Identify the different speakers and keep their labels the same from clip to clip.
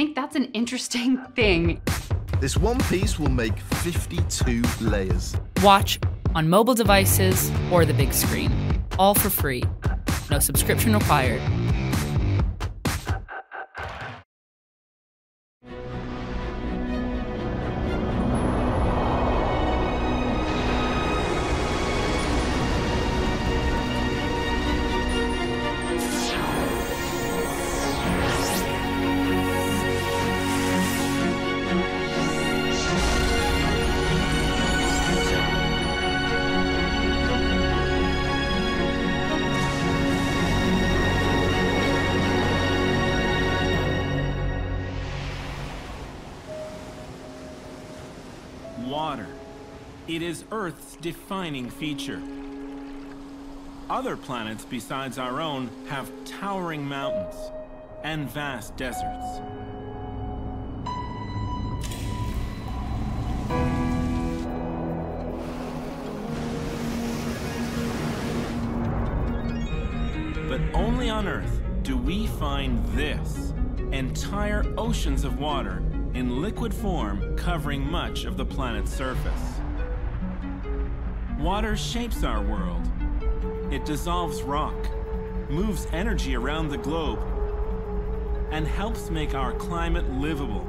Speaker 1: think that's an interesting thing.
Speaker 2: This one piece will make 52 layers.
Speaker 3: Watch on mobile devices or the big screen, all for free. No subscription required.
Speaker 4: Earth's defining feature. Other planets besides our own have towering mountains and vast deserts. But only on Earth do we find this entire oceans of water in liquid form covering much of the planet's surface. Water shapes our world. It dissolves rock, moves energy around the globe, and helps make our climate livable.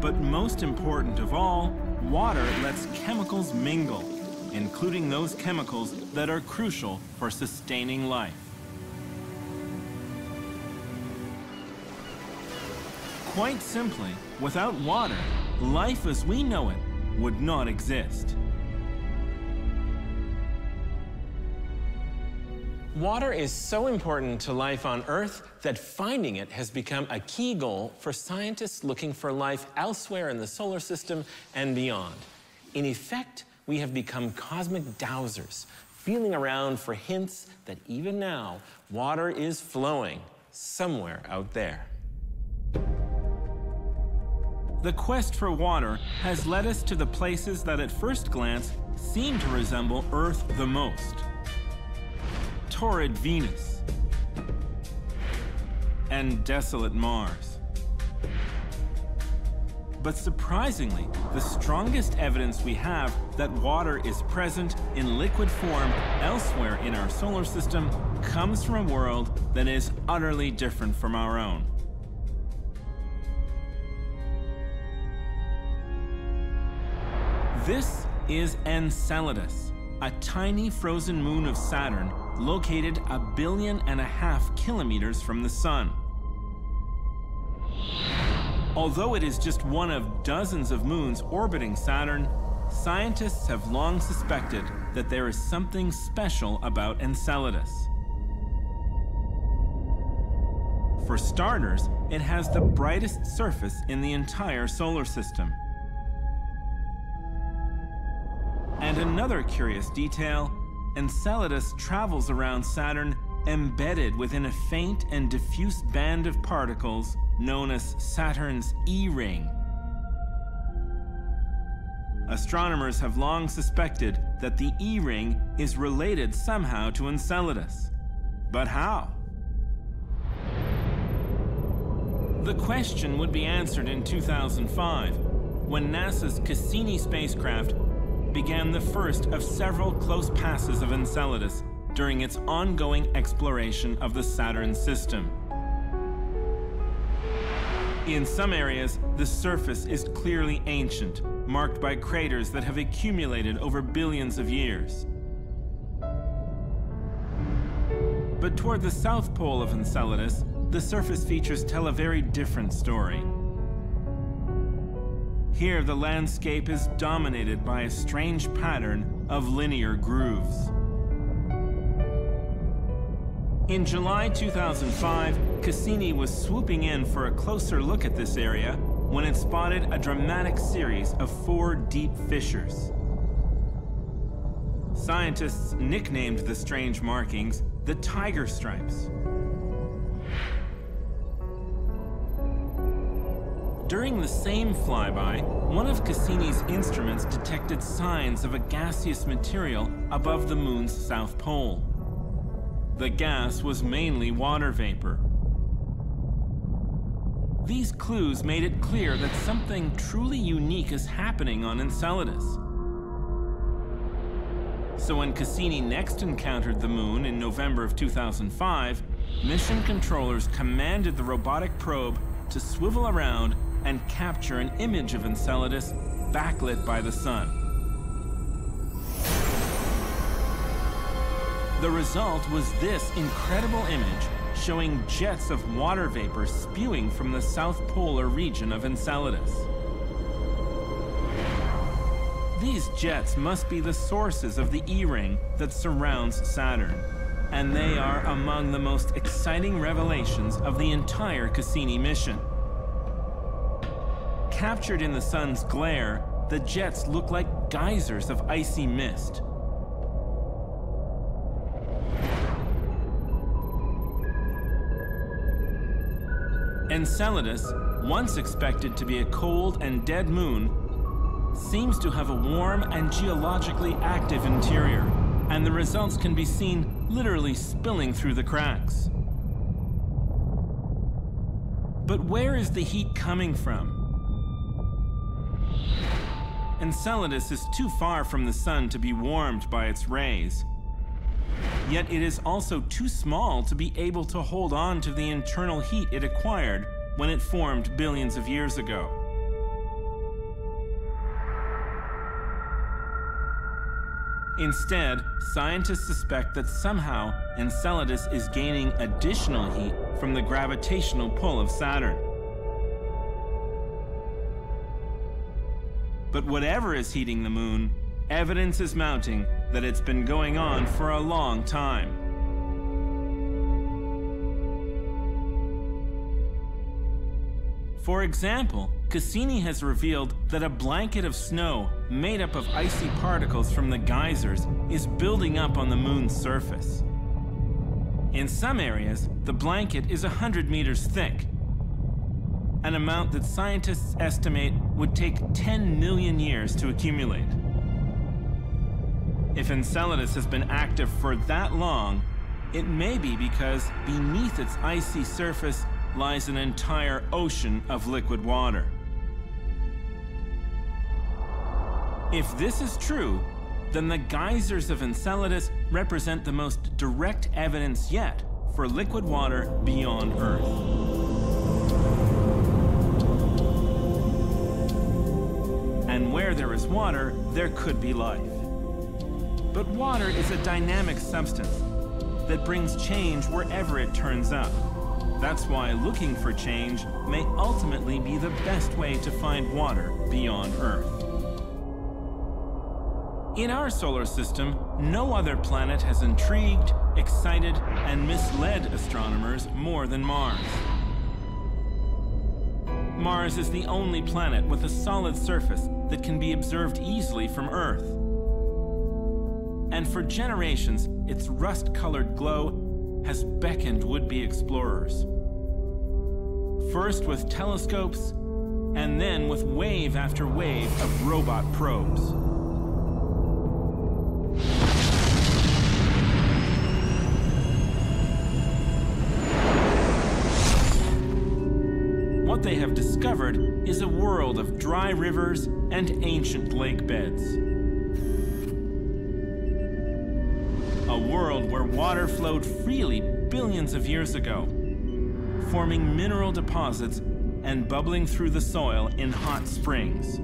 Speaker 4: But most important of all, water lets chemicals mingle, including those chemicals that are crucial for sustaining life. Quite simply, without water, life as we know it would not exist.
Speaker 5: Water is so important to life on Earth that finding it has become a key goal for scientists looking for life elsewhere in the solar system and beyond. In effect, we have become cosmic dowsers, feeling around for hints that even now, water is flowing somewhere out there.
Speaker 4: The quest for water has led us to the places that at first glance seem to resemble Earth the most. Torrid Venus and desolate Mars. But surprisingly, the strongest evidence we have that water is present in liquid form elsewhere in our solar system comes from a world that is utterly different from our own. This is Enceladus, a tiny frozen moon of Saturn located a billion and a half kilometers from the Sun. Although it is just one of dozens of moons orbiting Saturn, scientists have long suspected that there is something special about Enceladus. For starters, it has the brightest surface in the entire solar system. And another curious detail, Enceladus travels around Saturn embedded within a faint and diffuse band of particles known as Saturn's E-ring. Astronomers have long suspected that the E-ring is related somehow to Enceladus. But how? The question would be answered in 2005 when NASA's Cassini spacecraft began the first of several close passes of Enceladus during its ongoing exploration of the Saturn system. In some areas, the surface is clearly ancient, marked by craters that have accumulated over billions of years. But toward the south pole of Enceladus, the surface features tell a very different story. Here, the landscape is dominated by a strange pattern of linear grooves. In July 2005, Cassini was swooping in for a closer look at this area when it spotted a dramatic series of four deep fissures. Scientists nicknamed the strange markings the tiger stripes. During the same flyby, one of Cassini's instruments detected signs of a gaseous material above the moon's south pole. The gas was mainly water vapor. These clues made it clear that something truly unique is happening on Enceladus. So when Cassini next encountered the moon in November of 2005, mission controllers commanded the robotic probe to swivel around and capture an image of Enceladus backlit by the sun. The result was this incredible image showing jets of water vapor spewing from the south polar region of Enceladus. These jets must be the sources of the E-ring that surrounds Saturn, and they are among the most exciting revelations of the entire Cassini mission. Captured in the sun's glare, the jets look like geysers of icy mist, Enceladus, once expected to be a cold and dead moon, seems to have a warm and geologically active interior, and the results can be seen literally spilling through the cracks. But where is the heat coming from? Enceladus is too far from the sun to be warmed by its rays. Yet it is also too small to be able to hold on to the internal heat it acquired when it formed billions of years ago. Instead, scientists suspect that somehow Enceladus is gaining additional heat from the gravitational pull of Saturn. But whatever is heating the moon, evidence is mounting that it's been going on for a long time. For example, Cassini has revealed that a blanket of snow made up of icy particles from the geysers is building up on the moon's surface. In some areas, the blanket is 100 meters thick, an amount that scientists estimate would take 10 million years to accumulate. If Enceladus has been active for that long, it may be because beneath its icy surface lies an entire ocean of liquid water. If this is true, then the geysers of Enceladus represent the most direct evidence yet for liquid water beyond Earth. Where there is water, there could be life. But water is a dynamic substance that brings change wherever it turns up. That's why looking for change may ultimately be the best way to find water beyond Earth. In our solar system, no other planet has intrigued, excited, and misled astronomers more than Mars. Mars is the only planet with a solid surface that can be observed easily from Earth and for generations, its rust-colored glow has beckoned would-be explorers. First with telescopes, and then with wave after wave of robot probes. Discovered is a world of dry rivers and ancient lake beds. a world where water flowed freely billions of years ago, forming mineral deposits and bubbling through the soil in hot springs.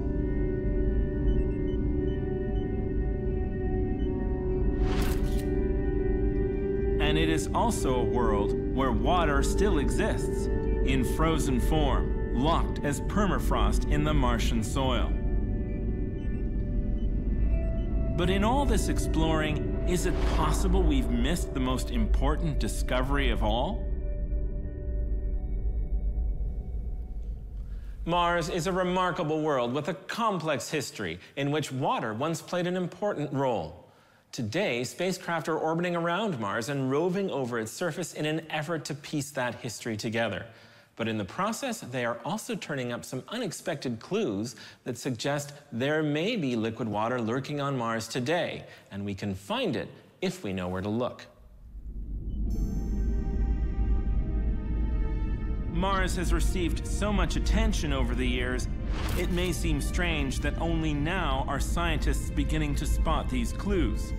Speaker 4: And it is also a world where water still exists, in frozen form, locked as permafrost in the Martian soil. But in all this exploring, is it possible we've missed the most important discovery of all?
Speaker 6: Mars is a remarkable world with a complex history in which water once played an important role. Today, spacecraft are orbiting around Mars and roving over its surface in an effort to piece that history together. But in the process, they are also turning up some unexpected clues that suggest there may be liquid water lurking on Mars today, and we can find it if we know where to look.
Speaker 4: Mars has received so much attention over the years, it may seem strange that only now are scientists beginning to spot these clues.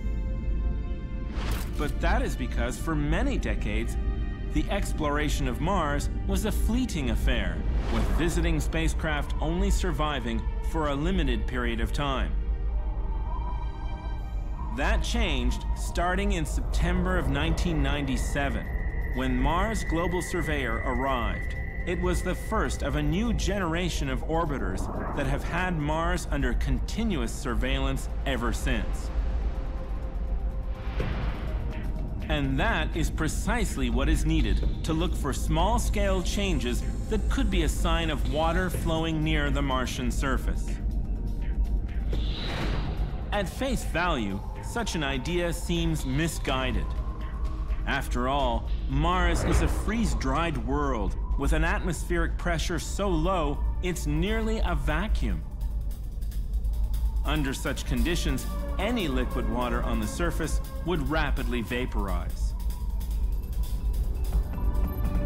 Speaker 4: But that is because for many decades, the exploration of Mars was a fleeting affair, with visiting spacecraft only surviving for a limited period of time. That changed starting in September of 1997, when Mars Global Surveyor arrived. It was the first of a new generation of orbiters that have had Mars under continuous surveillance ever since. And that is precisely what is needed to look for small-scale changes that could be a sign of water flowing near the Martian surface. At face value, such an idea seems misguided. After all, Mars is a freeze-dried world with an atmospheric pressure so low it's nearly a vacuum. Under such conditions, any liquid water on the surface would rapidly vaporize.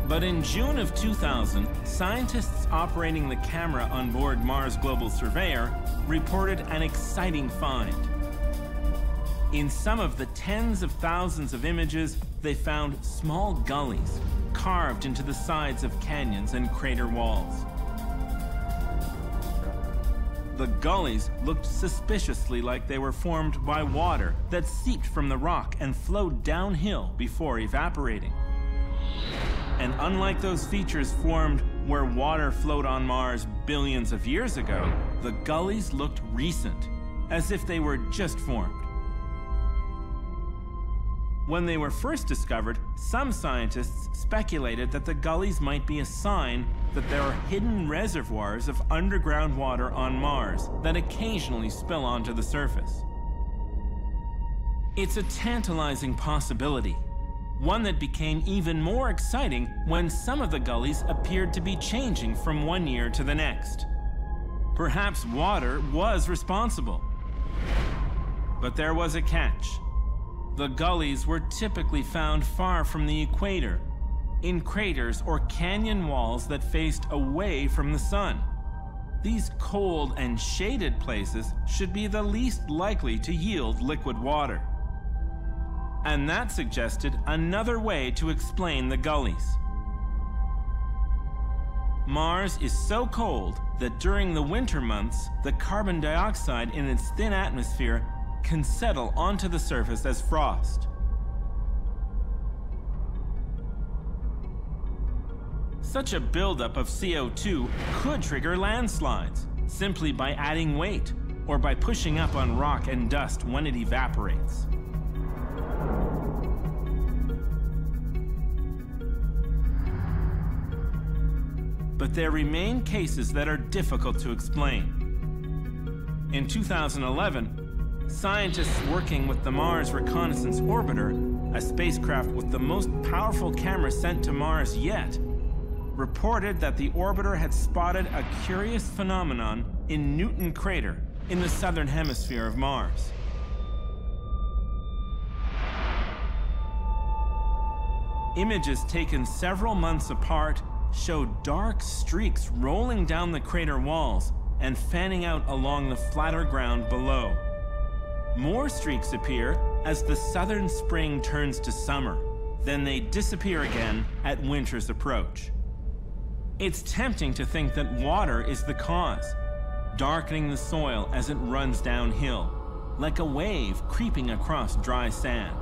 Speaker 4: But in June of 2000, scientists operating the camera on board Mars Global Surveyor reported an exciting find. In some of the tens of thousands of images, they found small gullies carved into the sides of canyons and crater walls. The gullies looked suspiciously like they were formed by water that seeped from the rock and flowed downhill before evaporating. And unlike those features formed where water flowed on Mars billions of years ago, the gullies looked recent, as if they were just formed. When they were first discovered, some scientists speculated that the gullies might be a sign that there are hidden reservoirs of underground water on Mars that occasionally spill onto the surface. It's a tantalizing possibility, one that became even more exciting when some of the gullies appeared to be changing from one year to the next. Perhaps water was responsible. But there was a catch. The gullies were typically found far from the equator, in craters or canyon walls that faced away from the sun. These cold and shaded places should be the least likely to yield liquid water. And that suggested another way to explain the gullies. Mars is so cold that during the winter months, the carbon dioxide in its thin atmosphere can settle onto the surface as frost. Such a buildup of CO2 could trigger landslides simply by adding weight or by pushing up on rock and dust when it evaporates. But there remain cases that are difficult to explain. In 2011, Scientists working with the Mars Reconnaissance Orbiter, a spacecraft with the most powerful camera sent to Mars yet, reported that the orbiter had spotted a curious phenomenon in Newton Crater in the southern hemisphere of Mars. Images taken several months apart show dark streaks rolling down the crater walls and fanning out along the flatter ground below. More streaks appear as the southern spring turns to summer. Then they disappear again at winter's approach. It's tempting to think that water is the cause, darkening the soil as it runs downhill, like a wave creeping across dry sand.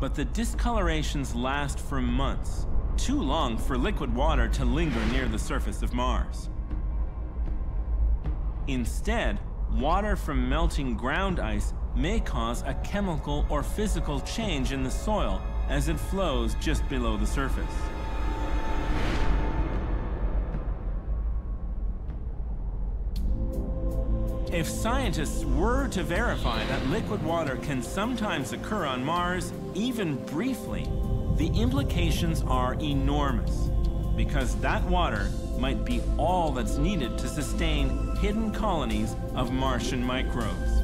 Speaker 4: But the discolorations last for months, too long for liquid water to linger near the surface of Mars. Instead, water from melting ground ice may cause a chemical or physical change in the soil as it flows just below the surface. If scientists were to verify that liquid water can sometimes occur on Mars, even briefly, the implications are enormous because that water might be all that's needed to sustain hidden colonies of Martian microbes.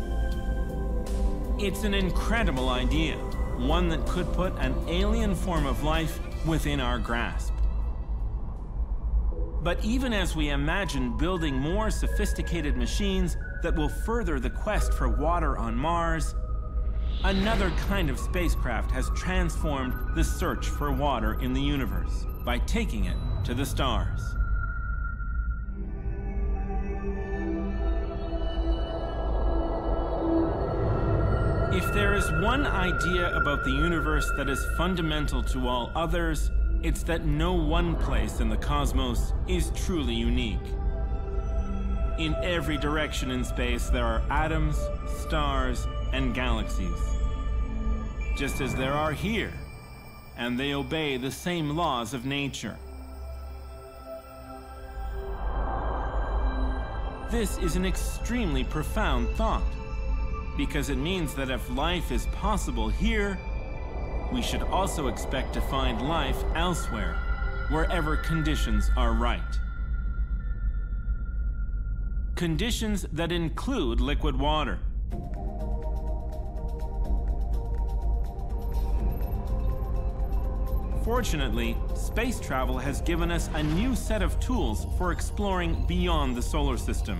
Speaker 4: It's an incredible idea, one that could put an alien form of life within our grasp. But even as we imagine building more sophisticated machines that will further the quest for water on Mars, another kind of spacecraft has transformed the search for water in the universe by taking it to the stars. If there is one idea about the universe that is fundamental to all others, it's that no one place in the cosmos is truly unique. In every direction in space, there are atoms, stars, and galaxies. Just as there are here, and they obey the same laws of nature. This is an extremely profound thought, because it means that if life is possible here, we should also expect to find life elsewhere, wherever conditions are right. Conditions that include liquid water. Fortunately, space travel has given us a new set of tools for exploring beyond the solar system.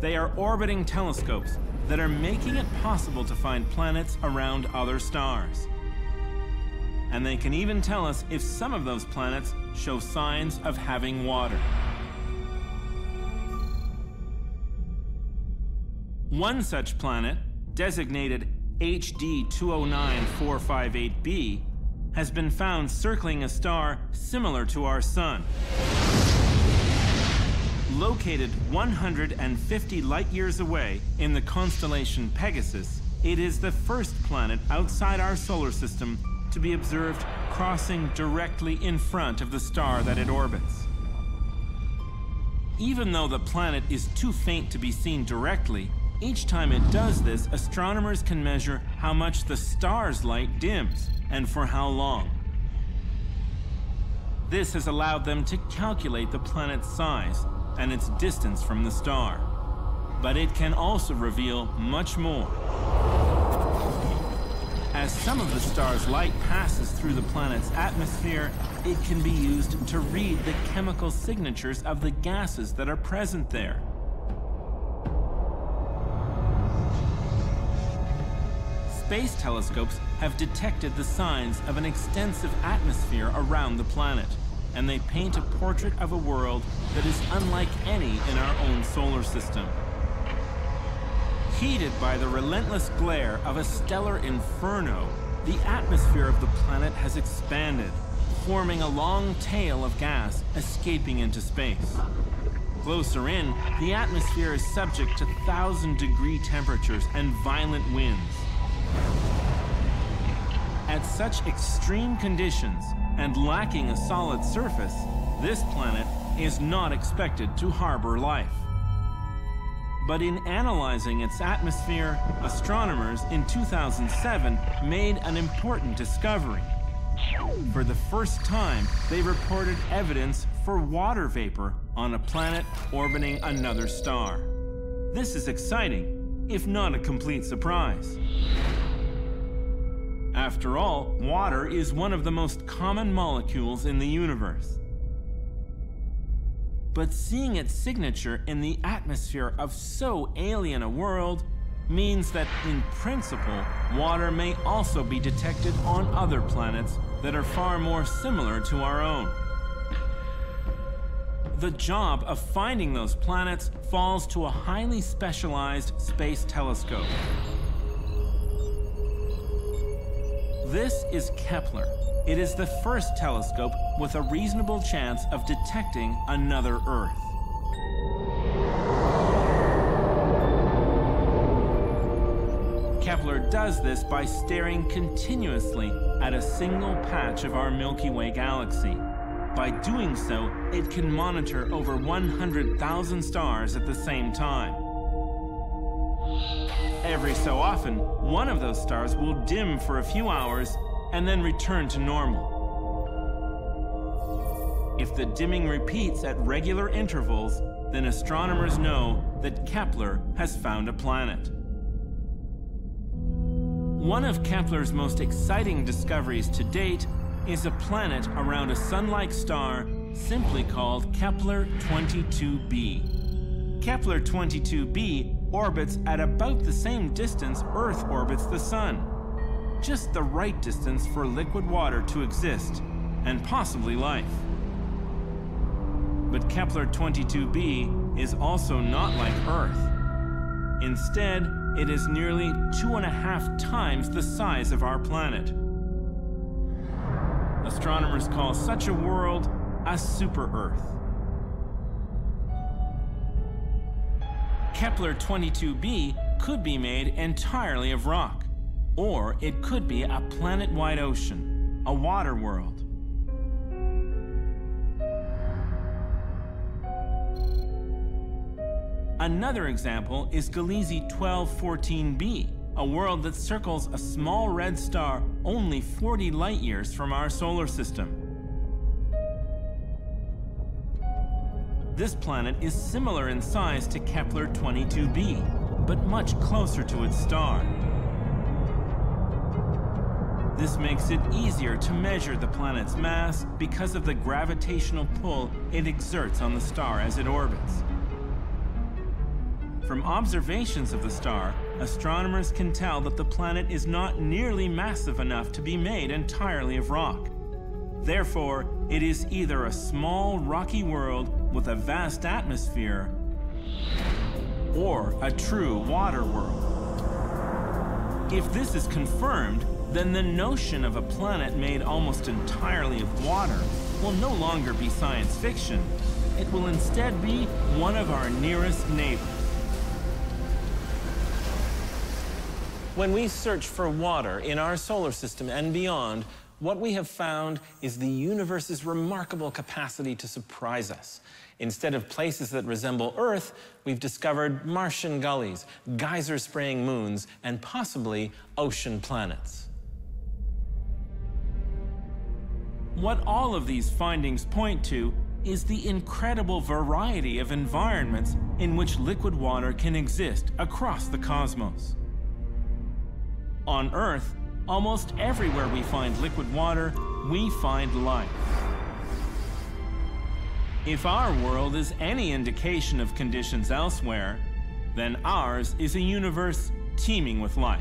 Speaker 4: They are orbiting telescopes that are making it possible to find planets around other stars. And they can even tell us if some of those planets show signs of having water. One such planet, designated HD 209458b, has been found circling a star similar to our Sun. Located 150 light years away in the constellation Pegasus, it is the first planet outside our solar system to be observed crossing directly in front of the star that it orbits. Even though the planet is too faint to be seen directly, each time it does this, astronomers can measure how much the star's light dims and for how long. This has allowed them to calculate the planet's size and its distance from the star. But it can also reveal much more. As some of the star's light passes through the planet's atmosphere, it can be used to read the chemical signatures of the gases that are present there. Space telescopes have detected the signs of an extensive atmosphere around the planet and they paint a portrait of a world that is unlike any in our own solar system. Heated by the relentless glare of a stellar inferno, the atmosphere of the planet has expanded, forming a long tail of gas escaping into space. Closer in, the atmosphere is subject to thousand degree temperatures and violent winds. At such extreme conditions, and lacking a solid surface, this planet is not expected to harbor life. But in analyzing its atmosphere, astronomers in 2007 made an important discovery. For the first time, they reported evidence for water vapor on a planet orbiting another star. This is exciting, if not a complete surprise. After all, water is one of the most common molecules in the universe. But seeing its signature in the atmosphere of so alien a world means that, in principle, water may also be detected on other planets that are far more similar to our own. The job of finding those planets falls to a highly specialized space telescope. This is Kepler. It is the first telescope with a reasonable chance of detecting another Earth. Kepler does this by staring continuously at a single patch of our Milky Way galaxy. By doing so, it can monitor over 100,000 stars at the same time. Every so often, one of those stars will dim for a few hours and then return to normal. If the dimming repeats at regular intervals, then astronomers know that Kepler has found a planet. One of Kepler's most exciting discoveries to date is a planet around a sun-like star simply called Kepler 22b. Kepler 22b orbits at about the same distance Earth orbits the Sun. Just the right distance for liquid water to exist, and possibly life. But Kepler 22b is also not like Earth. Instead, it is nearly two and a half times the size of our planet. Astronomers call such a world a super-Earth. Kepler 22b could be made entirely of rock, or it could be a planet-wide ocean, a water world. Another example is Gliese 1214b, a world that circles a small red star only 40 light years from our solar system. This planet is similar in size to Kepler 22b, but much closer to its star. This makes it easier to measure the planet's mass because of the gravitational pull it exerts on the star as it orbits. From observations of the star, astronomers can tell that the planet is not nearly massive enough to be made entirely of rock. Therefore, it is either a small rocky world with a vast atmosphere or a true water world. If this is confirmed, then the notion of a planet made almost entirely of water will no longer be science fiction. It will instead be one of our nearest neighbors.
Speaker 7: When we search for water in our solar system and beyond, what we have found is the universe's remarkable capacity to surprise us. Instead of places that resemble Earth, we've discovered Martian gullies, geyser spraying moons, and possibly ocean planets.
Speaker 4: What all of these findings point to is the incredible variety of environments in which liquid water can exist across the cosmos. On Earth, almost everywhere we find liquid water, we find life. If our world is any indication of conditions elsewhere, then ours is a universe teeming with life.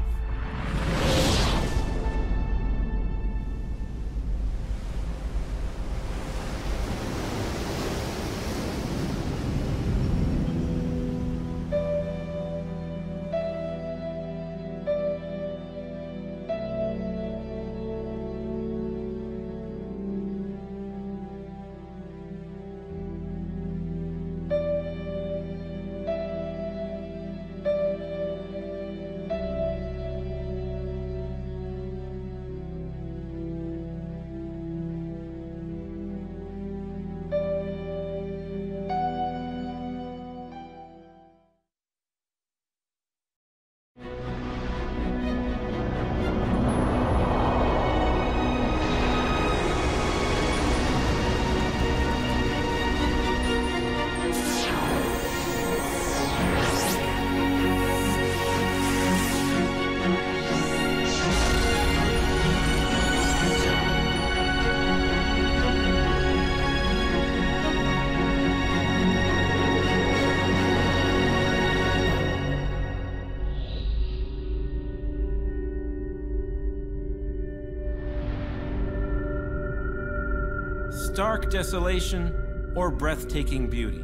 Speaker 4: Stark desolation or breathtaking beauty.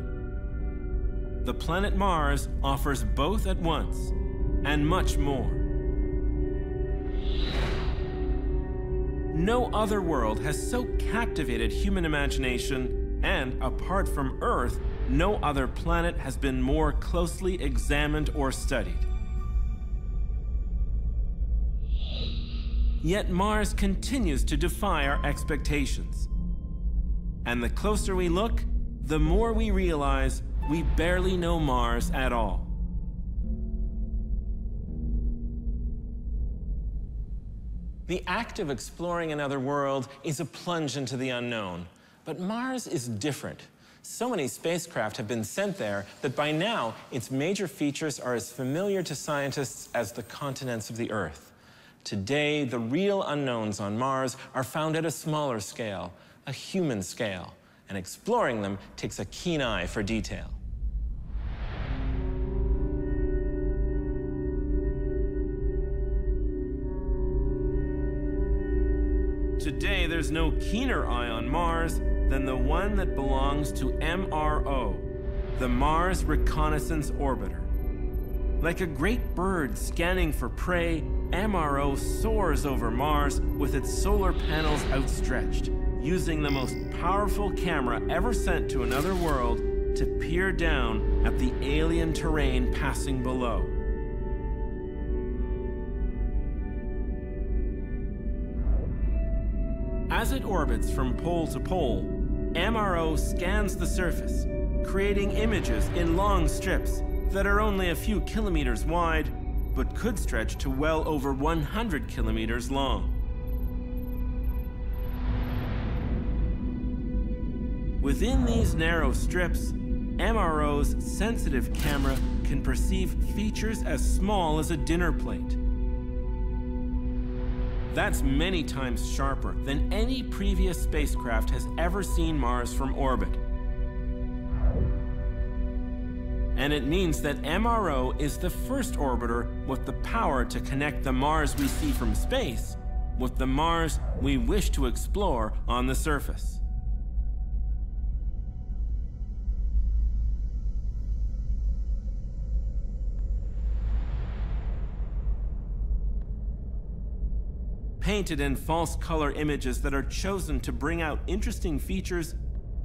Speaker 4: The planet Mars offers both at once and much more. No other world has so captivated human imagination, and apart from Earth, no other planet has been more closely examined or studied. Yet Mars continues to defy our expectations. And the closer we look, the more we realize we barely know Mars at all.
Speaker 7: The act of exploring another world is a plunge into the unknown. But Mars is different. So many spacecraft have been sent there that by now its major features are as familiar to scientists as the continents of the Earth.
Speaker 8: Today, the real unknowns on Mars are found at a smaller scale, a human scale, and exploring them takes a keen eye for detail.
Speaker 4: Today, there's no keener eye on Mars than the one that belongs to MRO, the Mars Reconnaissance Orbiter. Like a great bird scanning for prey, MRO soars over Mars with its solar panels outstretched, using the most powerful camera ever sent to another world to peer down at the alien terrain passing below. As it orbits from pole to pole, MRO scans the surface, creating images in long strips that are only a few kilometers wide, but could stretch to well over 100 kilometers long. Within these narrow strips, MRO's sensitive camera can perceive features as small as a dinner plate. That's many times sharper than any previous spacecraft has ever seen Mars from orbit. And it means that MRO is the first orbiter with the power to connect the Mars we see from space with the Mars we wish to explore on the surface. Painted in false color images that are chosen to bring out interesting features,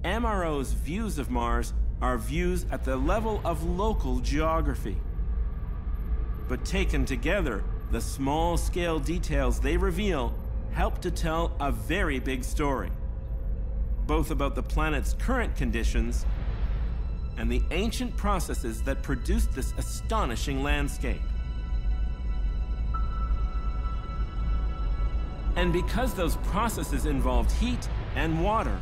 Speaker 4: MRO's views of Mars are views at the level of local geography. But taken together, the small scale details they reveal help to tell a very big story, both about the planet's current conditions and the ancient processes that produced this astonishing landscape. And because those processes involved heat and water,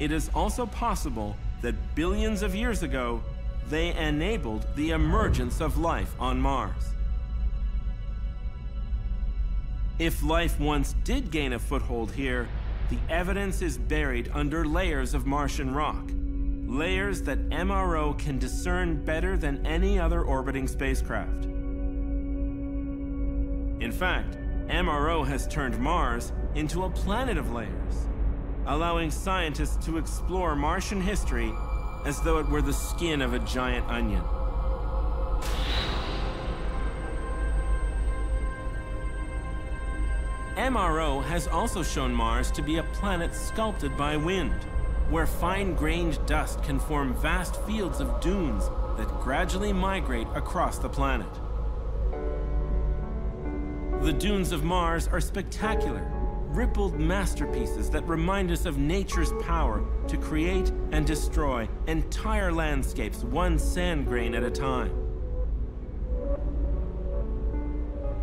Speaker 4: it is also possible that billions of years ago, they enabled the emergence of life on Mars. If life once did gain a foothold here, the evidence is buried under layers of Martian rock, layers that MRO can discern better than any other orbiting spacecraft. In fact, MRO has turned Mars into a planet of layers, allowing scientists to explore Martian history as though it were the skin of a giant onion. MRO has also shown Mars to be a planet sculpted by wind, where fine-grained dust can form vast fields of dunes that gradually migrate across the planet. The dunes of Mars are spectacular, rippled masterpieces that remind us of nature's power to create and destroy entire landscapes one sand grain at a time.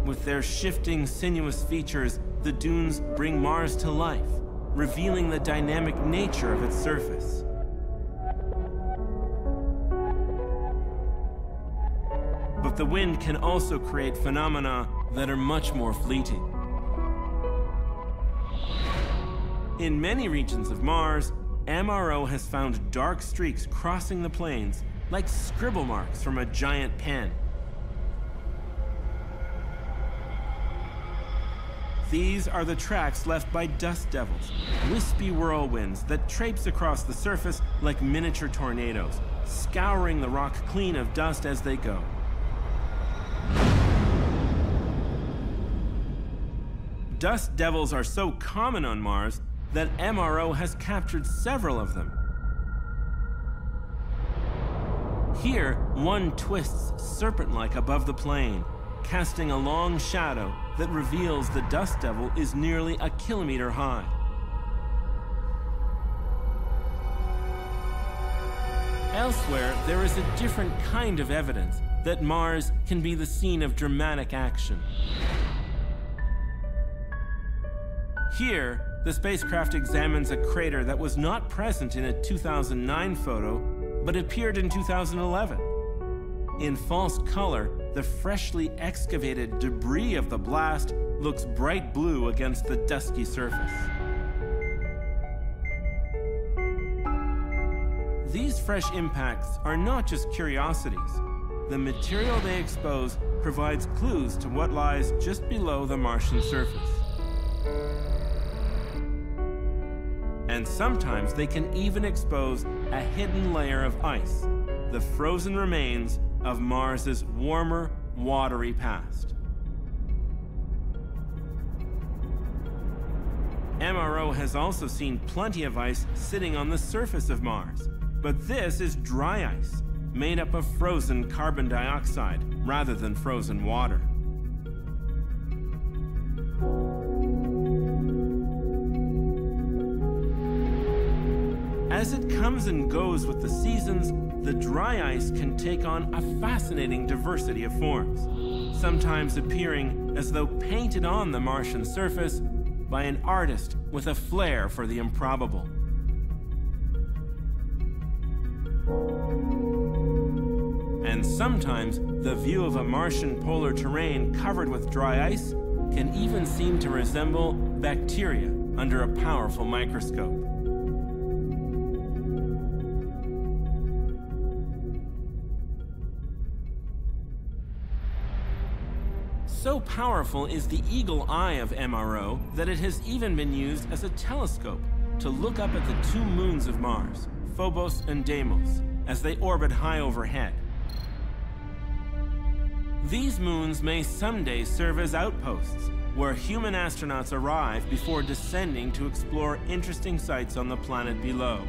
Speaker 4: With their shifting, sinuous features, the dunes bring Mars to life, revealing the dynamic nature of its surface. But the wind can also create phenomena that are much more fleeting. In many regions of Mars, MRO has found dark streaks crossing the plains, like scribble marks from a giant pen. These are the tracks left by dust devils, wispy whirlwinds that traipse across the surface like miniature tornadoes, scouring the rock clean of dust as they go. Dust devils are so common on Mars that MRO has captured several of them. Here, one twists serpent-like above the plain, casting a long shadow that reveals the dust devil is nearly a kilometer high. Elsewhere, there is a different kind of evidence that Mars can be the scene of dramatic action. Here, the spacecraft examines a crater that was not present in a 2009 photo, but appeared in 2011. In false color, the freshly excavated debris of the blast looks bright blue against the dusky surface. These fresh impacts are not just curiosities. The material they expose provides clues to what lies just below the Martian surface. And sometimes they can even expose a hidden layer of ice, the frozen remains of Mars's warmer, watery past. MRO has also seen plenty of ice sitting on the surface of Mars, but this is dry ice, made up of frozen carbon dioxide rather than frozen water. As it comes and goes with the seasons, the dry ice can take on a fascinating diversity of forms, sometimes appearing as though painted on the Martian surface by an artist with a flair for the improbable. And sometimes the view of a Martian polar terrain covered with dry ice can even seem to resemble bacteria under a powerful microscope. So powerful is the eagle eye of MRO that it has even been used as a telescope to look up at the two moons of Mars, Phobos and Deimos, as they orbit high overhead. These moons may someday serve as outposts where human astronauts arrive before descending to explore interesting sites on the planet below.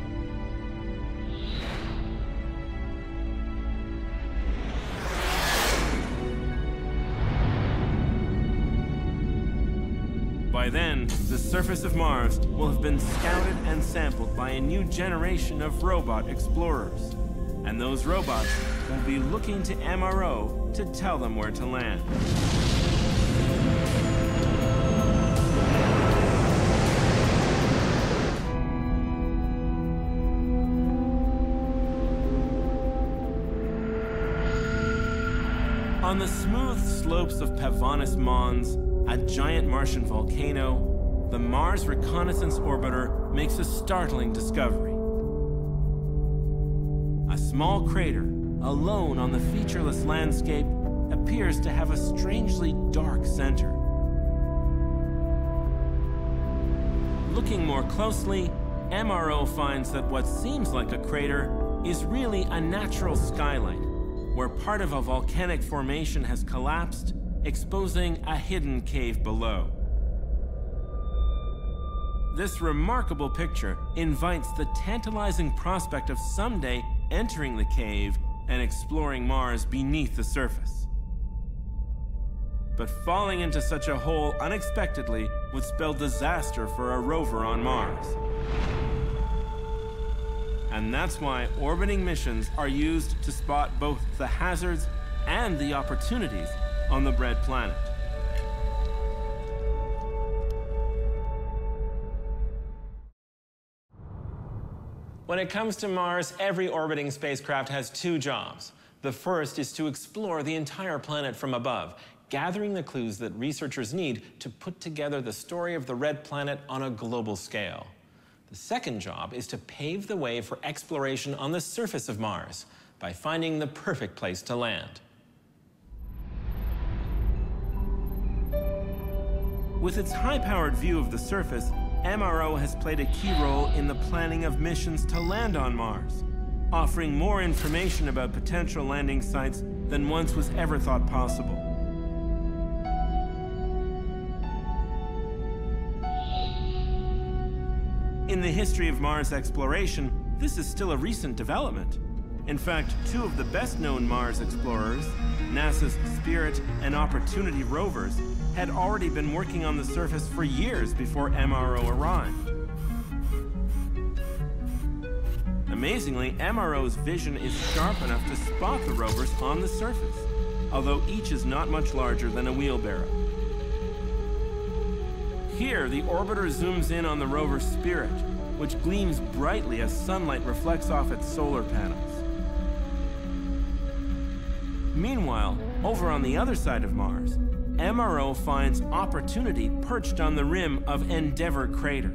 Speaker 4: By then, the surface of Mars will have been scouted and sampled by a new generation of robot explorers. And those robots will be looking to MRO to tell them where to land. On the smooth slopes of Pavonis Mons, a giant Martian volcano, the Mars Reconnaissance Orbiter makes a startling discovery. A small crater, alone on the featureless landscape, appears to have a strangely dark center. Looking more closely, MRO finds that what seems like a crater is really a natural skylight, where part of a volcanic formation has collapsed exposing a hidden cave below. This remarkable picture invites the tantalizing prospect of someday entering the cave and exploring Mars beneath the surface. But falling into such a hole unexpectedly would spell disaster for a rover on Mars. And that's why orbiting missions are used to spot both the hazards and the opportunities on the red planet.
Speaker 9: When it comes to Mars, every orbiting spacecraft has two jobs. The first is to explore the entire planet from above, gathering the clues that researchers need to put together the story of the red planet on a global scale. The second job is to pave the way for exploration on the surface of Mars by finding the perfect place to land.
Speaker 4: With its high-powered view of the surface, MRO has played a key role in the planning of missions to land on Mars, offering more information about potential landing sites than once was ever thought possible. In the history of Mars exploration, this is still a recent development. In fact, two of the best-known Mars explorers, NASA's Spirit and Opportunity rovers, had already been working on the surface for years before MRO arrived. Amazingly, MRO's vision is sharp enough to spot the rovers on the surface, although each is not much larger than a wheelbarrow. Here, the orbiter zooms in on the rover Spirit, which gleams brightly as sunlight reflects off its solar panels. Meanwhile, Over on the other side of Mars, MRO finds opportunity perched on the rim of Endeavour crater.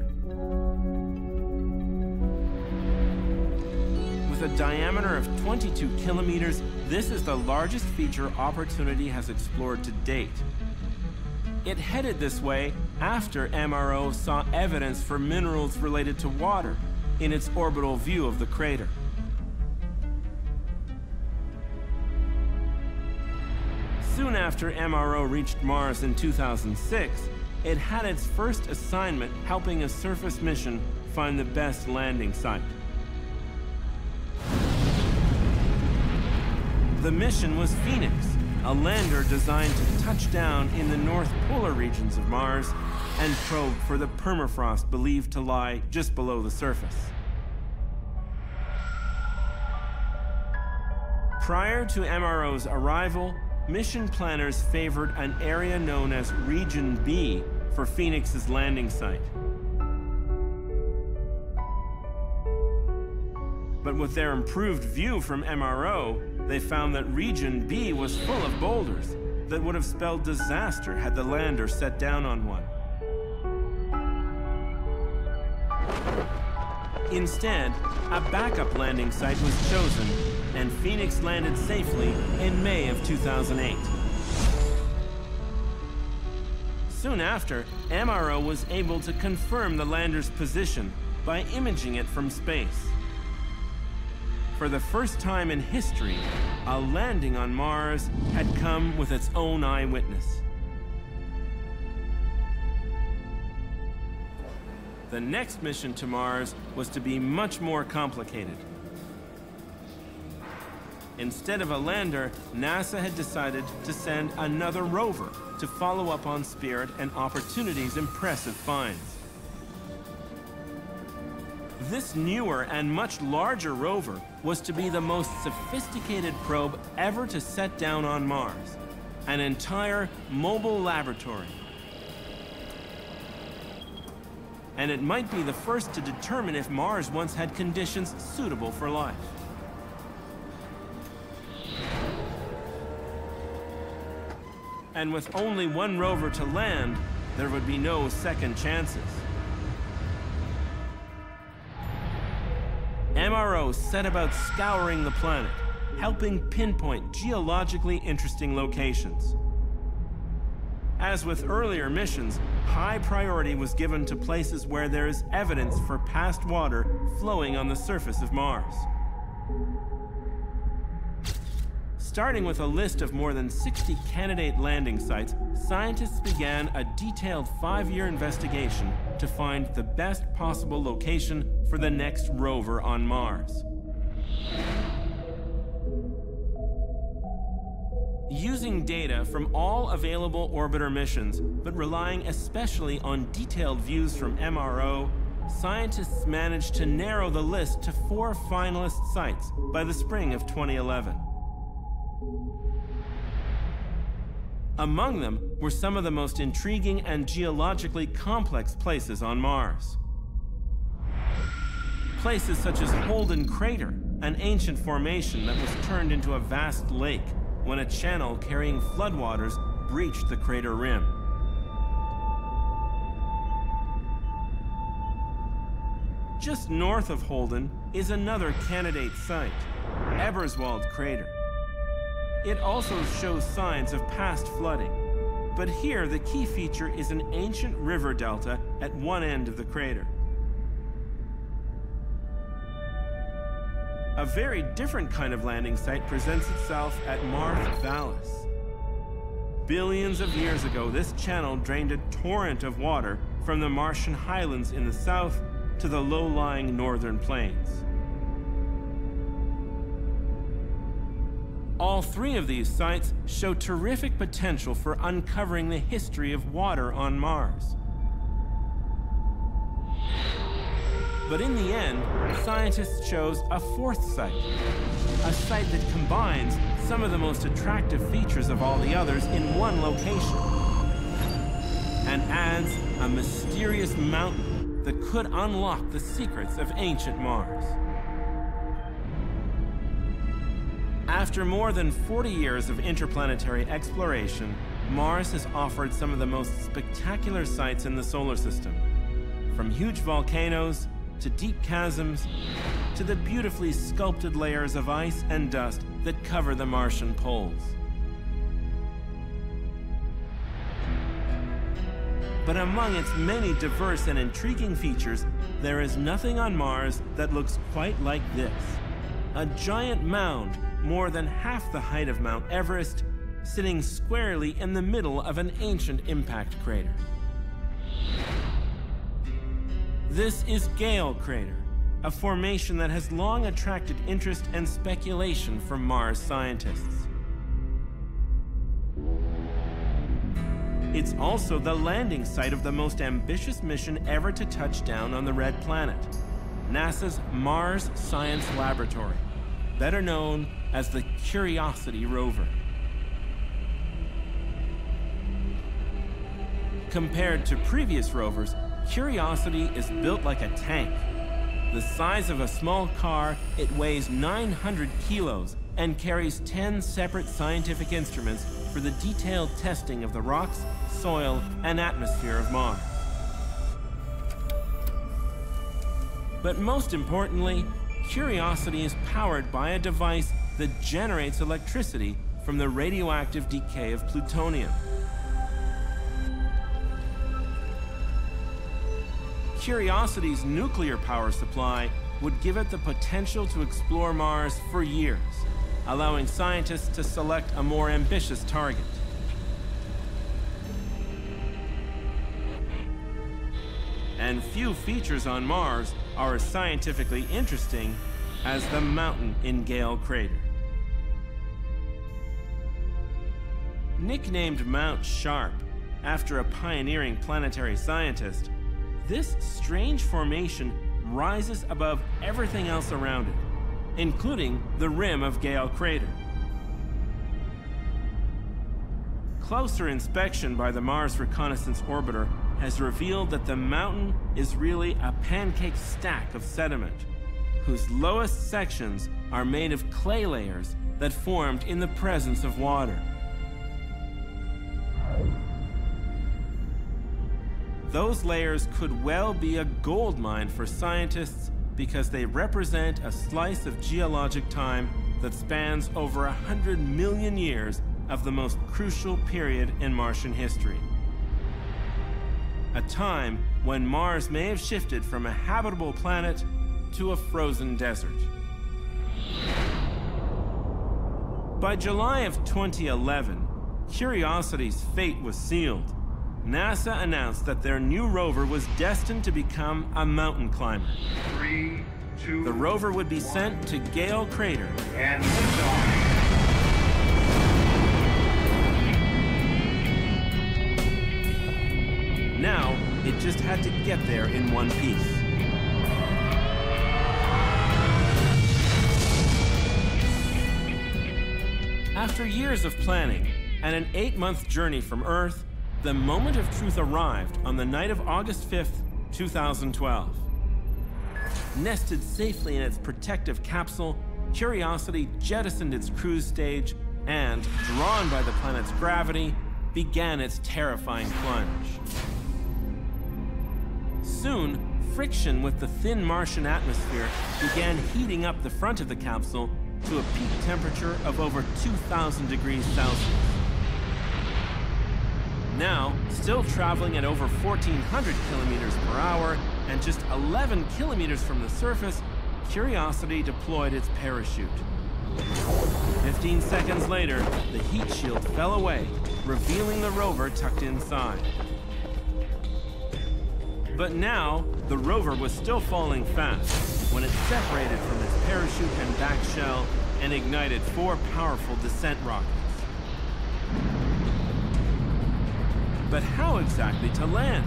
Speaker 4: With a diameter of 22 kilometers, this is the largest feature Opportunity has explored to date. It headed this way after MRO saw evidence for minerals related to water in its orbital view of the crater. Soon after MRO reached Mars in 2006, it had its first assignment helping a surface mission find the best landing site. The mission was Phoenix, a lander designed to touch down in the north polar regions of Mars and probe for the permafrost believed to lie just below the surface. Prior to MRO's arrival, mission planners favored an area known as Region B for Phoenix's landing site. But with their improved view from MRO, they found that Region B was full of boulders that would have spelled disaster had the lander set down on one. Instead, a backup landing site was chosen, and Phoenix landed safely in May of 2008. Soon after, MRO was able to confirm the lander's position by imaging it from space. For the first time in history, a landing on Mars had come with its own eyewitness. The next mission to Mars was to be much more complicated. Instead of a lander, NASA had decided to send another rover to follow up on Spirit and Opportunity's impressive finds. This newer and much larger rover was to be the most sophisticated probe ever to set down on Mars, an entire mobile laboratory. And it might be the first to determine if Mars once had conditions suitable for life. And with only one rover to land, there would be no second chances. MRO set about scouring the planet, helping pinpoint geologically interesting locations. As with earlier missions, high priority was given to places where there is evidence for past water flowing on the surface of Mars. Starting with a list of more than 60 candidate landing sites, scientists began a detailed five-year investigation to find the best possible location for the next rover on Mars. Using data from all available orbiter missions, but relying especially on detailed views from MRO, scientists managed to narrow the list to four finalist sites by the spring of 2011. Among them were some of the most intriguing and geologically complex places on Mars. Places such as Holden Crater, an ancient formation that was turned into a vast lake when a channel carrying floodwaters breached the crater rim. Just north of Holden is another candidate site, Eberswalde Crater. It also shows signs of past flooding. But here, the key feature is an ancient river delta at one end of the crater. A very different kind of landing site presents itself at Mawrth Vallis. Billions of years ago, this channel drained a torrent of water from the Martian highlands in the south to the low-lying northern plains. All three of these sites show terrific potential for uncovering the history of water on Mars. But in the end, scientists chose a fourth site, a site that combines some of the most attractive features of all the others in one location, and adds a mysterious mountain that could unlock the secrets of ancient Mars. After more than 40 years of interplanetary exploration, Mars has offered some of the most spectacular sights in the solar system. From huge volcanoes to deep chasms to the beautifully sculpted layers of ice and dust that cover the Martian poles. But among its many diverse and intriguing features, there is nothing on Mars that looks quite like this. A giant mound, more than half the height of Mount Everest, sitting squarely in the middle of an ancient impact crater. This is Gale Crater, a formation that has long attracted interest and speculation from Mars scientists. It's also the landing site of the most ambitious mission ever to touch down on the Red Planet, NASA's Mars Science Laboratory, better known as the Curiosity rover. Compared to previous rovers, Curiosity is built like a tank. The size of a small car, it weighs 900 kilos and carries 10 separate scientific instruments for the detailed testing of the rocks, soil, and atmosphere of Mars. But most importantly, Curiosity is powered by a device that generates electricity from the radioactive decay of plutonium. Curiosity's nuclear power supply would give it the potential to explore Mars for years, allowing scientists to select a more ambitious target. And few features on Mars are as scientifically interesting as the mountain in Gale Crater. Nicknamed Mount Sharp after a pioneering planetary scientist, this strange formation rises above everything else around it, including the rim of Gale Crater. Closer inspection by the Mars Reconnaissance Orbiter has revealed that the mountain is really a pancake stack of sediment, whose lowest sections are made of clay layers that formed in the presence of water. Those layers could well be a gold mine for scientists because they represent a slice of geologic time that spans over hundred million years of the most crucial period in Martian history. A time when Mars may have shifted from a habitable planet to a frozen desert. By July of 2011, Curiosity's fate was sealed. NASA announced that their new rover was destined to become a mountain climber.
Speaker 10: Three, two,
Speaker 4: The rover would be sent to Gale Crater,
Speaker 10: and liftoff.
Speaker 4: Now, it just had to get there in one piece. After years of planning and an eight month journey from Earth, the moment of truth arrived on the night of August 5th, 2012. Nested safely in its protective capsule, Curiosity jettisoned its cruise stage and, drawn by the planet's gravity, began its terrifying plunge. Soon, friction with the thin Martian atmosphere began heating up the front of the capsule to a peak temperature of over 2,000 degrees Celsius. Now, still traveling at over 1,400 kilometers per hour and just 11 kilometers from the surface, Curiosity deployed its parachute. 15 seconds later, the heat shield fell away, revealing the rover tucked inside. But now, the rover was still falling fast when it separated from its parachute and back shell and ignited four powerful descent rockets. But how exactly to land?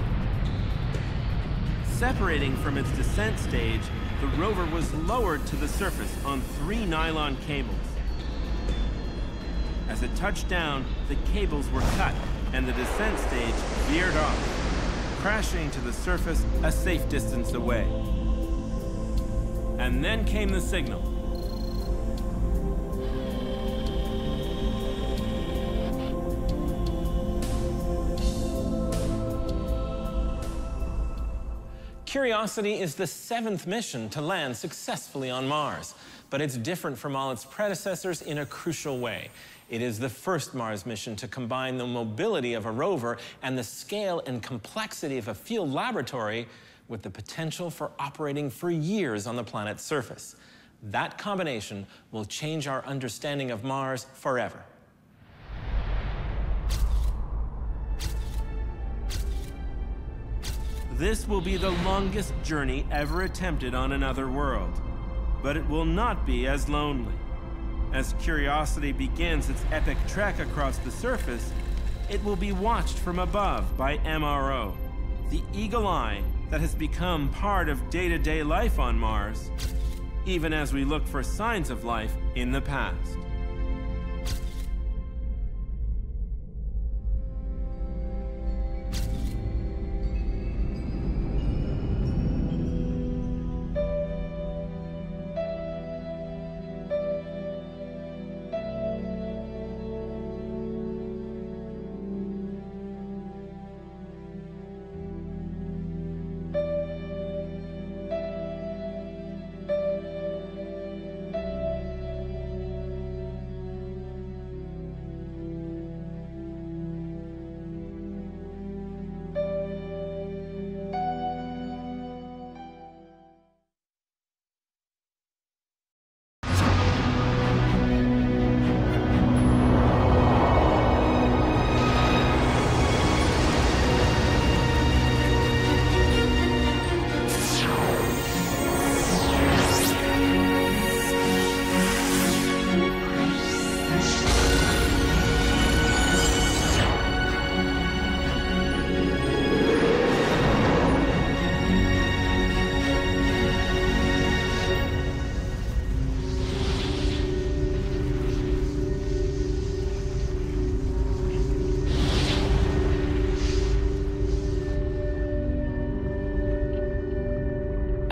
Speaker 4: Separating from its descent stage, the rover was lowered to the surface on three nylon cables. As it touched down, the cables were cut and the descent stage veered off, crashing to the surface a safe distance away. And then came the signal.
Speaker 11: Curiosity is the seventh mission to land successfully on Mars, but it's different from all its predecessors in a crucial way. It is the first Mars mission to combine the mobility of a rover and the scale and complexity of a field laboratory with the potential for operating for years on the planet's surface. That combination will change our understanding of Mars forever.
Speaker 4: This will be the longest journey ever attempted on another world, but it will not be as lonely. As Curiosity begins its epic trek across the surface, it will be watched from above by MRO, the eagle eye that has become part of day-to-day life on Mars, even as we look for signs of life in the past.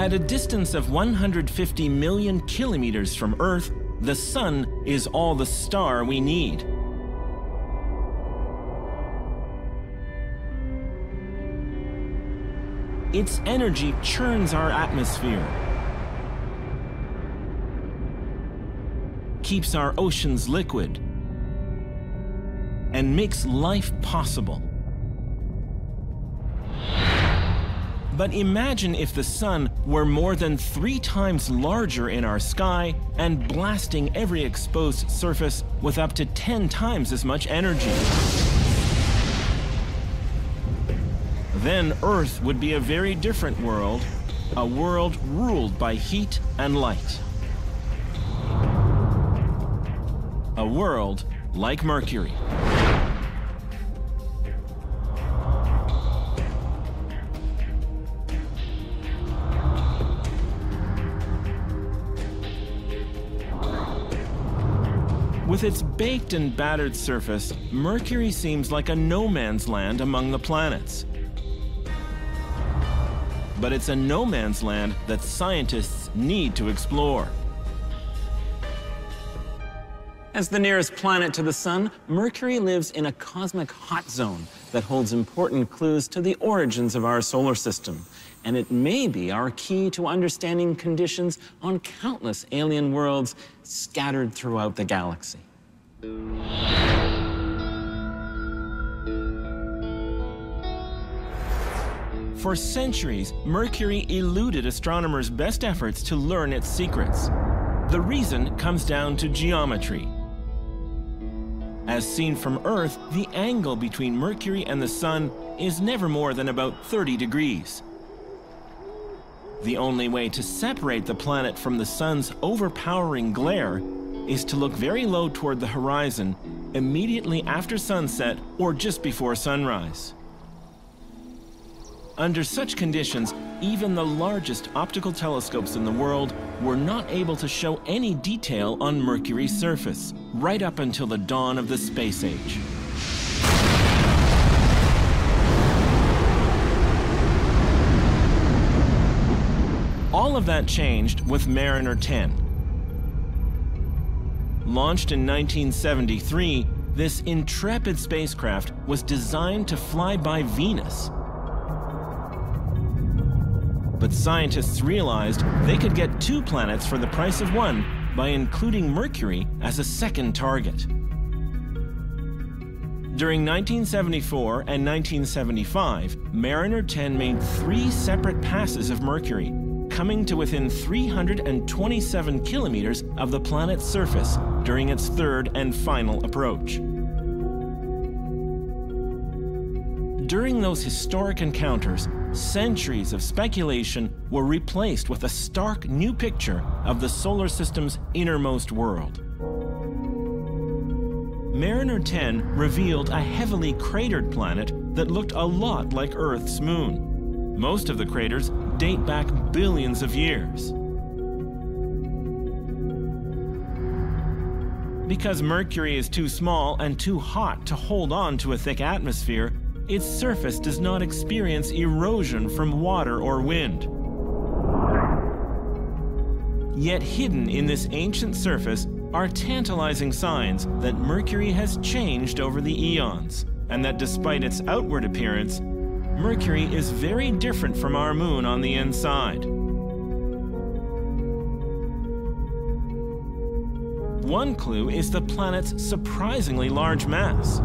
Speaker 4: At a distance of 150 million kilometers from Earth, the Sun is all the star we need. Its energy churns our atmosphere, keeps our oceans liquid, and makes life possible. But imagine if the sun were more than three times larger in our sky and blasting every exposed surface with up to 10 times as much energy. Then Earth would be a very different world, a world ruled by heat and light. A world like Mercury. With its baked and battered surface, Mercury seems like a no man's land among the planets. But it's a no man's land that scientists need to explore.
Speaker 11: As the nearest planet to the Sun, Mercury lives in a cosmic hot zone that holds important clues to the origins of our solar system. And it may be our key to understanding conditions on countless alien worlds scattered throughout the galaxy.
Speaker 4: For centuries, Mercury eluded astronomers' best efforts to learn its secrets. The reason comes down to geometry. As seen from Earth, the angle between Mercury and the Sun is never more than about 30 degrees. The only way to separate the planet from the Sun's overpowering glare is to look very low toward the horizon immediately after sunset or just before sunrise. Under such conditions, even the largest optical telescopes in the world were not able to show any detail on Mercury's surface, right up until the dawn of the space age. All of that changed with Mariner 10. Launched in 1973, this intrepid spacecraft was designed to fly by Venus But scientists realized they could get two planets for the price of one by including Mercury as a second target. During 1974 and 1975, Mariner 10 made three separate passes of Mercury, coming to within 327 kilometers of the planet's surface during its third and final approach. During those historic encounters, centuries of speculation were replaced with a stark new picture of the solar system's innermost world. Mariner 10 revealed a heavily cratered planet that looked a lot like Earth's moon. Most of the craters date back billions of years. Because Mercury is too small and too hot to hold on to a thick atmosphere, its surface does not experience erosion from water or wind. Yet hidden in this ancient surface are tantalizing signs that Mercury has changed over the eons, and that despite its outward appearance, Mercury is very different from our moon on the inside. One clue is the planet's surprisingly large mass.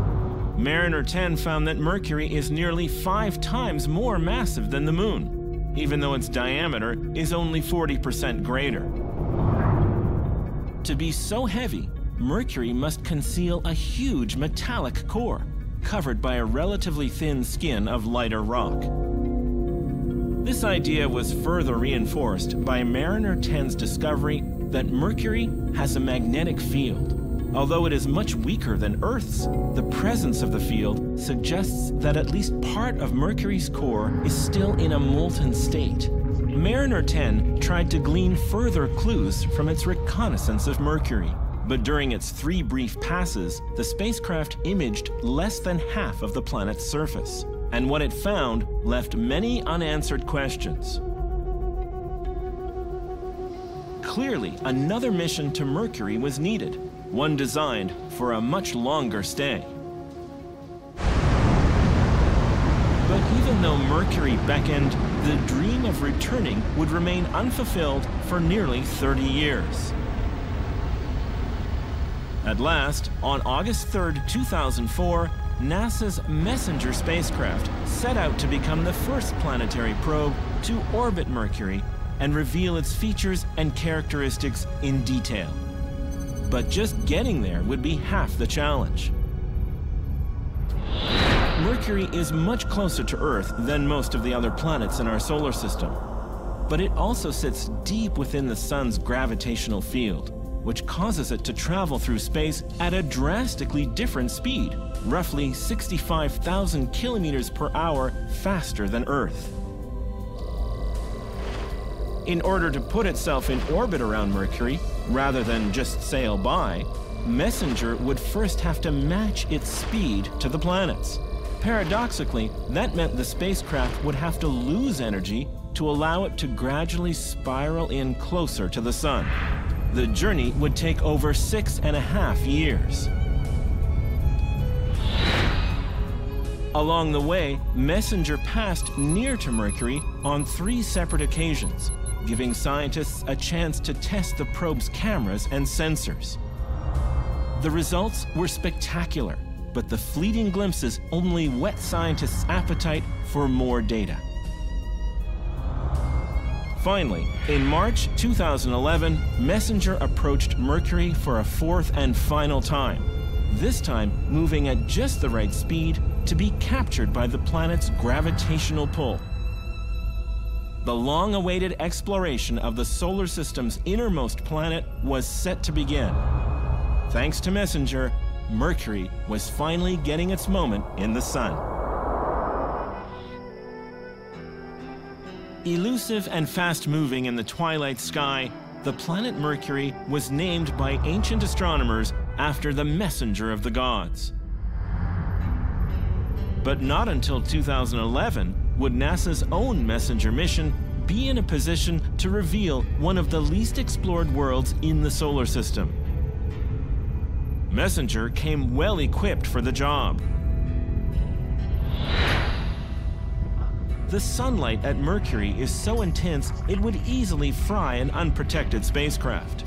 Speaker 4: Mariner 10 found that Mercury is nearly five times more massive than the Moon, even though its diameter is only 40% greater. To be so heavy, Mercury must conceal a huge metallic core, covered by a relatively thin skin of lighter rock. This idea was further reinforced by Mariner 10's discovery that Mercury has a magnetic field. Although it is much weaker than Earth's, the presence of the field suggests that at least part of Mercury's core is still in a molten state. Mariner 10 tried to glean further clues from its reconnaissance of Mercury. But during its three brief passes, the spacecraft imaged less than half of the planet's surface. And what it found left many unanswered questions. Clearly, another mission to Mercury was needed, one designed for a much longer stay. But even though Mercury beckoned, the dream of returning would remain unfulfilled for nearly 30 years. At last, on August 3, 2004, NASA's Messenger spacecraft set out to become the first planetary probe to orbit Mercury and reveal its features and characteristics in detail. But just getting there would be half the challenge. Mercury is much closer to Earth than most of the other planets in our solar system. But it also sits deep within the Sun's gravitational field, which causes it to travel through space at a drastically different speed, roughly 65,000 kilometers per hour faster than Earth. In order to put itself in orbit around Mercury, rather than just sail by, Messenger would first have to match its speed to the planet's. Paradoxically, that meant the spacecraft would have to lose energy to allow it to gradually spiral in closer to the Sun. The journey would take over six and a half years. Along the way, Messenger passed near to Mercury on three separate occasions, giving scientists a chance to test the probe's cameras and sensors. The results were spectacular, but the fleeting glimpses only whet scientists' appetite for more data. Finally, in March 2011, Messenger approached Mercury for a fourth and final time, this time moving at just the right speed to be captured by the planet's gravitational pull. The long awaited exploration of the solar system's innermost planet was set to begin. Thanks to Messenger, Mercury was finally getting its moment in the sun. Elusive and fast moving in the twilight sky, the planet Mercury was named by ancient astronomers after the messenger of the gods. But not until 2011 would NASA's own messenger mission be in a position to reveal one of the least explored worlds in the solar system. Messenger came well equipped for the job. The sunlight at Mercury is so intense it would easily fry an unprotected spacecraft.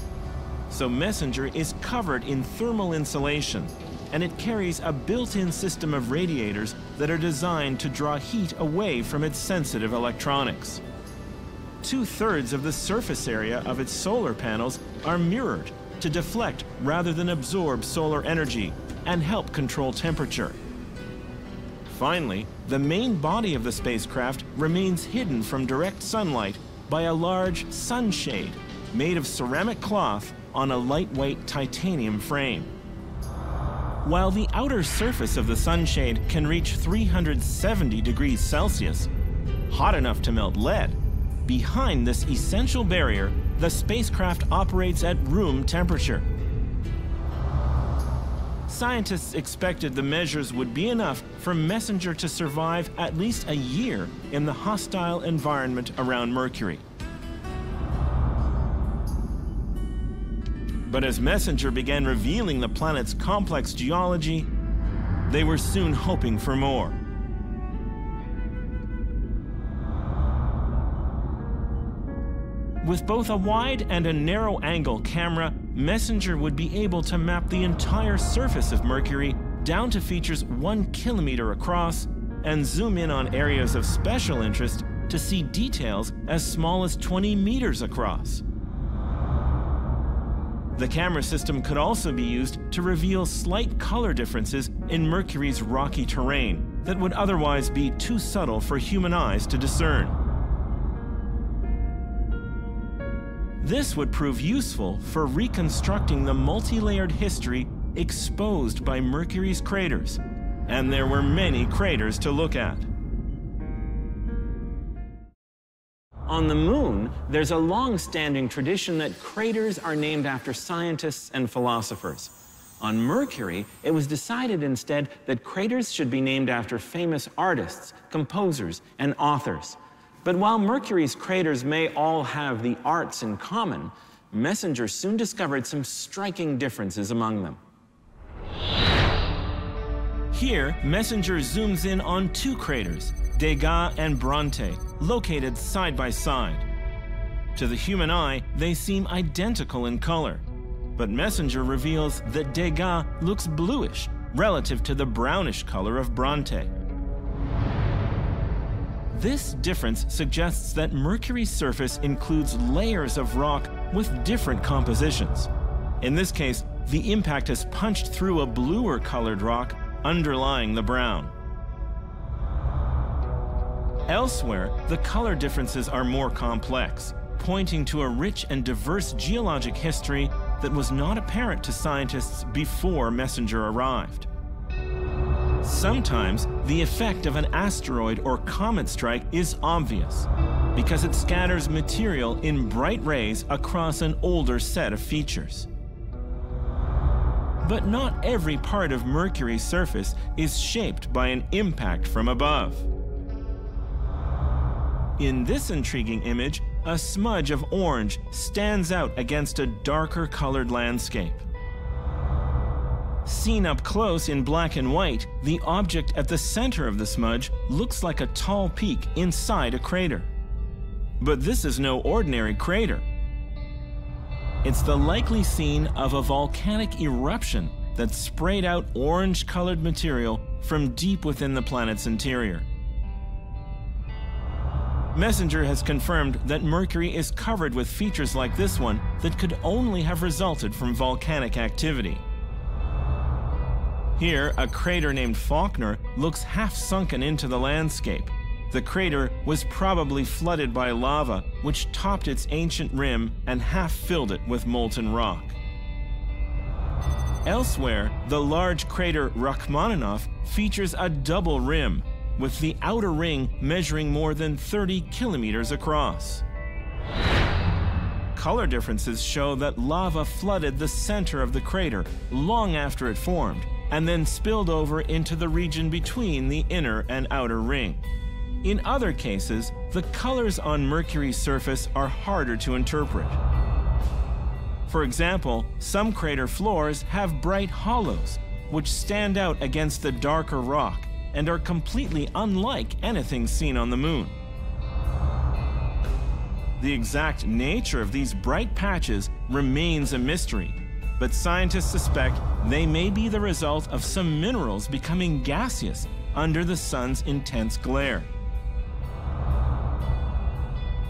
Speaker 4: So Messenger is covered in thermal insulation, and it carries a built-in system of radiators that are designed to draw heat away from its sensitive electronics. Two-thirds of the surface area of its solar panels are mirrored to deflect rather than absorb solar energy and help control temperature. Finally, the main body of the spacecraft remains hidden from direct sunlight by a large sunshade made of ceramic cloth on a lightweight titanium frame. While the outer surface of the sunshade can reach 370 degrees Celsius, hot enough to melt lead, behind this essential barrier, the spacecraft operates at room temperature. Scientists expected the measures would be enough for Messenger to survive at least a year in the hostile environment around Mercury. But as Messenger began revealing the planet's complex geology, they were soon hoping for more. With both a wide and a narrow angle camera, Messenger would be able to map the entire surface of Mercury down to features one kilometer across and zoom in on areas of special interest to see details as small as 20 meters across. The camera system could also be used to reveal slight color differences in Mercury's rocky terrain that would otherwise be too subtle for human eyes to discern. This would prove useful for reconstructing the multi-layered history exposed by Mercury's craters, and there were many craters to look at.
Speaker 12: On the moon, there's a long-standing tradition that craters are named after scientists and philosophers. On Mercury, it was decided instead that craters should be named after famous artists, composers, and authors. But while Mercury's craters may all have the arts in common, Messenger soon discovered some striking differences among them.
Speaker 4: Here, Messenger zooms in on two craters, Degas and Bronte, located side by side. To the human eye, they seem identical in color, but Messenger reveals that Degas looks bluish relative to the brownish color of Bronte. This difference suggests that Mercury's surface includes layers of rock with different compositions. In this case, the impact has punched through a bluer colored rock underlying the brown. Elsewhere, the color differences are more complex, pointing to a rich and diverse geologic history that was not apparent to scientists before Messenger arrived. Sometimes, the effect of an asteroid or comet strike is obvious because it scatters material in bright rays across an older set of features. But not every part of Mercury's surface is shaped by an impact from above. In this intriguing image, a smudge of orange stands out against a darker colored landscape. Seen up close in black and white, the object at the center of the smudge looks like a tall peak inside a crater. But this is no ordinary crater. It's the likely scene of a volcanic eruption that sprayed out orange-colored material from deep within the planet's interior. Messenger has confirmed that Mercury is covered with features like this one that could only have resulted from volcanic activity. Here, a crater named Faulkner looks half sunken into the landscape. The crater was probably flooded by lava, which topped its ancient rim and half filled it with molten rock. Elsewhere, the large crater Rachmaninoff features a double rim, with the outer ring measuring more than 30 kilometers across. Color differences show that lava flooded the center of the crater long after it formed, and then spilled over into the region between the inner and outer ring. In other cases, the colors on Mercury's surface are harder to interpret. For example, some crater floors have bright hollows, which stand out against the darker rock, and are completely unlike anything seen on the moon. The exact nature of these bright patches remains a mystery, but scientists suspect they may be the result of some minerals becoming gaseous under the sun's intense glare.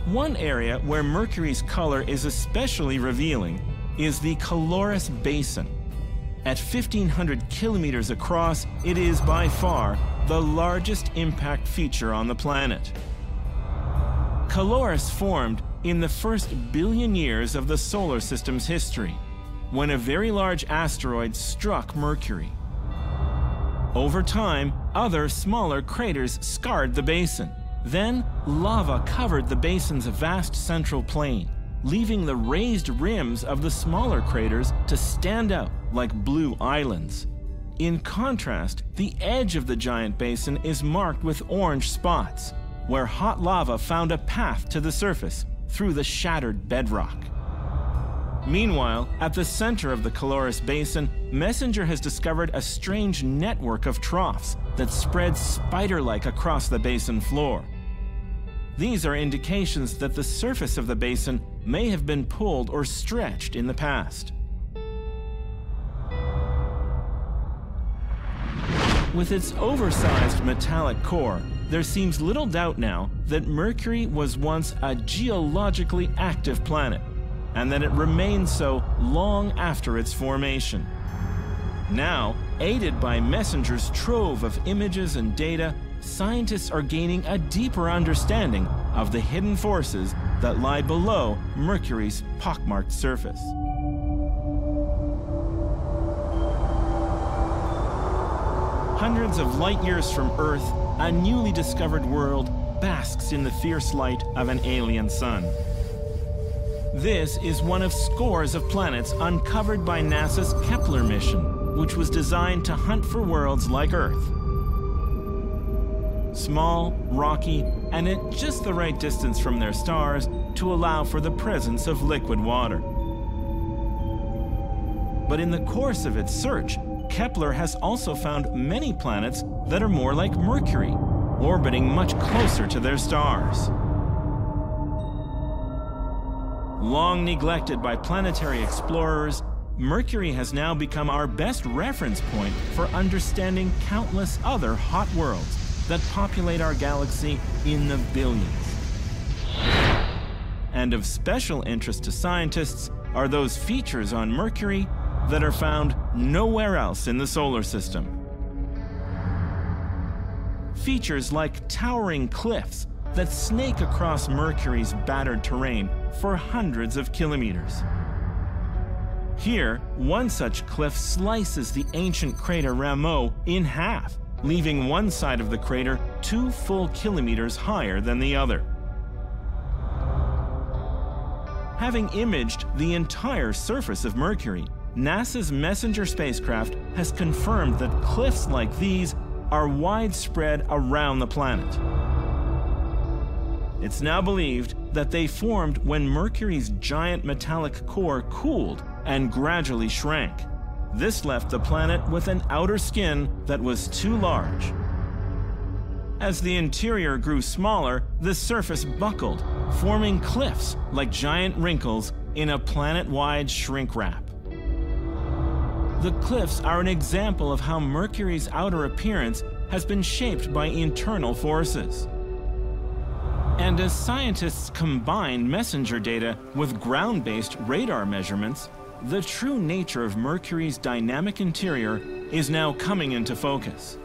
Speaker 4: One area where Mercury's color is especially revealing is the Caloris Basin. At 1,500 kilometers across, it is by far the largest impact feature on the planet. Caloris formed in the first billion years of the solar system's history, when a very large asteroid struck Mercury. Over time, other smaller craters scarred the basin. Then, lava covered the basin's vast central plain, leaving the raised rims of the smaller craters to stand out like blue islands. In contrast, the edge of the giant basin is marked with orange spots, where hot lava found a path to the surface through the shattered bedrock. Meanwhile, at the center of the Caloris Basin, Messenger has discovered a strange network of troughs that spread spider like across the basin floor. These are indications that the surface of the basin may have been pulled or stretched in the past. With its oversized metallic core, there seems little doubt now that Mercury was once a geologically active planet, and that it remained so long after its formation. Now, aided by Messenger's trove of images and data, scientists are gaining a deeper understanding of the hidden forces that lie below Mercury's pockmarked surface. Hundreds of light years from Earth, a newly discovered world basks in the fierce light of an alien sun. This is one of scores of planets uncovered by NASA's Kepler mission, which was designed to hunt for worlds like Earth. Small, rocky, and at just the right distance from their stars to allow for the presence of liquid water. But in the course of its search, Kepler has also found many planets that are more like Mercury, orbiting much closer to their stars. Long neglected by planetary explorers, Mercury has now become our best reference point for understanding countless other hot worlds that populate our galaxy in the billions. And of special interest to scientists are those features on Mercury that are found nowhere else in the solar system. Features like towering cliffs that snake across Mercury's battered terrain for hundreds of kilometers. Here, one such cliff slices the ancient crater Rameau in half, leaving one side of the crater two full kilometers higher than the other. Having imaged the entire surface of Mercury, NASA's Messenger spacecraft has confirmed that cliffs like these are widespread around the planet. It's now believed that they formed when Mercury's giant metallic core cooled and gradually shrank. This left the planet with an outer skin that was too large. As the interior grew smaller, the surface buckled, forming cliffs like giant wrinkles in a planet-wide shrink wrap. The cliffs are an example of how Mercury's outer appearance has been shaped by internal forces. And as scientists combine messenger data with ground-based radar measurements, the true nature of Mercury's dynamic interior is now coming into focus.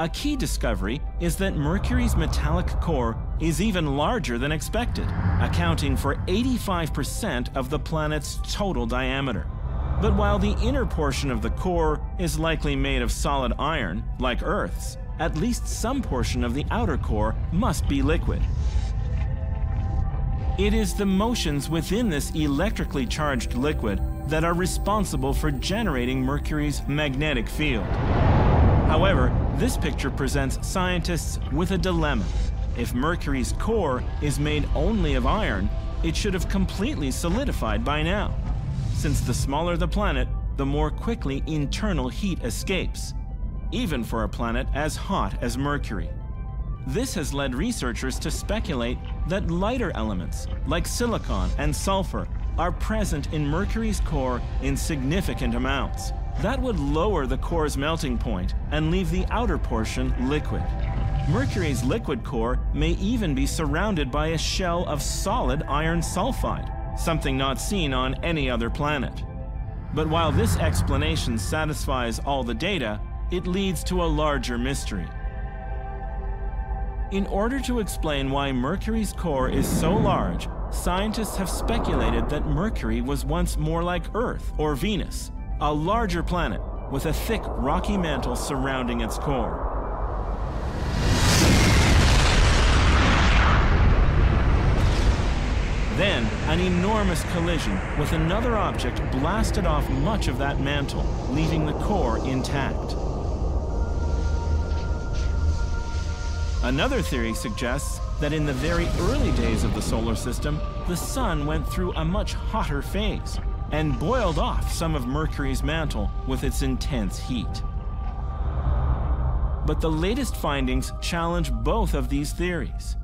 Speaker 4: A key discovery is that Mercury's metallic core is even larger than expected, accounting for 85% of the planet's total diameter. But while the inner portion of the core is likely made of solid iron, like Earth's, at least some portion of the outer core must be liquid. It is the motions within this electrically charged liquid that are responsible for generating Mercury's magnetic field. However, this picture presents scientists with a dilemma. If Mercury's core is made only of iron, it should have completely solidified by now. Since the smaller the planet, the more quickly internal heat escapes, even for a planet as hot as Mercury. This has led researchers to speculate that lighter elements, like silicon and sulfur, are present in Mercury's core in significant amounts. That would lower the core's melting point and leave the outer portion liquid. Mercury's liquid core may even be surrounded by a shell of solid iron sulfide, something not seen on any other planet. But while this explanation satisfies all the data, it leads to a larger mystery. In order to explain why Mercury's core is so large, scientists have speculated that Mercury was once more like Earth or Venus, a larger planet with a thick rocky mantle surrounding its core. Then, an enormous collision with another object blasted off much of that mantle, leaving the core intact. Another theory suggests that in the very early days of the solar system, the sun went through a much hotter phase and boiled off some of Mercury's mantle with its intense heat. But the latest findings challenge both of these theories.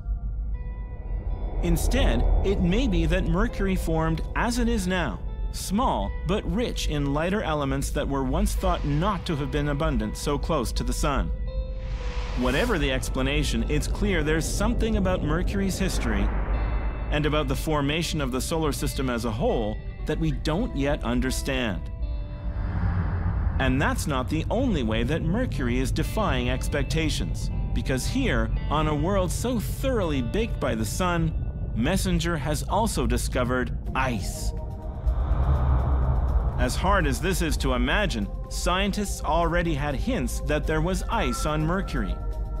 Speaker 4: Instead, it may be that Mercury formed as it is now, small but rich in lighter elements that were once thought not to have been abundant so close to the Sun. Whatever the explanation, it's clear there's something about Mercury's history and about the formation of the solar system as a whole that we don't yet understand. And that's not the only way that Mercury is defying expectations, because here, on a world so thoroughly baked by the sun, Messenger has also discovered ice. As hard as this is to imagine, scientists already had hints that there was ice on Mercury,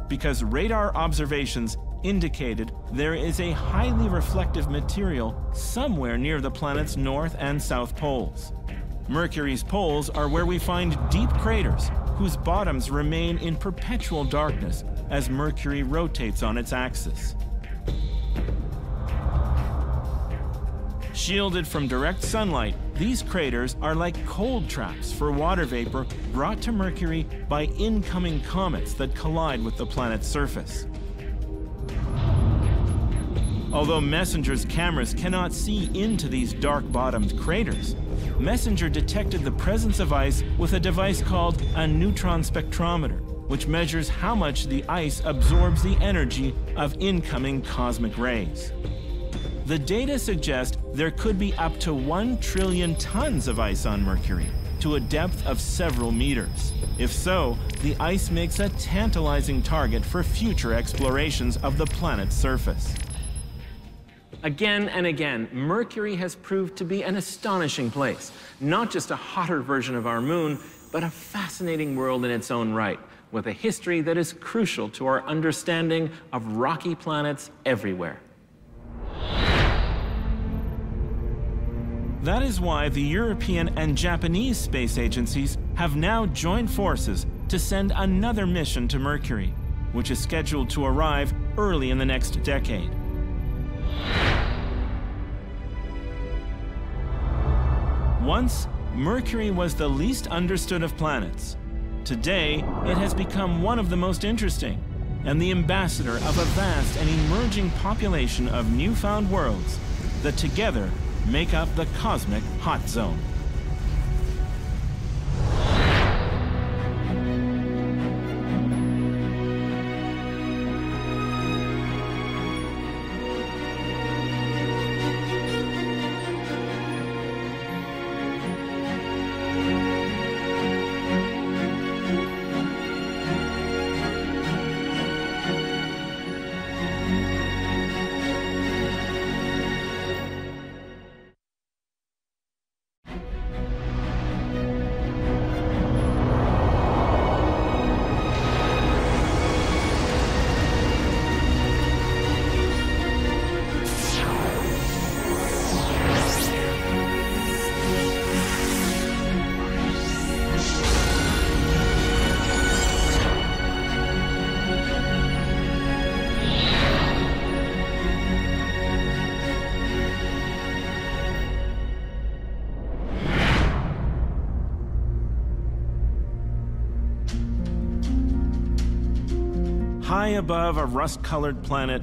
Speaker 4: because radar observations indicated there is a highly reflective material somewhere near the planet's north and south poles. Mercury's poles are where we find deep craters whose bottoms remain in perpetual darkness as Mercury rotates on its axis. Shielded from direct sunlight, these craters are like cold traps for water vapor brought to Mercury by incoming comets that collide with the planet's surface. Although Messenger's cameras cannot see into these dark-bottomed craters, Messenger detected the presence of ice with a device called a neutron spectrometer, which measures how much the ice absorbs the energy of incoming cosmic rays. The data suggest there could be up to 1 trillion tons of ice on Mercury, to a depth of several meters. If so, the ice makes a tantalizing target for future explorations of the planet's surface.
Speaker 13: Again and again, Mercury has proved to be an astonishing place. Not just a hotter version of our moon, but a fascinating world in its own right, with a history that is crucial to our understanding of rocky planets everywhere.
Speaker 4: That is why the European and Japanese space agencies have now joined forces to send another mission to Mercury, which is scheduled to arrive early in the next decade. Once, Mercury was the least understood of planets. Today, it has become one of the most interesting and the ambassador of a vast and emerging population of newfound worlds that together make up the cosmic hot zone. Above a rust colored planet,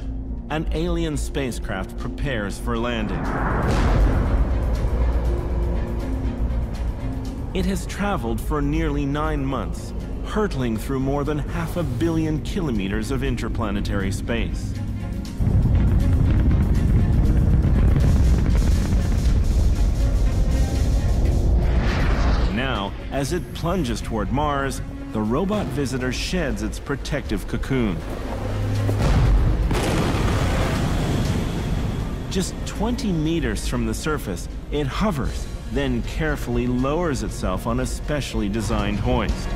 Speaker 4: an alien spacecraft prepares for landing. It has traveled for nearly nine months, hurtling through more than half a billion kilometers of interplanetary space. Now, as it plunges toward Mars, the robot visitor sheds its protective cocoon. Just 20 meters from the surface, it hovers, then carefully lowers itself on a specially designed hoist.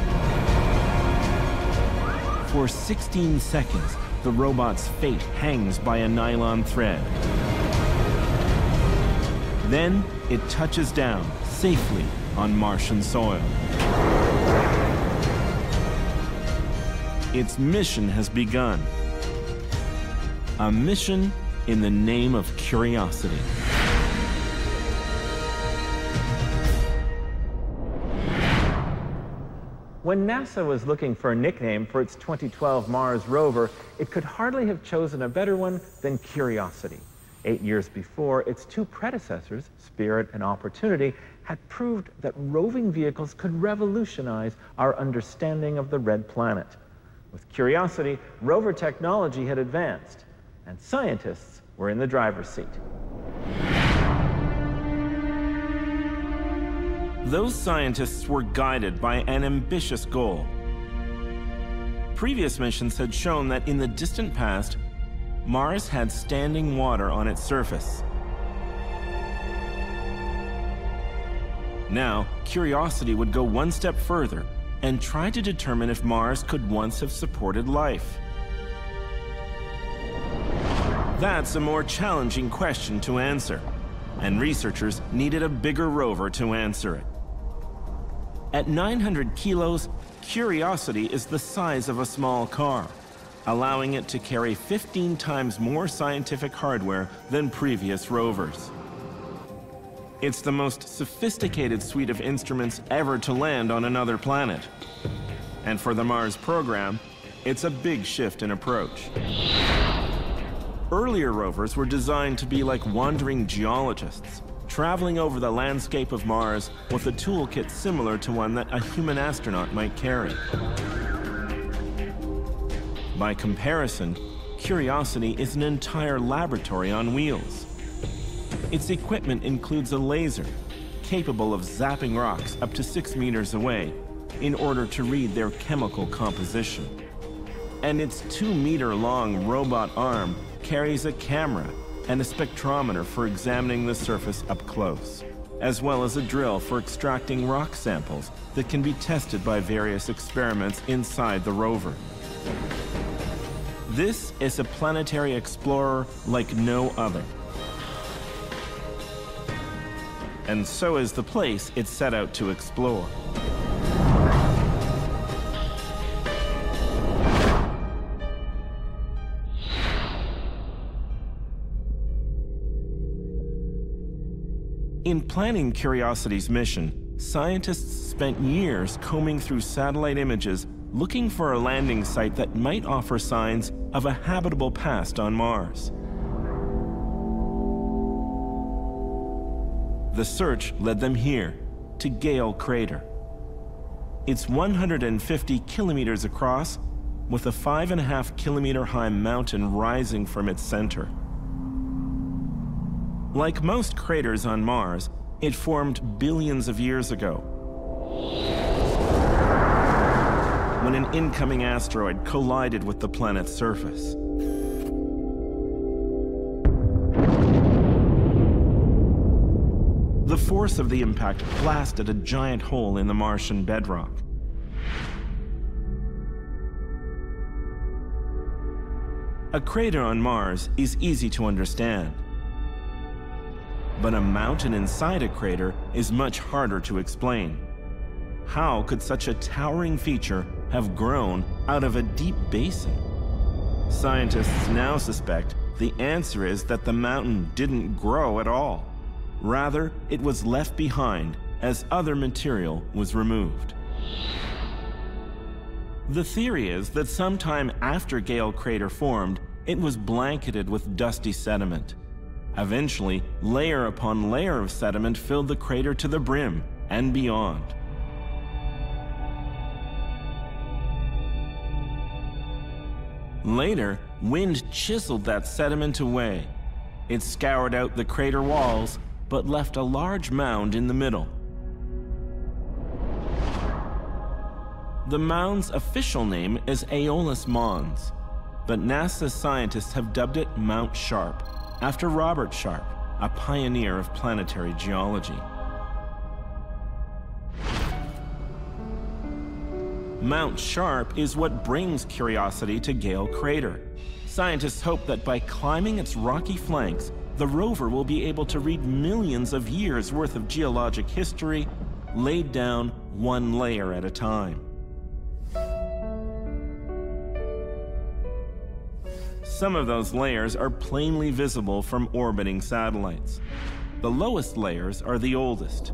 Speaker 4: For 16 seconds, the robot's fate hangs by a nylon thread. Then it touches down safely on Martian soil. Its mission has begun. A mission in the name of curiosity.
Speaker 14: When NASA was looking for a nickname for its 2012 Mars rover, it could hardly have chosen a better one than Curiosity. Eight years before, its two predecessors, Spirit and Opportunity, had proved that roving vehicles could revolutionize our understanding of the red planet. With Curiosity, rover technology had advanced, and scientists were in the driver's seat.
Speaker 4: Those scientists were guided by an ambitious goal. Previous missions had shown that in the distant past, Mars had standing water on its surface. Now, Curiosity would go one step further and try to determine if Mars could once have supported life. That's a more challenging question to answer, and researchers needed a bigger rover to answer it. At 900 kilos, Curiosity is the size of a small car, allowing it to carry 15 times more scientific hardware than previous rovers. It's the most sophisticated suite of instruments ever to land on another planet. And for the Mars program, it's a big shift in approach. Earlier rovers were designed to be like wandering geologists, traveling over the landscape of Mars with a toolkit similar to one that a human astronaut might carry. By comparison, Curiosity is an entire laboratory on wheels. Its equipment includes a laser capable of zapping rocks up to six meters away in order to read their chemical composition. And its two meter long robot arm carries a camera and a spectrometer for examining the surface up close, as well as a drill for extracting rock samples that can be tested by various experiments inside the rover. This is a planetary explorer like no other. And so is the place it set out to explore. In planning Curiosity's mission, scientists spent years combing through satellite images looking for a landing site that might offer signs of a habitable past on Mars. The search led them here, to Gale Crater. It's 150 kilometers across, with a five and a half kilometer high mountain rising from its center. Like most craters on Mars, it formed billions of years ago. When an incoming asteroid collided with the planet's surface. Force of the impact blasted a giant hole in the Martian bedrock. A crater on Mars is easy to understand. But a mountain inside a crater is much harder to explain. How could such a towering feature have grown out of a deep basin? Scientists now suspect the answer is that the mountain didn't grow at all. Rather, it was left behind as other material was removed. The theory is that sometime after Gale Crater formed, it was blanketed with dusty sediment. Eventually, layer upon layer of sediment filled the crater to the brim and beyond. Later, wind chiseled that sediment away. It scoured out the crater walls, but left a large mound in the middle. The mound's official name is Aeolis Mons, but NASA scientists have dubbed it Mount Sharp, after Robert Sharp, a pioneer of planetary geology. Mount Sharp is what brings Curiosity to Gale Crater. Scientists hope that by climbing its rocky flanks, the rover will be able to read millions of years worth of geologic history laid down one layer at a time. Some of those layers are plainly visible from orbiting satellites. The lowest layers are the oldest.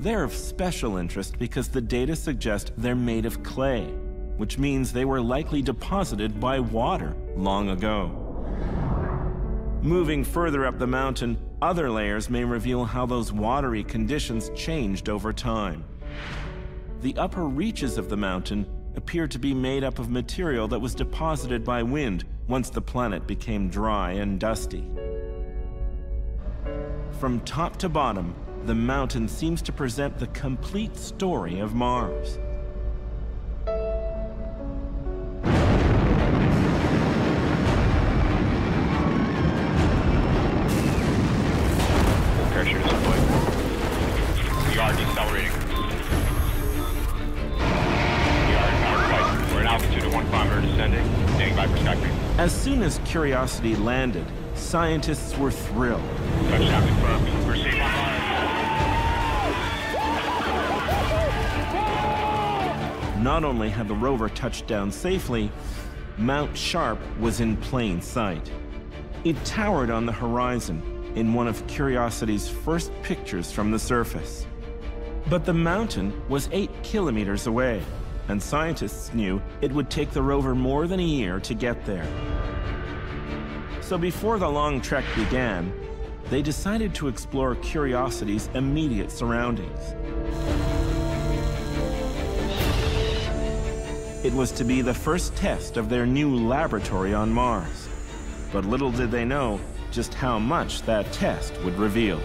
Speaker 4: They're of special interest because the data suggest they're made of clay, which means they were likely deposited by water long ago. Moving further up the mountain, other layers may reveal how those watery conditions changed over time. The upper reaches of the mountain appear to be made up of material that was deposited by wind once the planet became dry and dusty. From top to bottom, the mountain seems to present the complete story of Mars. Curiosity landed, scientists were thrilled. Not only had the rover touched down safely, Mount Sharp was in plain sight. It towered on the horizon in one of Curiosity's first pictures from the surface. But the mountain was eight kilometers away, and scientists knew it would take the rover more than a year to get there. So before the long trek began, they decided to explore Curiosity's immediate surroundings. It was to be the first test of their new laboratory on Mars. But little did they know just how much that test would reveal.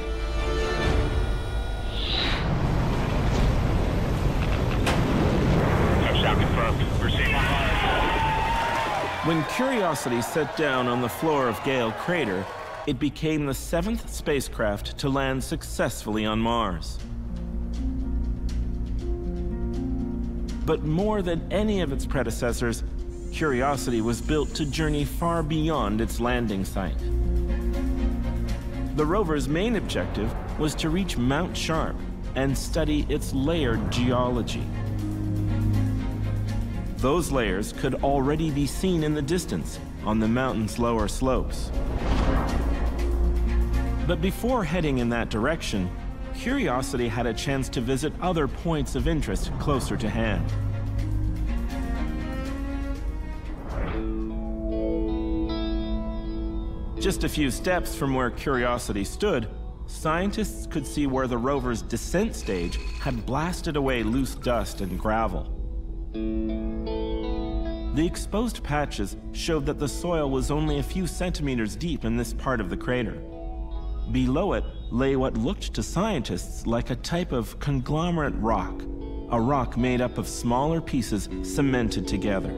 Speaker 4: When Curiosity set down on the floor of Gale Crater, it became the seventh spacecraft to land successfully on Mars. But more than any of its predecessors, Curiosity was built to journey far beyond its landing site. The rover's main objective was to reach Mount Sharp and study its layered geology. Those layers could already be seen in the distance on the mountain's lower slopes. But before heading in that direction, Curiosity had a chance to visit other points of interest closer to hand. Just a few steps from where Curiosity stood, scientists could see where the rover's descent stage had blasted away loose dust and gravel. The exposed patches showed that the soil was only a few centimeters deep in this part of the crater. Below it lay what looked to scientists like a type of conglomerate rock, a rock made up of smaller pieces cemented together.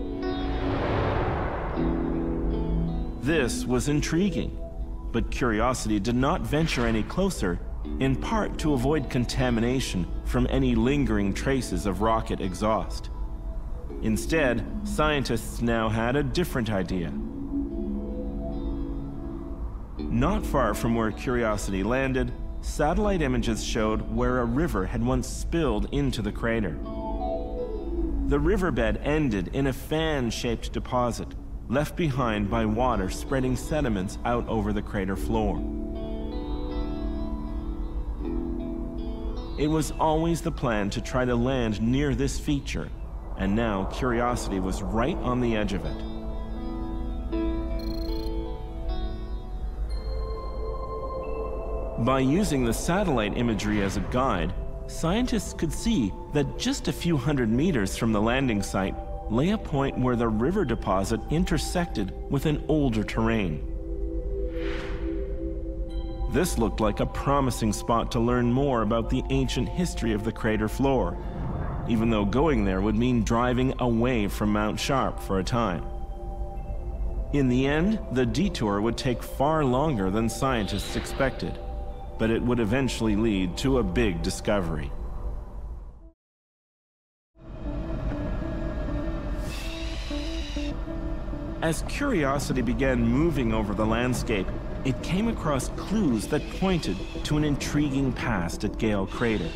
Speaker 4: This was intriguing, but Curiosity did not venture any closer, in part to avoid contamination from any lingering traces of rocket exhaust. Instead, scientists now had a different idea. Not far from where Curiosity landed, satellite images showed where a river had once spilled into the crater. The riverbed ended in a fan-shaped deposit, left behind by water spreading sediments out over the crater floor. It was always the plan to try to land near this feature, and now Curiosity was right on the edge of it. By using the satellite imagery as a guide, scientists could see that just a few hundred meters from the landing site lay a point where the river deposit intersected with an older terrain. This looked like a promising spot to learn more about the ancient history of the crater floor, even though going there would mean driving away from Mount Sharp for a time. In the end, the detour would take far longer than scientists expected, but it would eventually lead to a big discovery. As curiosity began moving over the landscape, it came across clues that pointed to an intriguing past at Gale Crater.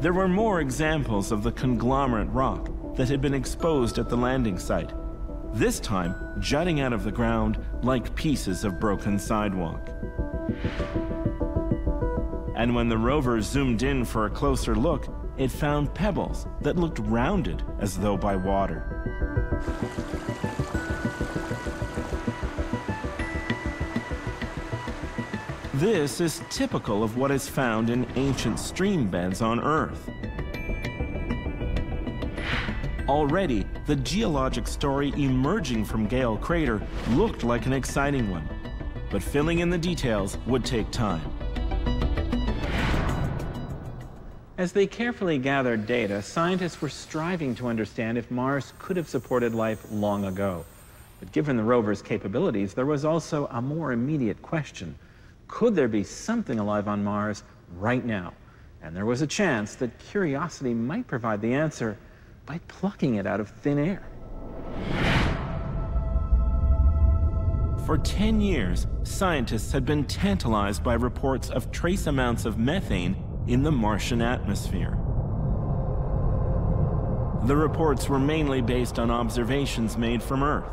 Speaker 4: There were more examples of the conglomerate rock that had been exposed at the landing site, this time jutting out of the ground like pieces of broken sidewalk. And when the rover zoomed in for a closer look, it found pebbles that looked rounded as though by water. This is typical of what is found in ancient stream beds on Earth. Already, the geologic story emerging from Gale Crater looked like an exciting one, but filling in the details would take time.
Speaker 14: As they carefully gathered data, scientists were striving to understand if Mars could have supported life long ago. But given the rover's capabilities, there was also a more immediate question. Could there be something alive on Mars right now? And there was a chance that Curiosity might provide the answer by plucking it out of thin air.
Speaker 4: For 10 years, scientists had been tantalized by reports of trace amounts of methane in the Martian atmosphere. The reports were mainly based on observations made from Earth,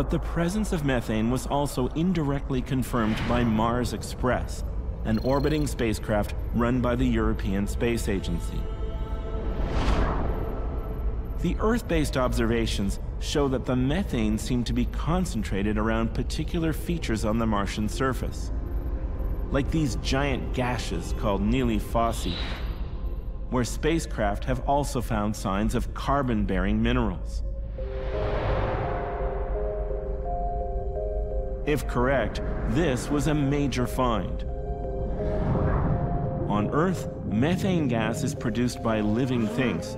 Speaker 4: but the presence of methane was also indirectly confirmed by Mars Express, an orbiting spacecraft run by the European Space Agency. The Earth-based observations show that the methane seemed to be concentrated around particular features on the Martian surface like these giant gashes called nili fossae, where spacecraft have also found signs of carbon-bearing minerals. If correct, this was a major find. On Earth, methane gas is produced by living things.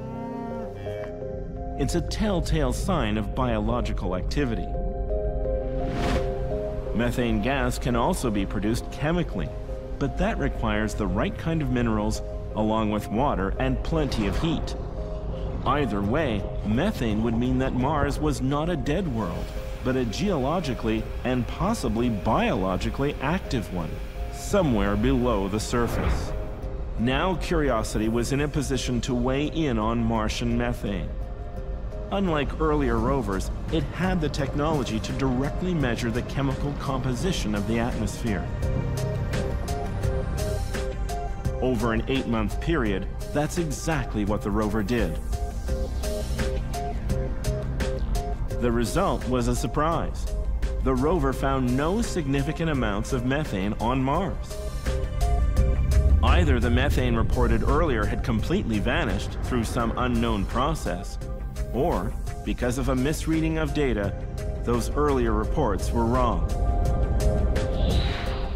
Speaker 4: It's a telltale sign of biological activity. Methane gas can also be produced chemically, but that requires the right kind of minerals along with water and plenty of heat. Either way, methane would mean that Mars was not a dead world, but a geologically and possibly biologically active one, somewhere below the surface. Now Curiosity was in a position to weigh in on Martian methane. Unlike earlier rovers, it had the technology to directly measure the chemical composition of the atmosphere. Over an eight-month period, that's exactly what the rover did. The result was a surprise. The rover found no significant amounts of methane on Mars. Either the methane reported earlier had completely vanished through some unknown process, or, because of a misreading of data, those earlier reports were wrong.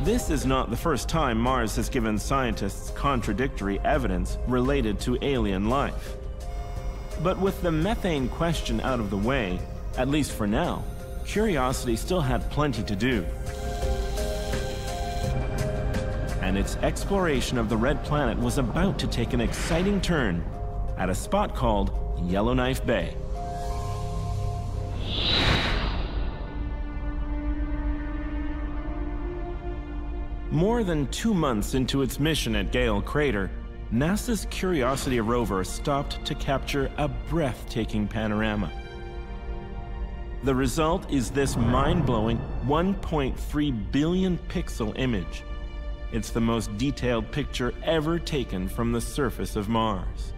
Speaker 4: This is not the first time Mars has given scientists contradictory evidence related to alien life. But with the methane question out of the way, at least for now, Curiosity still had plenty to do. And its exploration of the Red Planet was about to take an exciting turn at a spot called Yellowknife Bay. More than two months into its mission at Gale Crater, NASA's Curiosity rover stopped to capture a breathtaking panorama. The result is this mind-blowing 1.3 billion pixel image. It's the most detailed picture ever taken from the surface of Mars.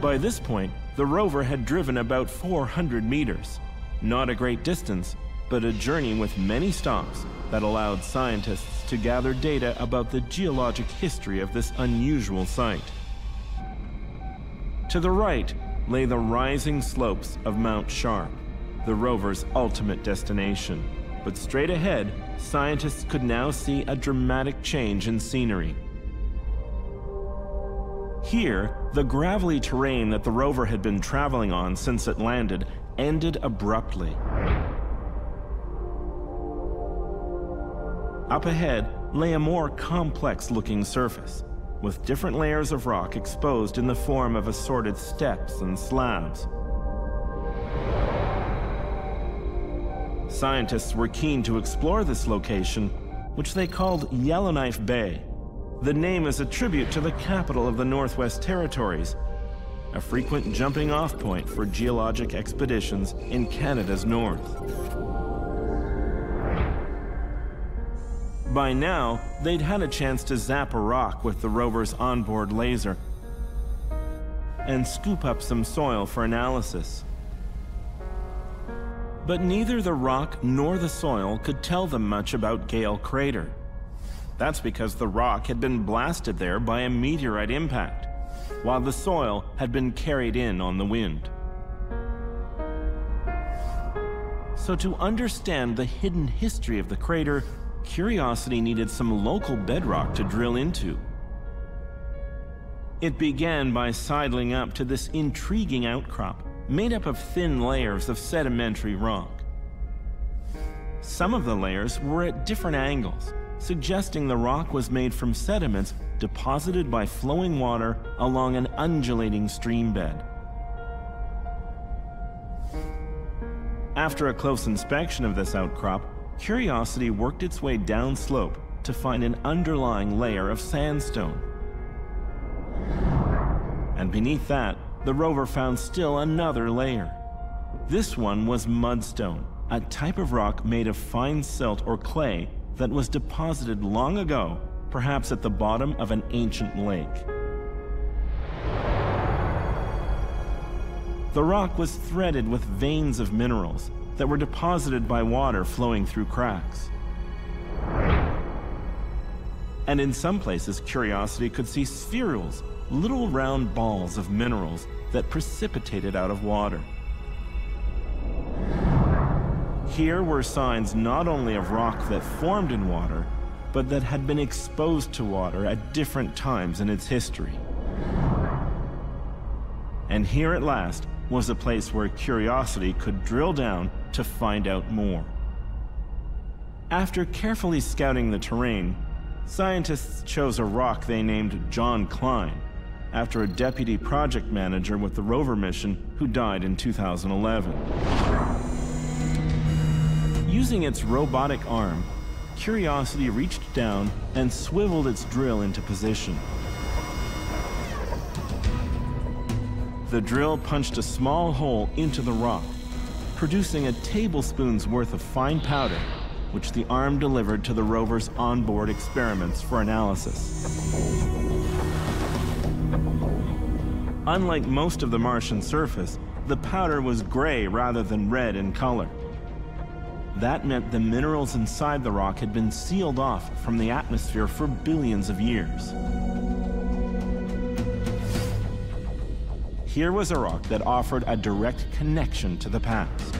Speaker 4: By this point, the rover had driven about 400 meters. Not a great distance, but a journey with many stops that allowed scientists to gather data about the geologic history of this unusual site. To the right lay the rising slopes of Mount Sharp, the rover's ultimate destination. But straight ahead, scientists could now see a dramatic change in scenery. Here, the gravelly terrain that the rover had been traveling on since it landed ended abruptly. Up ahead lay a more complex looking surface, with different layers of rock exposed in the form of assorted steps and slabs. Scientists were keen to explore this location, which they called Yellowknife Bay. The name is a tribute to the capital of the Northwest Territories, a frequent jumping off point for geologic expeditions in Canada's north. By now, they'd had a chance to zap a rock with the rover's onboard laser and scoop up some soil for analysis. But neither the rock nor the soil could tell them much about Gale Crater. That's because the rock had been blasted there by a meteorite impact, while the soil had been carried in on the wind. So to understand the hidden history of the crater, Curiosity needed some local bedrock to drill into. It began by sidling up to this intriguing outcrop, made up of thin layers of sedimentary rock. Some of the layers were at different angles, suggesting the rock was made from sediments deposited by flowing water along an undulating stream bed. After a close inspection of this outcrop, Curiosity worked its way downslope to find an underlying layer of sandstone. And beneath that, the rover found still another layer. This one was mudstone, a type of rock made of fine silt or clay that was deposited long ago, perhaps at the bottom of an ancient lake. The rock was threaded with veins of minerals that were deposited by water flowing through cracks. And in some places, Curiosity could see spherules, little round balls of minerals that precipitated out of water. Here were signs not only of rock that formed in water, but that had been exposed to water at different times in its history. And here at last was a place where curiosity could drill down to find out more. After carefully scouting the terrain, scientists chose a rock they named John Klein, after a deputy project manager with the rover mission who died in 2011. Using its robotic arm, Curiosity reached down and swiveled its drill into position. The drill punched a small hole into the rock, producing a tablespoon's worth of fine powder, which the arm delivered to the rover's onboard experiments for analysis. Unlike most of the Martian surface, the powder was gray rather than red in color. That meant the minerals inside the rock had been sealed off from the atmosphere for billions of years. Here was a rock that offered a direct connection to the past.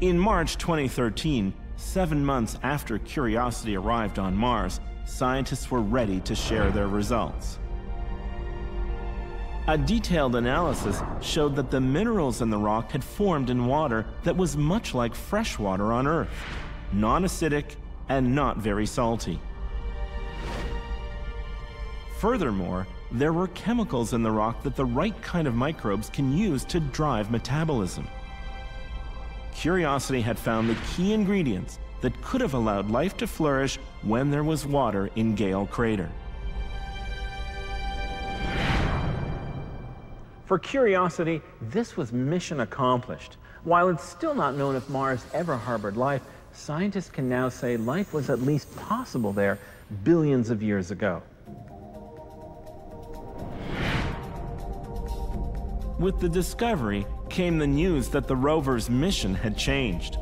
Speaker 4: In March 2013, seven months after Curiosity arrived on Mars, scientists were ready to share their results. A detailed analysis showed that the minerals in the rock had formed in water that was much like fresh water on Earth, non-acidic and not very salty. Furthermore, there were chemicals in the rock that the right kind of microbes can use to drive metabolism. Curiosity had found the key ingredients that could have allowed life to flourish when there was water in Gale Crater. For Curiosity, this was mission accomplished. While it's still not known if Mars ever harbored life, scientists can now say life was at least possible there billions of years ago. With the discovery came the news that the rover's mission had changed.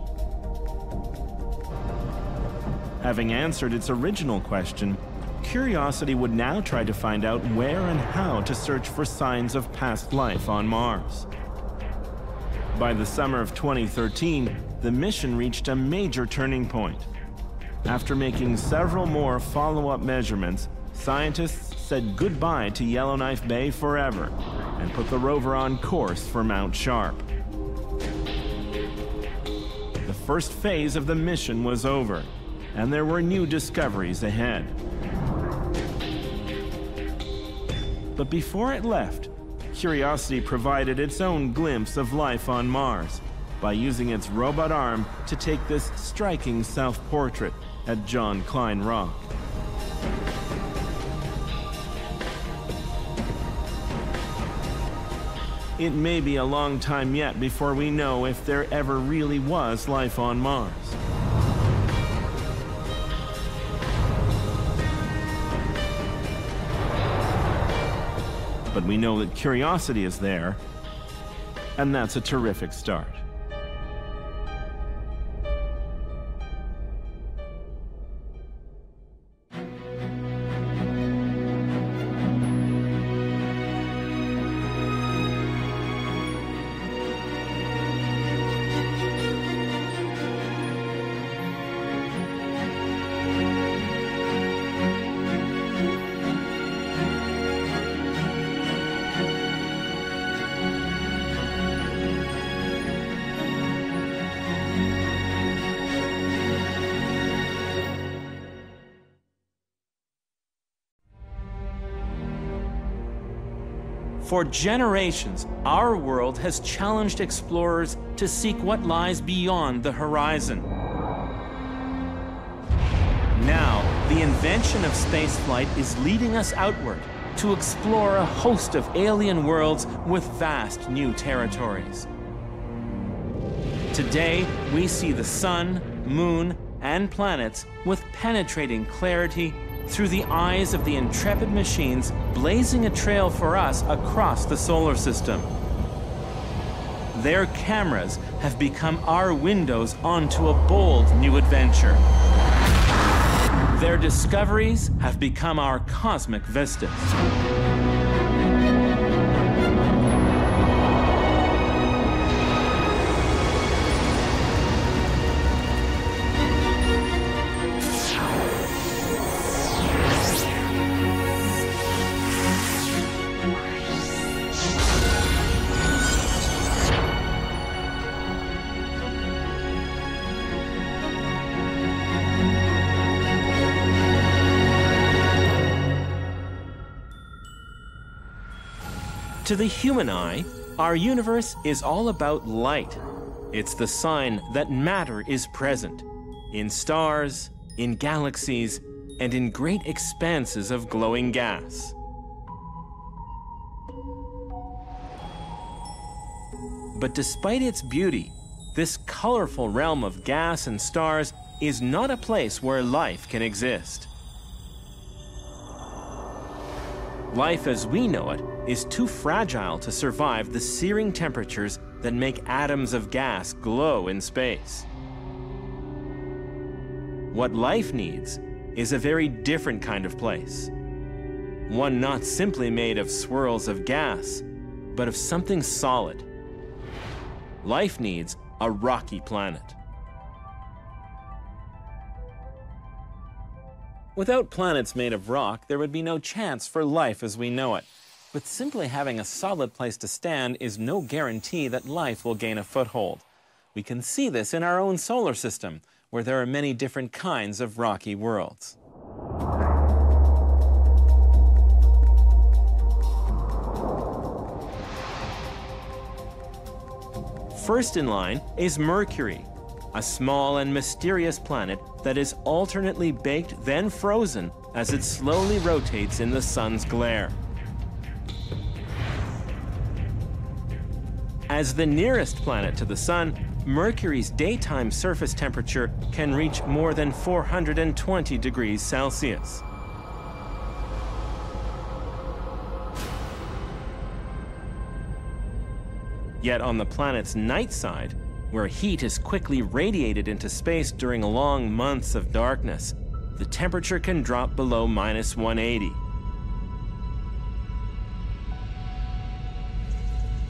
Speaker 4: Having answered its original question, Curiosity would now try to find out where and how to search for signs of past life on Mars. By the summer of 2013, the mission reached a major turning point. After making several more follow-up measurements, scientists said goodbye to Yellowknife Bay forever and put the rover on course for Mount Sharp. The first phase of the mission was over, and there were new discoveries ahead. But before it left, Curiosity provided its own glimpse of life on Mars by using its robot arm to take this striking self-portrait at John Klein Rock. It may be a long time yet before we know if there ever really was life on Mars. But we know that curiosity is there, and that's a terrific start. For generations, our world has challenged explorers to seek what lies beyond the horizon. Now, the invention of spaceflight is leading us outward to explore a host of alien worlds with vast new territories. Today, we see the sun, moon, and planets with penetrating clarity through the eyes of the intrepid machines blazing a trail for us across the solar system. Their cameras have become our windows onto a bold new adventure. Their discoveries have become our cosmic vistas. To the human eye, our universe is all about light. It's the sign that matter is present in stars, in galaxies, and in great expanses of glowing gas. But despite its beauty, this colorful realm of gas and stars is not a place where life can exist. Life as we know it is too fragile to survive the searing temperatures that make atoms of gas glow in space. What life needs is a very different kind of place. One not simply made of swirls of gas, but of something solid. Life needs a rocky planet. Without planets made of rock, there would be no chance for life as we know it. But simply having a solid place to stand is no guarantee that life will gain a foothold. We can see this in our own solar system, where there are many different kinds of rocky worlds. First in line is Mercury, a small and mysterious planet that is alternately baked then frozen as it slowly rotates in the sun's glare. As the nearest planet to the Sun, Mercury's daytime surface temperature can reach more than 420 degrees Celsius. Yet on the planet's night side, where heat is quickly radiated into space during long months of darkness, the temperature can drop below minus 180.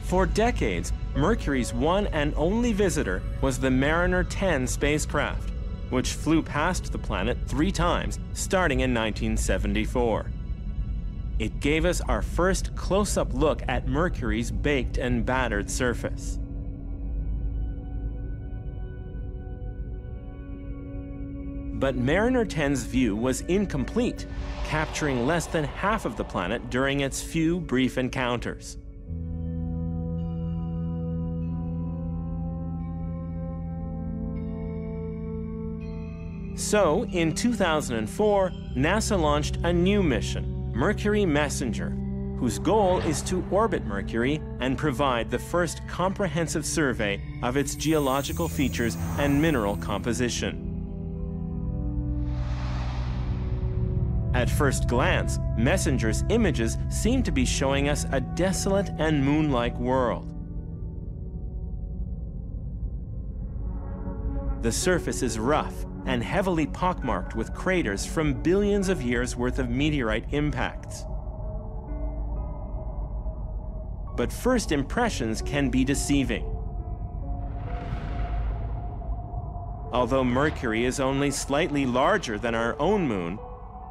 Speaker 4: For decades, Mercury's one and only visitor was the Mariner 10 spacecraft, which flew past the planet three times, starting in 1974. It gave us our first close-up look at Mercury's baked and battered surface. But Mariner 10's view was incomplete, capturing less than half of the planet during its few brief encounters. So, in 2004, NASA launched a new mission, Mercury Messenger, whose goal is to orbit Mercury and provide the first comprehensive survey of its geological features and mineral composition. At first glance, Messenger's images seem to be showing us a desolate and moon-like world. The surface is rough and heavily pockmarked with craters from billions of years worth of meteorite impacts. But first impressions can be deceiving. Although Mercury is only slightly larger than our own moon,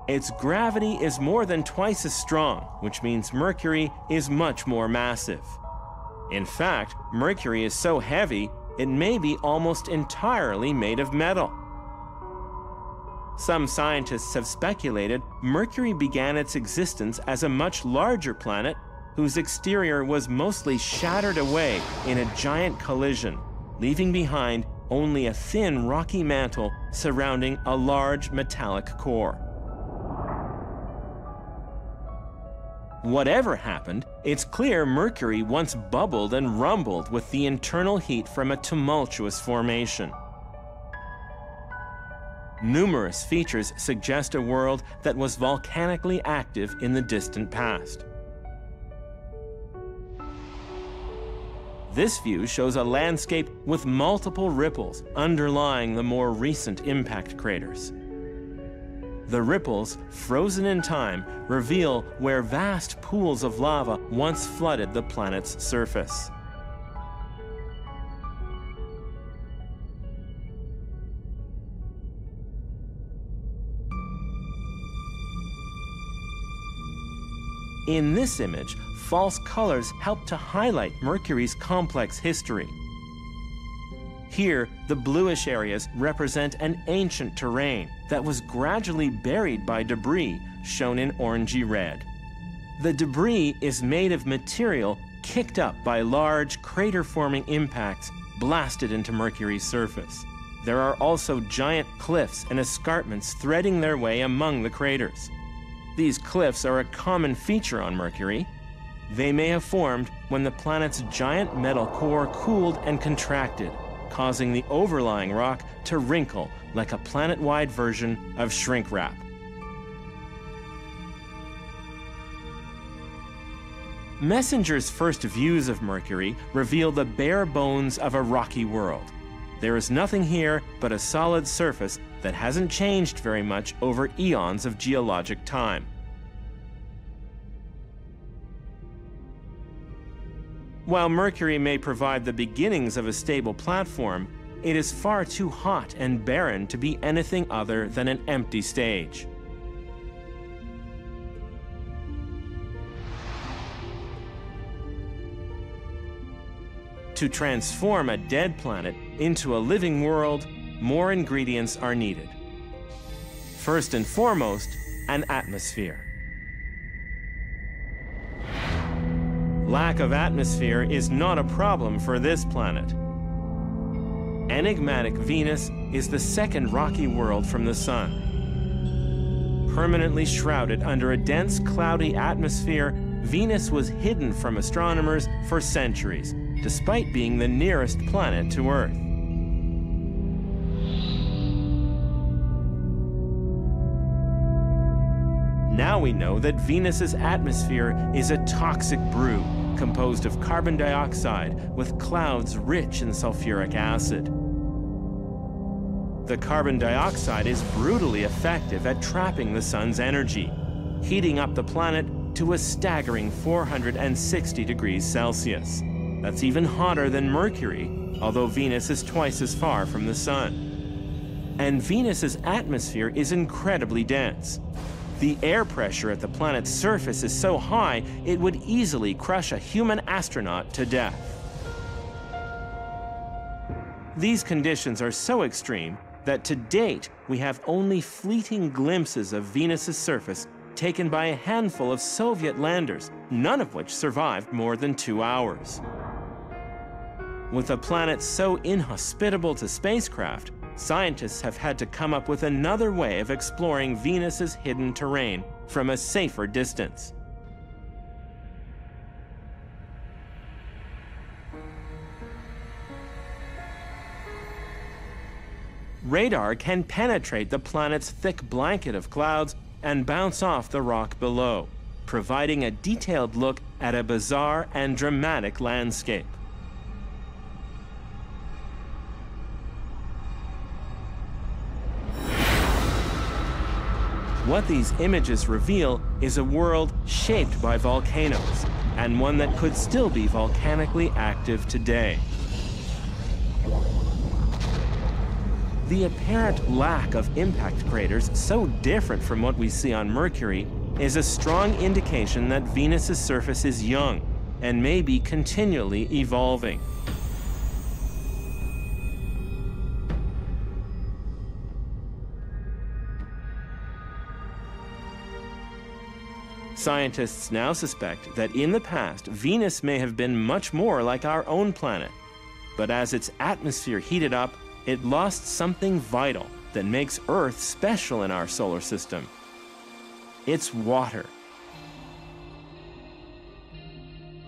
Speaker 4: its gravity is more than twice as strong, which means Mercury is much more massive. In fact, Mercury is so heavy, it may be almost entirely made of metal. Some scientists have speculated Mercury began its existence as a much larger planet whose exterior was mostly shattered away in a giant collision, leaving behind only a thin rocky mantle surrounding a large metallic core. Whatever happened, it's clear Mercury once bubbled and rumbled with the internal heat from a tumultuous formation. Numerous features suggest a world that was volcanically active in the distant past. This view shows a landscape with multiple ripples underlying the more recent impact craters. The ripples, frozen in time, reveal where vast pools of lava once flooded the planet's surface. In this image, false colors help to highlight Mercury's complex history. Here, the bluish areas represent an ancient terrain that was gradually buried by debris, shown in orangey red. The debris is made of material kicked up by large crater-forming impacts blasted into Mercury's surface. There are also giant cliffs and escarpments threading their way among the craters. These cliffs are a common feature on Mercury. They may have formed when the planet's giant metal core cooled and contracted, causing the overlying rock to wrinkle like a planet-wide version of shrink wrap. Messenger's first views of Mercury reveal the bare bones of a rocky world. There is nothing here but a solid surface that hasn't changed very much over eons of geologic time. While Mercury may provide the beginnings of a stable platform, it is far too hot and barren to be anything other than an empty stage. To transform a dead planet into a living world, more ingredients are needed. First and foremost, an atmosphere. Lack of atmosphere is not a problem for this planet. Enigmatic Venus is the second rocky world from the Sun. Permanently shrouded under a dense, cloudy atmosphere, Venus was hidden from astronomers for centuries, despite being the nearest planet to Earth. Now we know that Venus's atmosphere is a toxic brew composed of carbon dioxide with clouds rich in sulfuric acid. The carbon dioxide is brutally effective at trapping the sun's energy, heating up the planet to a staggering 460 degrees Celsius. That's even hotter than Mercury, although Venus is twice as far from the sun. And Venus's atmosphere is incredibly dense. The air pressure at the planet's surface is so high, it would easily crush a human astronaut to death. These conditions are so extreme that to date, we have only fleeting glimpses of Venus's surface taken by a handful of Soviet landers, none of which survived more than two hours. With a planet so inhospitable to spacecraft, scientists have had to come up with another way of exploring Venus's hidden terrain from a safer distance. Radar can penetrate the planet's thick blanket of clouds and bounce off the rock below, providing a detailed look at a bizarre and dramatic landscape. What these images reveal is a world shaped by volcanoes, and one that could still be volcanically active today. The apparent lack of impact craters, so different from what we see on Mercury, is a strong indication that Venus's surface is young and may be continually evolving. Scientists now suspect that in the past, Venus may have been much more like our own planet. But as its atmosphere heated up, it lost something vital that makes Earth special in our solar system. It's water.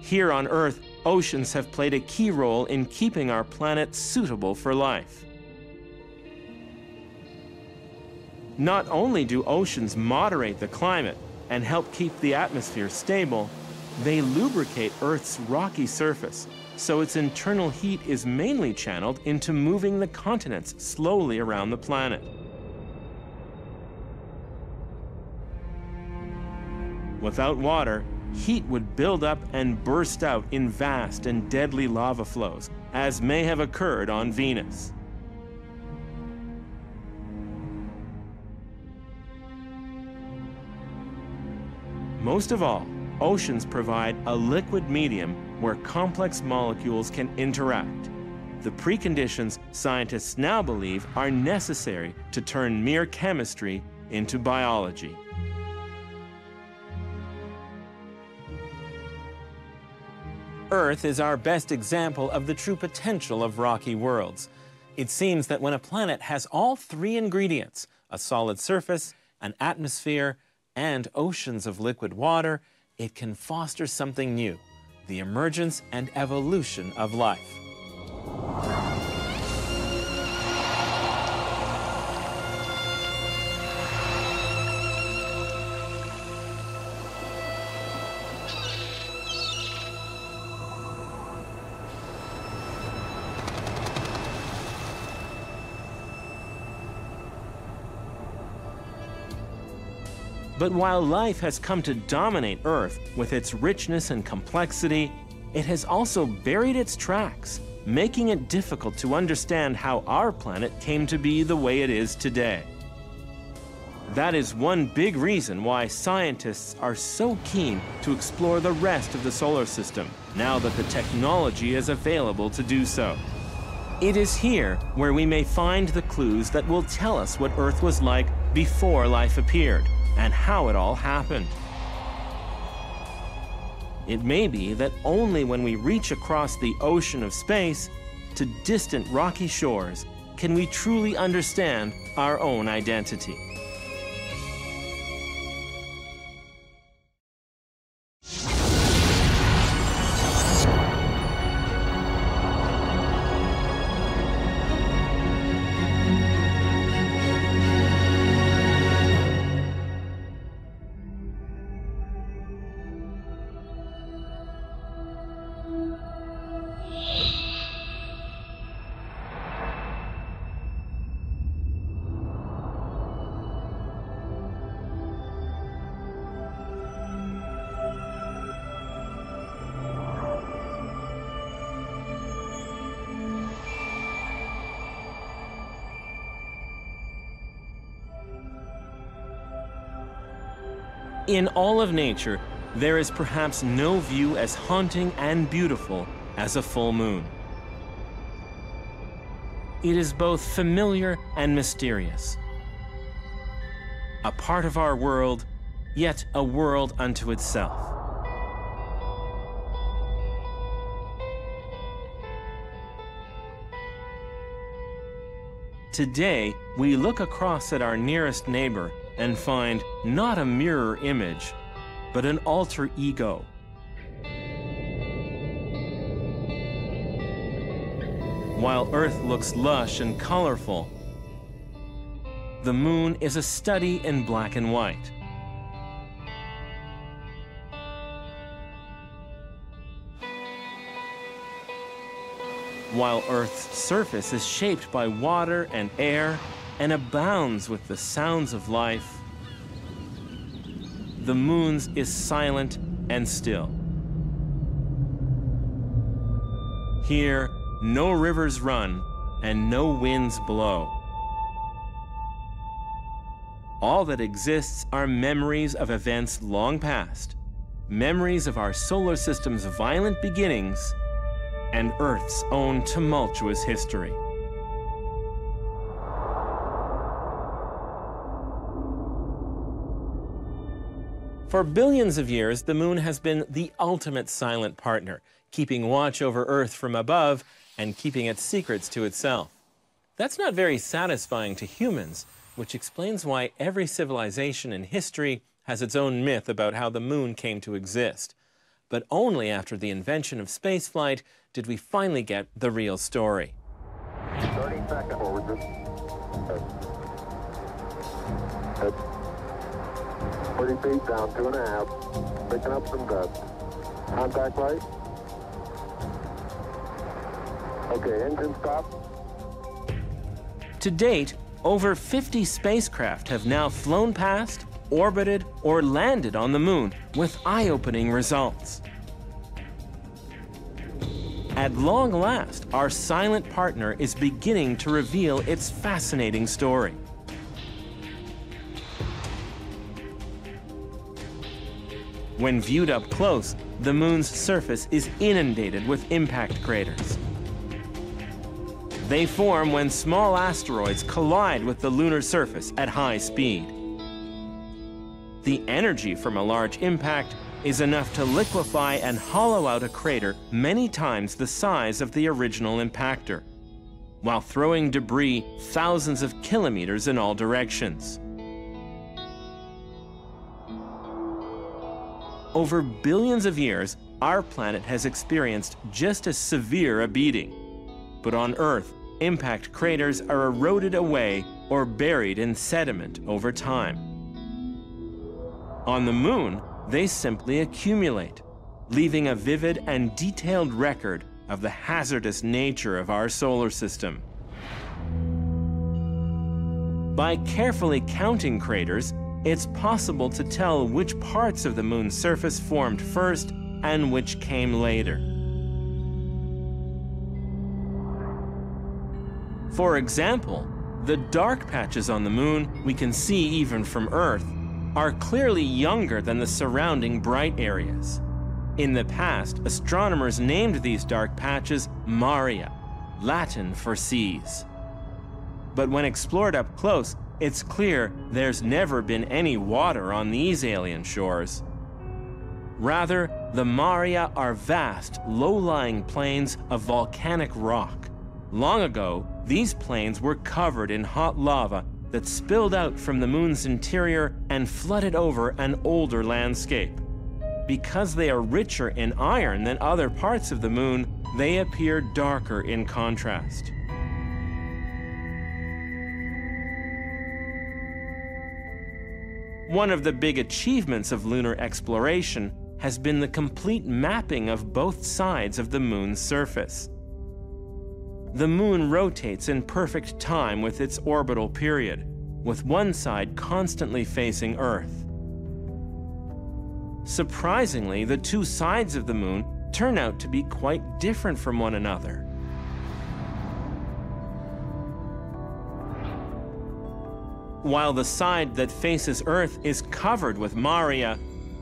Speaker 4: Here on Earth, oceans have played a key role in keeping our planet suitable for life. Not only do oceans moderate the climate, and help keep the atmosphere stable, they lubricate Earth's rocky surface, so its internal heat is mainly channeled into moving the continents slowly around the planet. Without water, heat would build up and burst out in vast and deadly lava flows, as may have occurred on Venus. Most of all, oceans provide a liquid medium where complex molecules can interact. The preconditions scientists now believe are necessary to turn mere chemistry into biology. Earth is our best example of the true potential of rocky worlds. It seems that when a planet has all three ingredients, a solid surface, an atmosphere, and oceans of liquid water, it can foster something new the emergence and evolution of life. But while life has come to dominate Earth with its richness and complexity, it has also buried its tracks, making it difficult to understand how our planet came to be the way it is today. That is one big reason why scientists are so keen to explore the rest of the solar system, now that the technology is available to do so. It is here where we may find the clues that will tell us what Earth was like before life appeared and how it all happened. It may be that only when we reach across the ocean of space to distant rocky shores can we truly understand our own identity. In all of nature, there is perhaps no view as haunting and beautiful as a full moon. It is both familiar and mysterious. A part of our world, yet a world unto itself. Today, we look across at our nearest neighbor and find not a mirror image, but an alter ego. While Earth looks lush and colorful, the moon is a study in black and white. While Earth's surface is shaped by water and air and abounds with the sounds of life, the moon's is silent and still. Here, no rivers run and no winds blow. All that exists are memories of events long past, memories of our solar system's violent beginnings and Earth's own tumultuous history. For billions of years, the moon has been the ultimate silent partner, keeping watch over Earth from above and keeping its secrets to itself. That's not very satisfying to humans, which explains why every civilization in history has its own myth about how the moon came to exist. But only after the invention of spaceflight did we finally get the real story.
Speaker 15: 30 seconds forward. 40 feet down, two and a half. Picking up some dust. Contact light. Okay, engine stop.
Speaker 4: To date, over 50 spacecraft have now flown past, orbited, or landed on the moon with eye opening results. At long last, our silent partner is beginning to reveal its fascinating story. When viewed up close, the moon's surface is inundated with impact craters. They form when small asteroids collide with the lunar surface at high speed. The energy from a large impact is enough to liquefy and hollow out a crater many times the size of the original impactor, while throwing debris thousands of kilometers in all directions. Over billions of years, our planet has experienced just as severe a beating. But on Earth, impact craters are eroded away or buried in sediment over time. On the Moon, they simply accumulate, leaving a vivid and detailed record of the hazardous nature of our solar system. By carefully counting craters, it's possible to tell which parts of the moon's surface formed first and which came later. For example, the dark patches on the moon we can see even from Earth are clearly younger than the surrounding bright areas. In the past, astronomers named these dark patches Maria, Latin for seas. But when explored up close, it's clear there's never been any water on these alien shores. Rather, the Maria are vast, low-lying plains of volcanic rock. Long ago, these plains were covered in hot lava that spilled out from the moon's interior and flooded over an older landscape. Because they are richer in iron than other parts of the moon, they appear darker in contrast. One of the big achievements of lunar exploration has been the complete mapping of both sides of the moon's surface. The moon rotates in perfect time with its orbital period, with one side constantly facing Earth. Surprisingly, the two sides of the moon turn out to be quite different from one another. While the side that faces Earth is covered with Maria,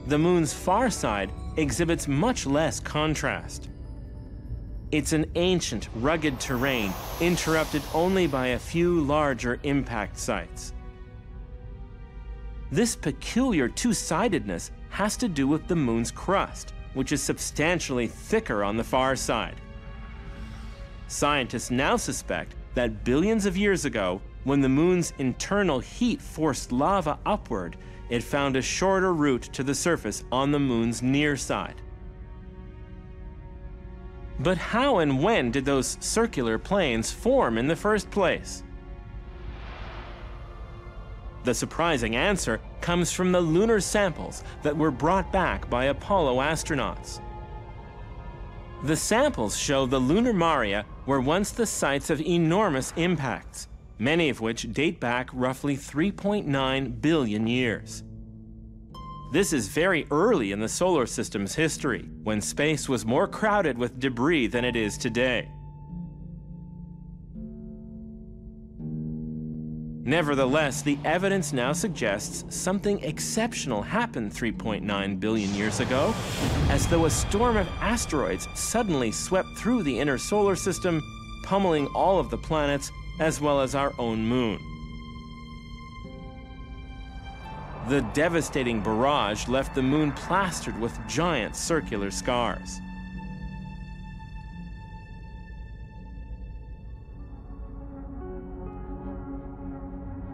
Speaker 4: the moon's far side exhibits much less contrast. It's an ancient, rugged terrain interrupted only by a few larger impact sites. This peculiar two-sidedness has to do with the moon's crust, which is substantially thicker on the far side. Scientists now suspect that billions of years ago, when the moon's internal heat forced lava upward, it found a shorter route to the surface on the moon's near side. But how and when did those circular plains form in the first place? The surprising answer comes from the lunar samples that were brought back by Apollo astronauts. The samples show the lunar maria were once the sites of enormous impacts, many of which date back roughly 3.9 billion years. This is very early in the solar system's history, when space was more crowded with debris than it is today. Nevertheless, the evidence now suggests something exceptional happened 3.9 billion years ago, as though a storm of asteroids suddenly swept through the inner solar system, pummeling all of the planets as well as our own moon. The devastating barrage left the moon plastered with giant circular scars.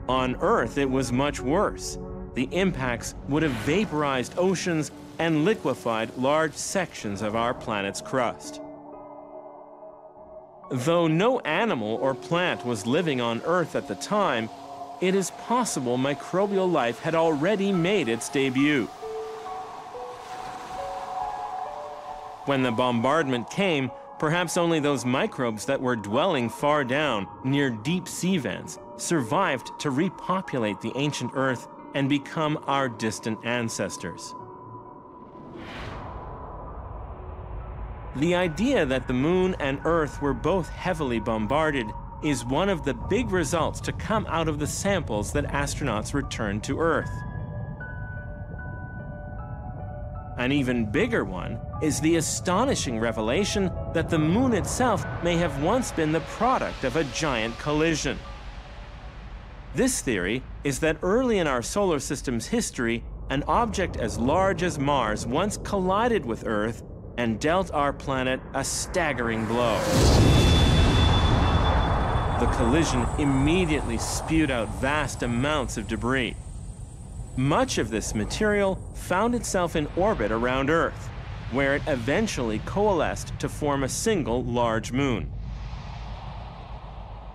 Speaker 4: On Earth, it was much worse. The impacts would have vaporized oceans and liquefied large sections of our planet's crust. Though no animal or plant was living on Earth at the time, it is possible microbial life had already made its debut. When the bombardment came, perhaps only those microbes that were dwelling far down near deep sea vents survived to repopulate the ancient Earth and become our distant ancestors. The idea that the moon and Earth were both heavily bombarded is one of the big results to come out of the samples that astronauts returned to Earth. An even bigger one is the astonishing revelation that the moon itself may have once been the product of a giant collision. This theory is that early in our solar system's history, an object as large as Mars once collided with Earth and dealt our planet a staggering blow. The collision immediately spewed out vast amounts of debris. Much of this material found itself in orbit around Earth, where it eventually coalesced to form a single large moon.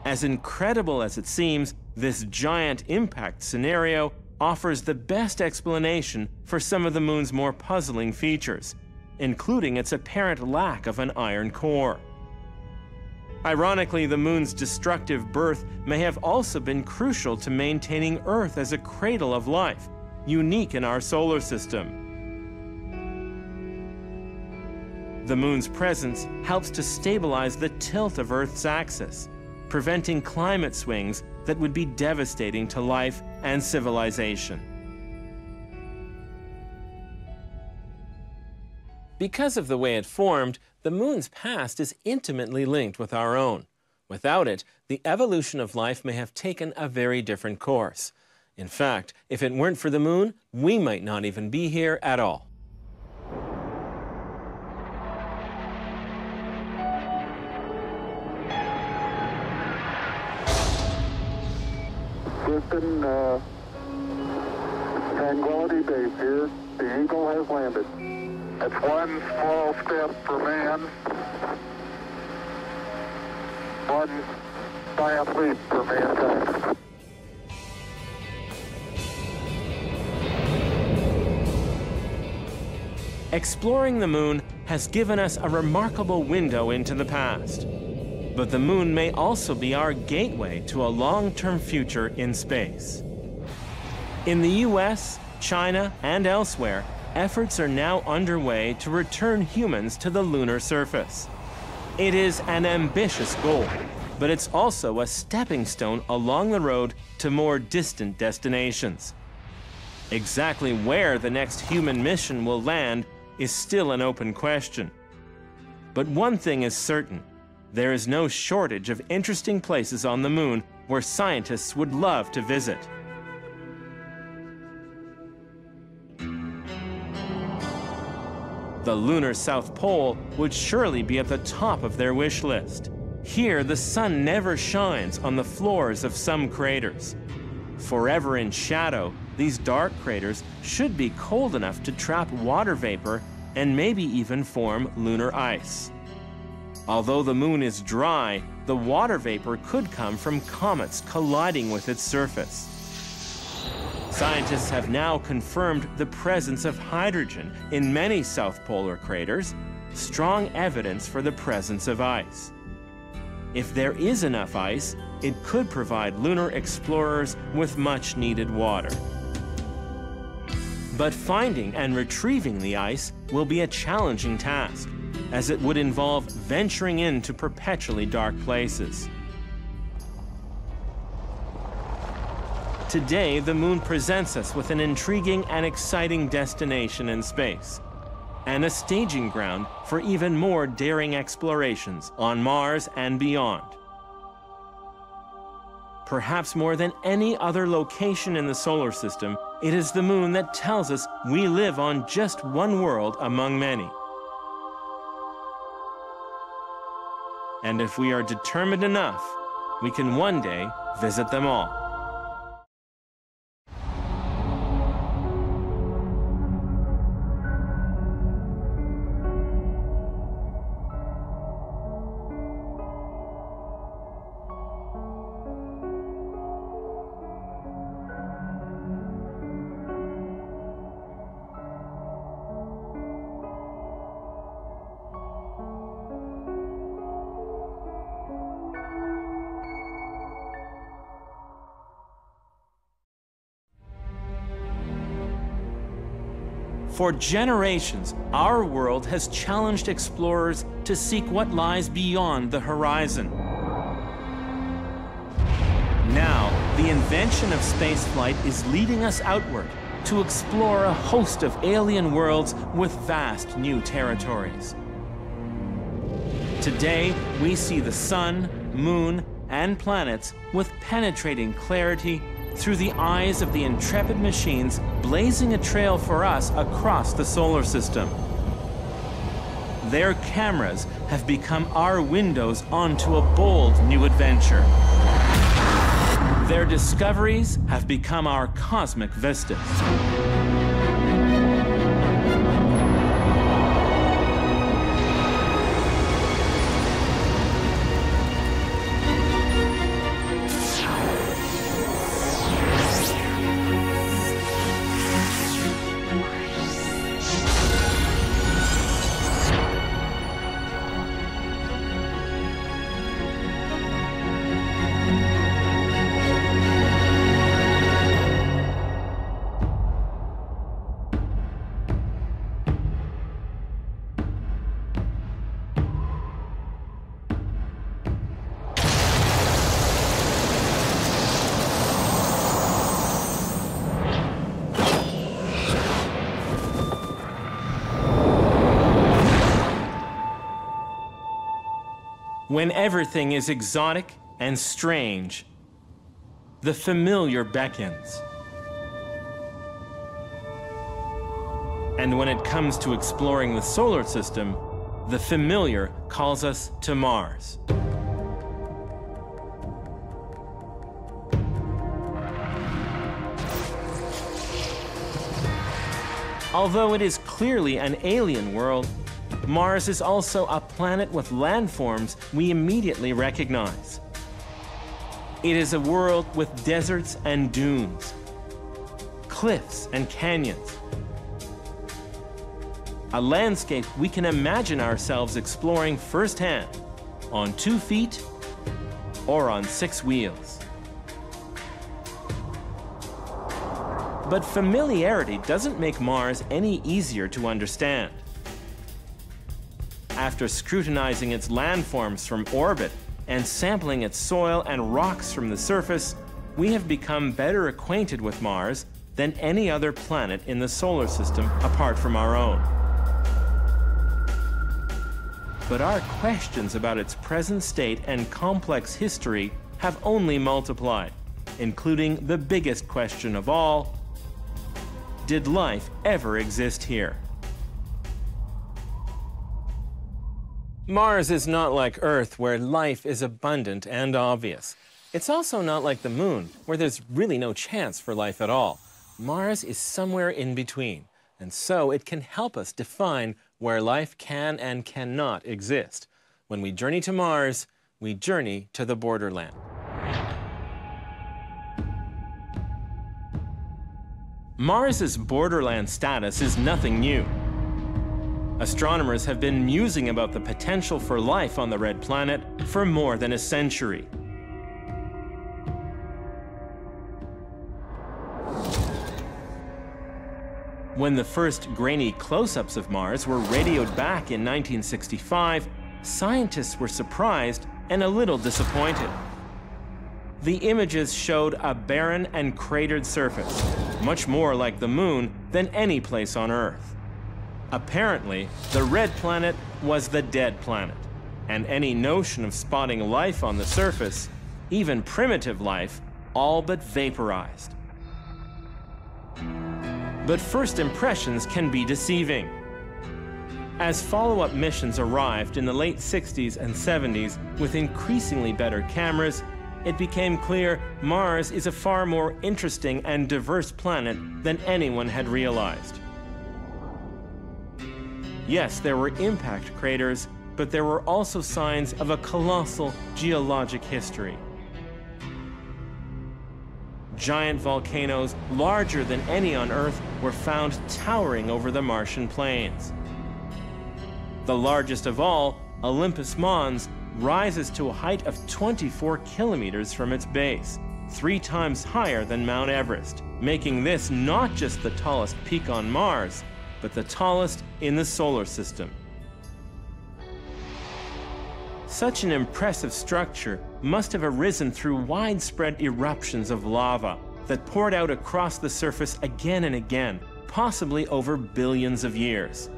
Speaker 4: As incredible as it seems, this giant impact scenario offers the best explanation for some of the moon's more puzzling features, including its apparent lack of an iron core. Ironically, the moon's destructive birth may have also been crucial to maintaining Earth as a cradle of life, unique in our solar system. The moon's presence helps to stabilize the tilt of Earth's axis, preventing climate swings that would be devastating to life and civilization. Because of the way it formed, the moon's past is intimately linked with our own. Without it, the evolution of life may have taken a very different course. In fact, if it weren't for the moon, we might not even be here at all.
Speaker 15: Houston, uh, Tranquility Base here. The Eagle has landed. It's one small step for man, one giant leap for mankind.
Speaker 4: Exploring the moon has given us a remarkable window into the past. But the moon may also be our gateway to a long-term future in space. In the US, China, and elsewhere, efforts are now underway to return humans to the lunar surface. It is an ambitious goal, but it's also a stepping stone along the road to more distant destinations. Exactly where the next human mission will land is still an open question. But one thing is certain there is no shortage of interesting places on the moon where scientists would love to visit. The lunar South Pole would surely be at the top of their wish list. Here, the sun never shines on the floors of some craters. Forever in shadow, these dark craters should be cold enough to trap water vapor and maybe even form lunar ice. Although the moon is dry, the water vapor could come from comets colliding with its surface. Scientists have now confirmed the presence of hydrogen in many south polar craters, strong evidence for the presence of ice. If there is enough ice, it could provide lunar explorers with much needed water. But finding and retrieving the ice will be a challenging task, as it would involve venturing into perpetually dark places. Today, the moon presents us with an intriguing and exciting destination in space, and a staging ground for even more daring explorations on Mars and beyond. Perhaps more than any other location in the solar system, it is the moon that tells us we live on just one world among many. And if we are determined enough, we can one day visit them all. For generations, our world has challenged explorers to seek what lies beyond the horizon. Now, the invention of spaceflight is leading us outward to explore a host of alien worlds with vast new territories. Today, we see the sun, moon, and planets with penetrating clarity through the eyes of the intrepid machines blazing a trail for us across the solar system. Their cameras have become our windows onto a bold new adventure. Their discoveries have become our cosmic vistas. When everything is exotic and strange, the familiar beckons. And when it comes to exploring the solar system, the familiar calls us to Mars. Although it is clearly an alien world, Mars is also a planet with landforms we immediately recognize. It is a world with deserts and dunes, cliffs and canyons. A landscape we can imagine ourselves exploring firsthand on two feet or on six wheels. But familiarity doesn't make Mars any easier to understand. After scrutinizing its landforms from orbit and sampling its soil and rocks from the surface, we have become better acquainted with Mars than any other planet in the solar system apart from our own. But our questions about its present state and complex history have only multiplied, including the biggest question of all Did life ever exist here? Mars is not like Earth, where life is abundant and obvious. It's also not like the Moon, where there's really no chance for life at all. Mars is somewhere in between, and so it can help us define where life can and cannot exist. When we journey to Mars, we journey to the borderland. Mars's borderland status is nothing new. Astronomers have been musing about the potential for life on the red planet for more than a century. When the first grainy close-ups of Mars were radioed back in 1965, scientists were surprised and a little disappointed. The images showed a barren and cratered surface, much more like the moon than any place on Earth. Apparently, the red planet was the dead planet, and any notion of spotting life on the surface, even primitive life, all but vaporized. But first impressions can be deceiving. As follow-up missions arrived in the late 60s and 70s with increasingly better cameras, it became clear Mars is a far more interesting and diverse planet than anyone had realized. Yes, there were impact craters, but there were also signs of a colossal geologic history. Giant volcanoes, larger than any on Earth, were found towering over the Martian plains. The largest of all, Olympus Mons, rises to a height of 24 kilometers from its base, three times higher than Mount Everest, making this not just the tallest peak on Mars, but the tallest in the solar system. Such an impressive structure must have arisen through widespread eruptions of lava that poured out across the surface again and again, possibly over billions of years.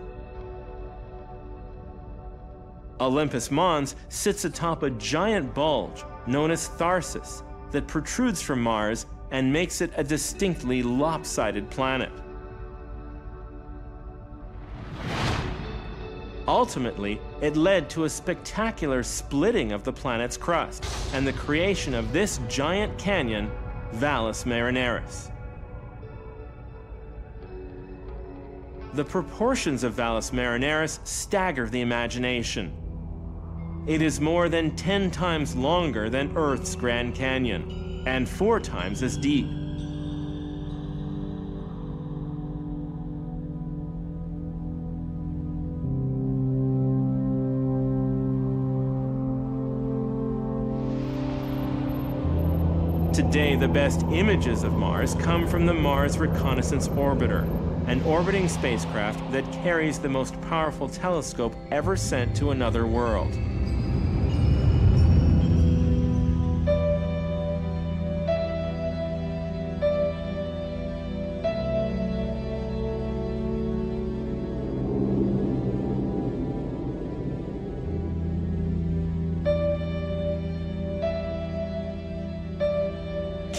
Speaker 4: Olympus Mons sits atop a giant bulge known as Tharsis that protrudes from Mars and makes it a distinctly lopsided planet. Ultimately, it led to a spectacular splitting of the planet's crust and the creation of this giant canyon, Valles Marineris. The proportions of Valles Marineris stagger the imagination. It is more than 10 times longer than Earth's Grand Canyon, and four times as deep. Today, the best images of Mars come from the Mars Reconnaissance Orbiter, an orbiting spacecraft that carries the most powerful telescope ever sent to another world.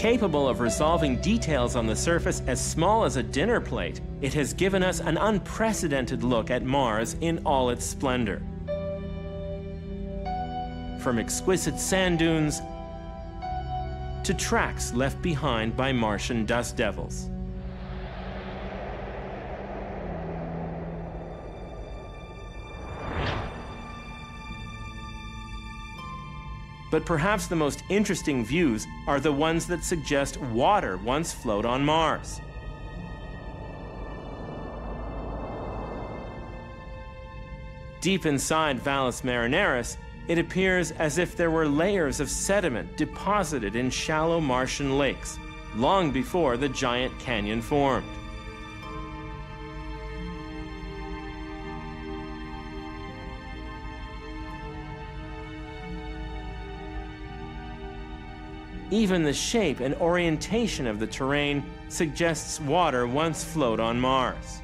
Speaker 4: Capable of resolving details on the surface as small as a dinner plate, it has given us an unprecedented look at Mars in all its splendor. From exquisite sand dunes to tracks left behind by Martian dust devils. But perhaps the most interesting views are the ones that suggest water once flowed on Mars. Deep inside Valles Marineris, it appears as if there were layers of sediment deposited in shallow Martian lakes, long before the giant canyon formed. Even the shape and orientation of the terrain suggests water once flowed on Mars.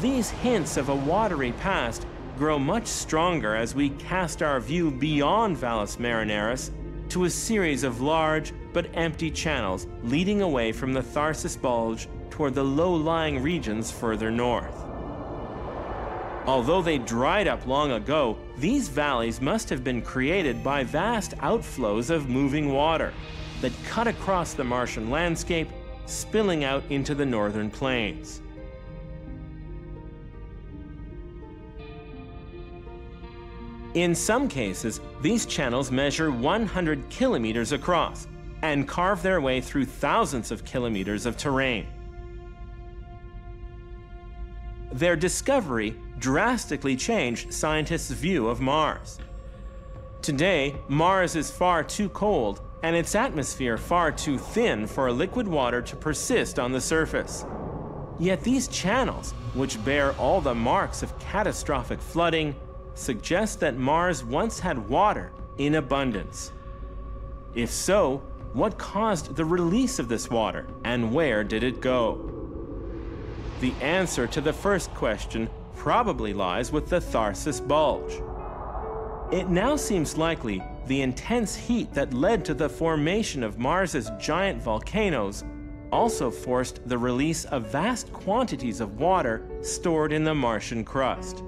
Speaker 4: These hints of a watery past grow much stronger as we cast our view beyond Valles Marineris to a series of large but empty channels leading away from the Tharsis Bulge toward the low-lying regions further north. Although they dried up long ago, these valleys must have been created by vast outflows of moving water that cut across the Martian landscape, spilling out into the northern plains. In some cases, these channels measure 100 kilometers across and carve their way through thousands of kilometers of terrain. Their discovery drastically changed scientists' view of Mars. Today, Mars is far too cold and its atmosphere far too thin for liquid water to persist on the surface. Yet these channels, which bear all the marks of catastrophic flooding, suggest that Mars once had water in abundance. If so, what caused the release of this water and where did it go? The answer to the first question probably lies with the Tharsis Bulge. It now seems likely the intense heat that led to the formation of Mars's giant volcanoes also forced the release of vast quantities of water stored in the Martian crust.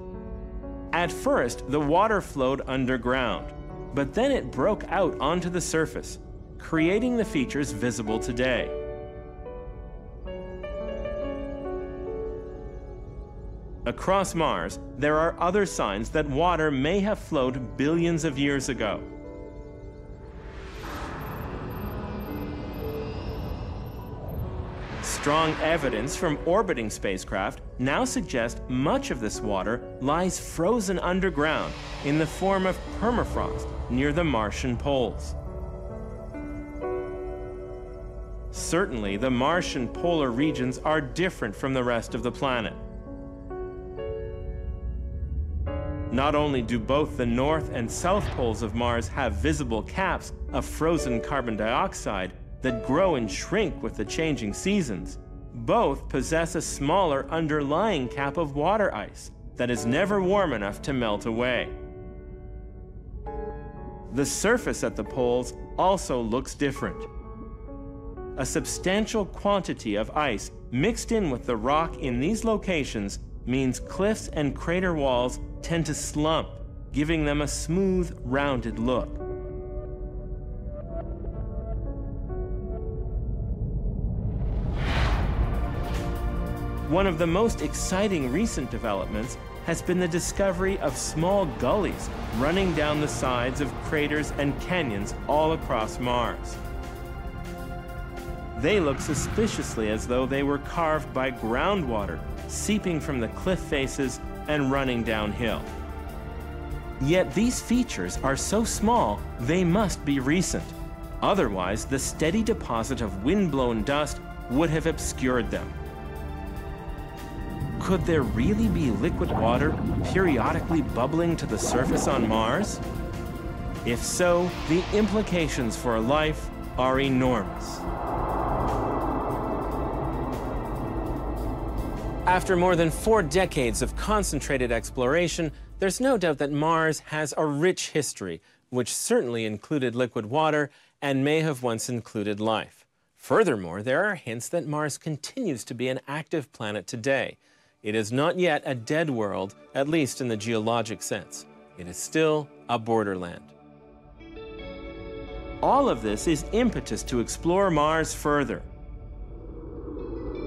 Speaker 4: At first, the water flowed underground, but then it broke out onto the surface, creating the features visible today. Across Mars, there are other signs that water may have flowed billions of years ago. Strong evidence from orbiting spacecraft now suggests much of this water lies frozen underground in the form of permafrost near the Martian poles. Certainly, the Martian polar regions are different from the rest of the planet. Not only do both the north and south poles of Mars have visible caps of frozen carbon dioxide that grow and shrink with the changing seasons, both possess a smaller underlying cap of water ice that is never warm enough to melt away. The surface at the poles also looks different. A substantial quantity of ice mixed in with the rock in these locations means cliffs and crater walls tend to slump, giving them a smooth, rounded look. One of the most exciting recent developments has been the discovery of small gullies running down the sides of craters and canyons all across Mars. They look suspiciously as though they were carved by groundwater seeping from the cliff faces and running downhill. Yet these features are so small, they must be recent. Otherwise, the steady deposit of wind-blown dust would have obscured them. Could there really be liquid water periodically bubbling to the surface on Mars? If so, the implications for life are enormous. After more than four decades of concentrated exploration, there's no doubt that Mars has a rich history, which certainly included liquid water and may have once included life. Furthermore, there are hints that Mars continues to be an active planet today. It is not yet a dead world, at least in the geologic sense. It is still a borderland. All of this is impetus to explore Mars further.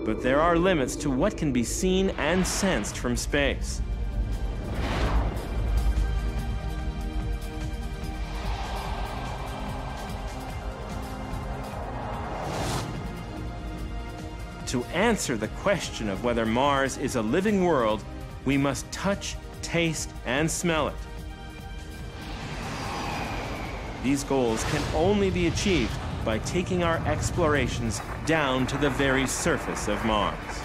Speaker 4: But there are limits to what can be seen and sensed from space. To answer the question of whether Mars is a living world, we must touch, taste, and smell it. These goals can only be achieved by taking our explorations down to the very surface of Mars.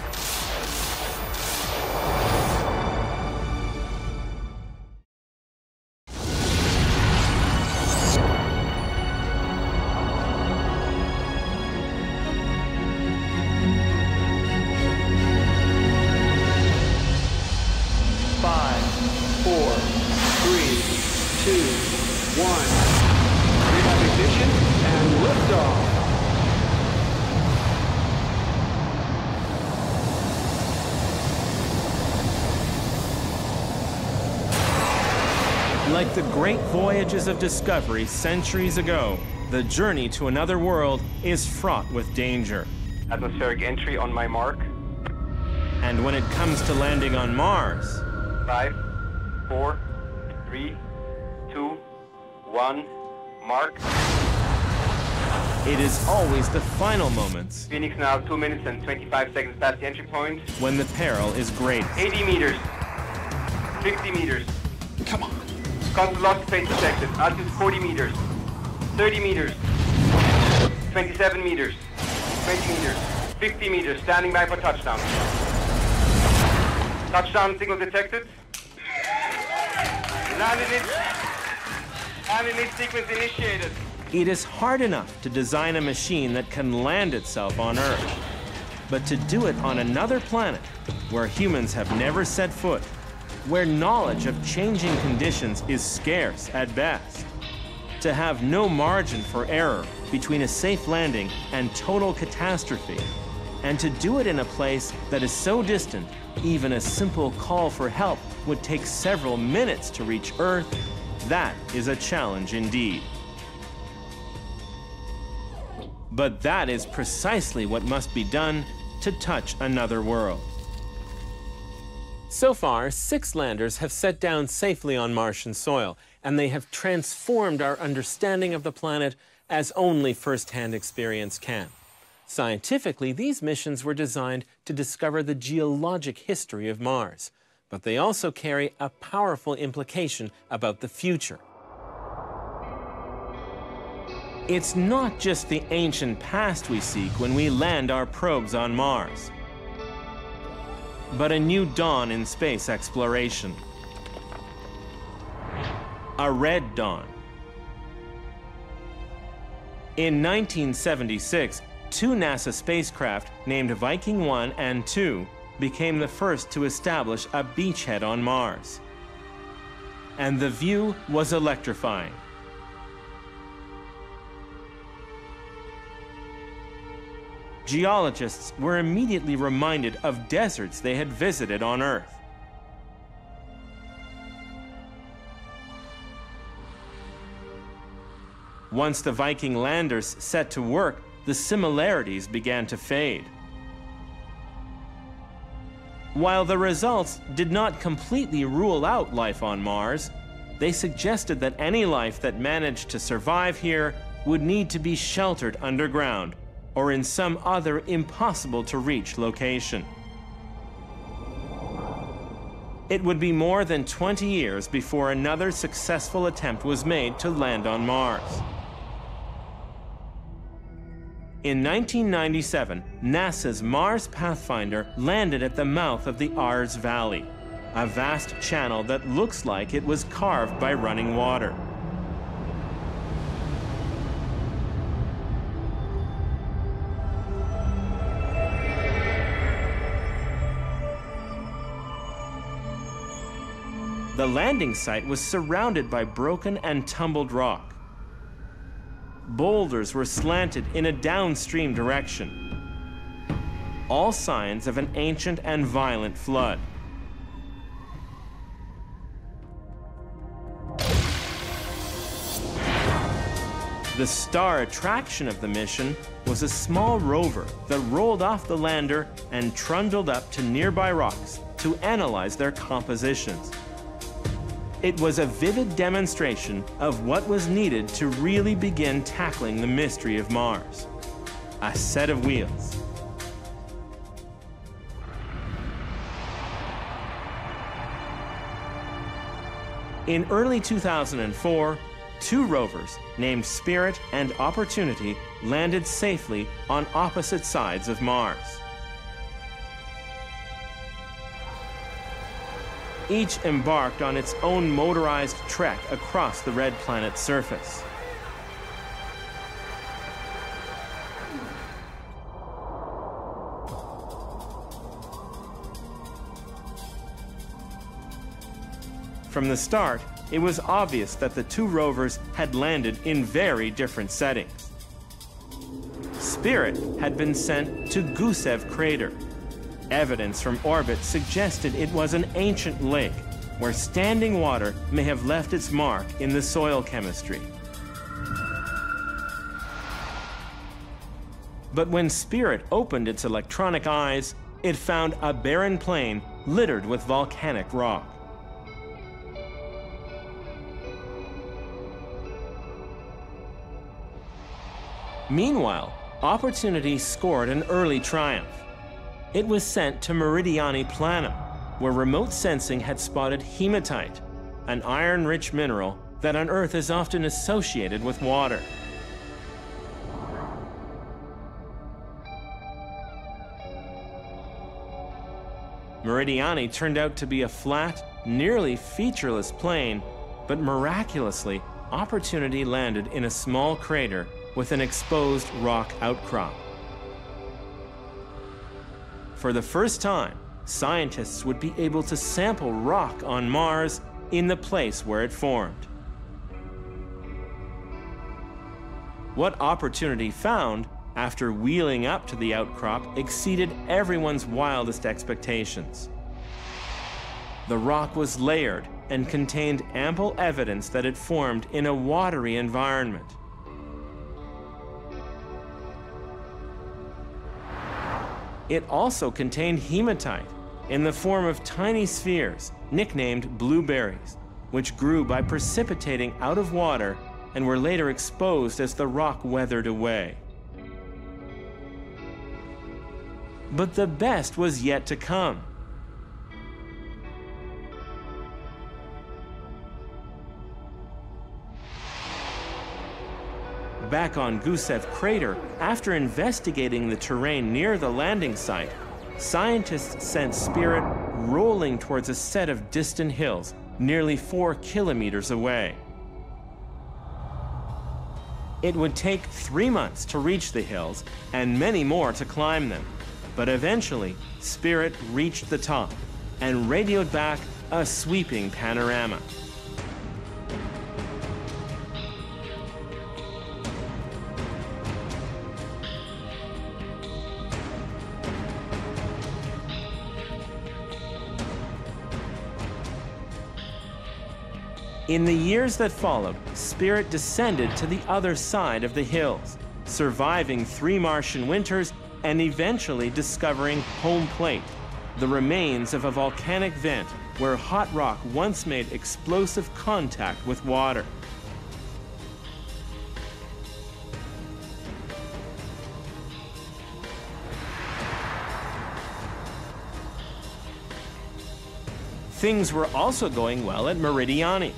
Speaker 4: Voyages of discovery centuries ago, the journey to another world is fraught with danger.
Speaker 16: Atmospheric entry on my mark.
Speaker 4: And when it comes to landing on Mars,
Speaker 16: Five, four, three, two, one, mark.
Speaker 4: it is always the final moments
Speaker 16: Phoenix now 2 minutes and 25 seconds past the entry point.
Speaker 4: when the peril is great.
Speaker 16: 80 meters. 50 meters.
Speaker 2: Come on.
Speaker 16: Constant velocity phase detected. Altitude 40 meters. 30 meters. 27 meters. 20 meters. 50 meters. Standing by for touchdown. Touchdown signal detected. Landing it. Landing it sequence initiated.
Speaker 4: It is hard enough to design a machine that can land itself on Earth. But to do it on another planet, where humans have never set foot, where knowledge of changing conditions is scarce at best, to have no margin for error between a safe landing and total catastrophe, and to do it in a place that is so distant, even a simple call for help would take several minutes to reach Earth, that is a challenge indeed. But that is precisely what must be done to touch another world. So far, six landers have set down safely on Martian soil, and they have transformed our understanding of the planet as only first hand experience can. Scientifically, these missions were designed to discover the geologic history of Mars, but they also carry a powerful implication about the future. It's not just the ancient past we seek when we land our probes on Mars, but a new dawn in space exploration. A red dawn. In 1976, two NASA spacecraft named Viking 1 and 2 became the first to establish a beachhead on Mars. And the view was electrifying. Geologists were immediately reminded of deserts they had visited on Earth. Once the Viking landers set to work, the similarities began to fade. While the results did not completely rule out life on Mars, they suggested that any life that managed to survive here would need to be sheltered underground or in some other impossible to reach location. It would be more than 20 years before another successful attempt was made to land on Mars. In 1997, NASA's Mars Pathfinder landed at the mouth of the Ares Vallis, a vast channel that looks like it was carved by running water. The landing site was surrounded by broken and tumbled rock. Boulders were slanted in a downstream direction. All signs of an ancient and violent flood. The star attraction of the mission was a small rover that rolled off the lander and trundled up to nearby rocks to analyze their compositions. It was a vivid demonstration of what was needed to really begin tackling the mystery of Mars. A set of wheels. In early 2004, two rovers named Spirit and Opportunity landed safely on opposite sides of Mars. Each embarked on its own motorized trek across the red planet's surface. From the start, it was obvious that the two rovers had landed in very different settings. Spirit had been sent to Gusev crater. Evidence from orbit suggested it was an ancient lake where standing water may have left its mark in the soil chemistry. But when Spirit opened its electronic eyes, it found a barren plain littered with volcanic rock. Meanwhile, Opportunity scored an early triumph. It was sent to Meridiani Planum, where remote sensing had spotted hematite, an iron rich mineral that on Earth is often associated with water. Meridiani turned out to be a flat, nearly featureless plain, but miraculously, Opportunity landed in a small crater with an exposed rock outcrop. For the first time, scientists would be able to sample rock on Mars in the place where it formed. What Opportunity found after wheeling up to the outcrop exceeded everyone's wildest expectations. The rock was layered and contained ample evidence that it formed in a watery environment. It also contained hematite in the form of tiny spheres, nicknamed blueberries, which grew by precipitating out of water and were later exposed as the rock weathered away. But the best was yet to come. Back on Gusev Crater, after investigating the terrain near the landing site, scientists sent Spirit rolling towards a set of distant hills nearly four kilometers away. It would take three months to reach the hills and many more to climb them. But eventually, Spirit reached the top and radioed back a sweeping panorama. In the years that followed, Spirit descended to the other side of the hills, surviving three Martian winters and eventually discovering home plate, the remains of a volcanic vent where hot rock once made explosive contact with water. Things were also going well at Meridiani.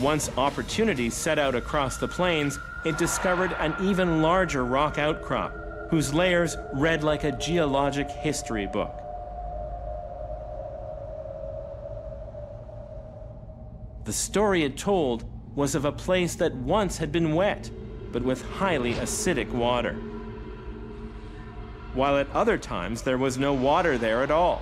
Speaker 4: Once Opportunity set out across the plains, it discovered an even larger rock outcrop, whose layers read like a geologic history book. The story it told was of a place that once had been wet, but with highly acidic water. While at other times there was no water there at all.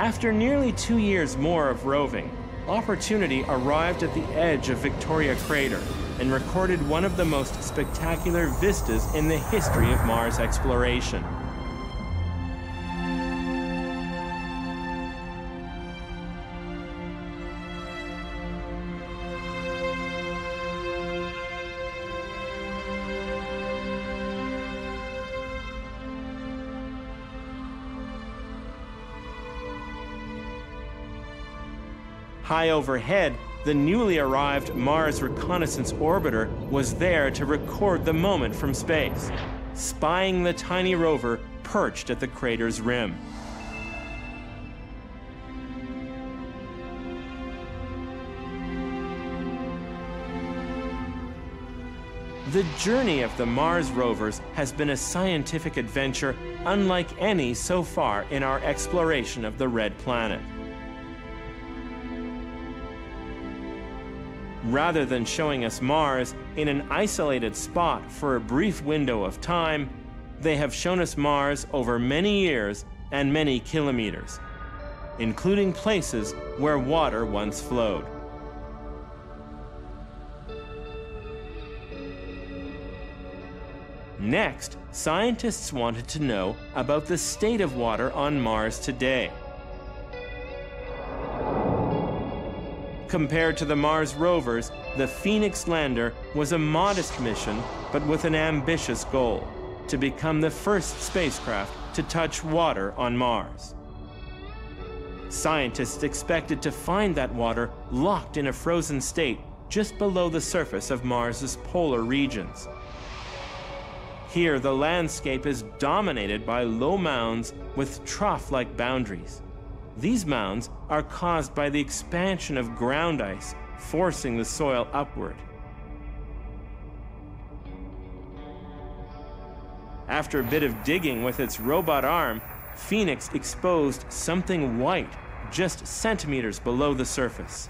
Speaker 4: After nearly two years more of roving, Opportunity arrived at the edge of Victoria Crater and recorded one of the most spectacular vistas in the history of Mars exploration. High overhead, the newly arrived Mars Reconnaissance Orbiter was there to record the moment from space, spying the tiny rover perched at the crater's rim. The journey of the Mars rovers has been a scientific adventure unlike any so far in our exploration of the Red Planet. Rather than showing us Mars in an isolated spot for a brief window of time, they have shown us Mars over many years and many kilometers, including places where water once flowed. Next, scientists wanted to know about the state of water on Mars today. Compared to the Mars rovers, the Phoenix lander was a modest mission, but with an ambitious goal to become the first spacecraft to touch water on Mars. Scientists expected to find that water locked in a frozen state just below the surface of Mars's polar regions. Here, the landscape is dominated by low mounds with trough-like boundaries. These mounds are caused by the expansion of ground ice, forcing the soil upward. After a bit of digging with its robot arm, Phoenix exposed something white just centimeters below the surface.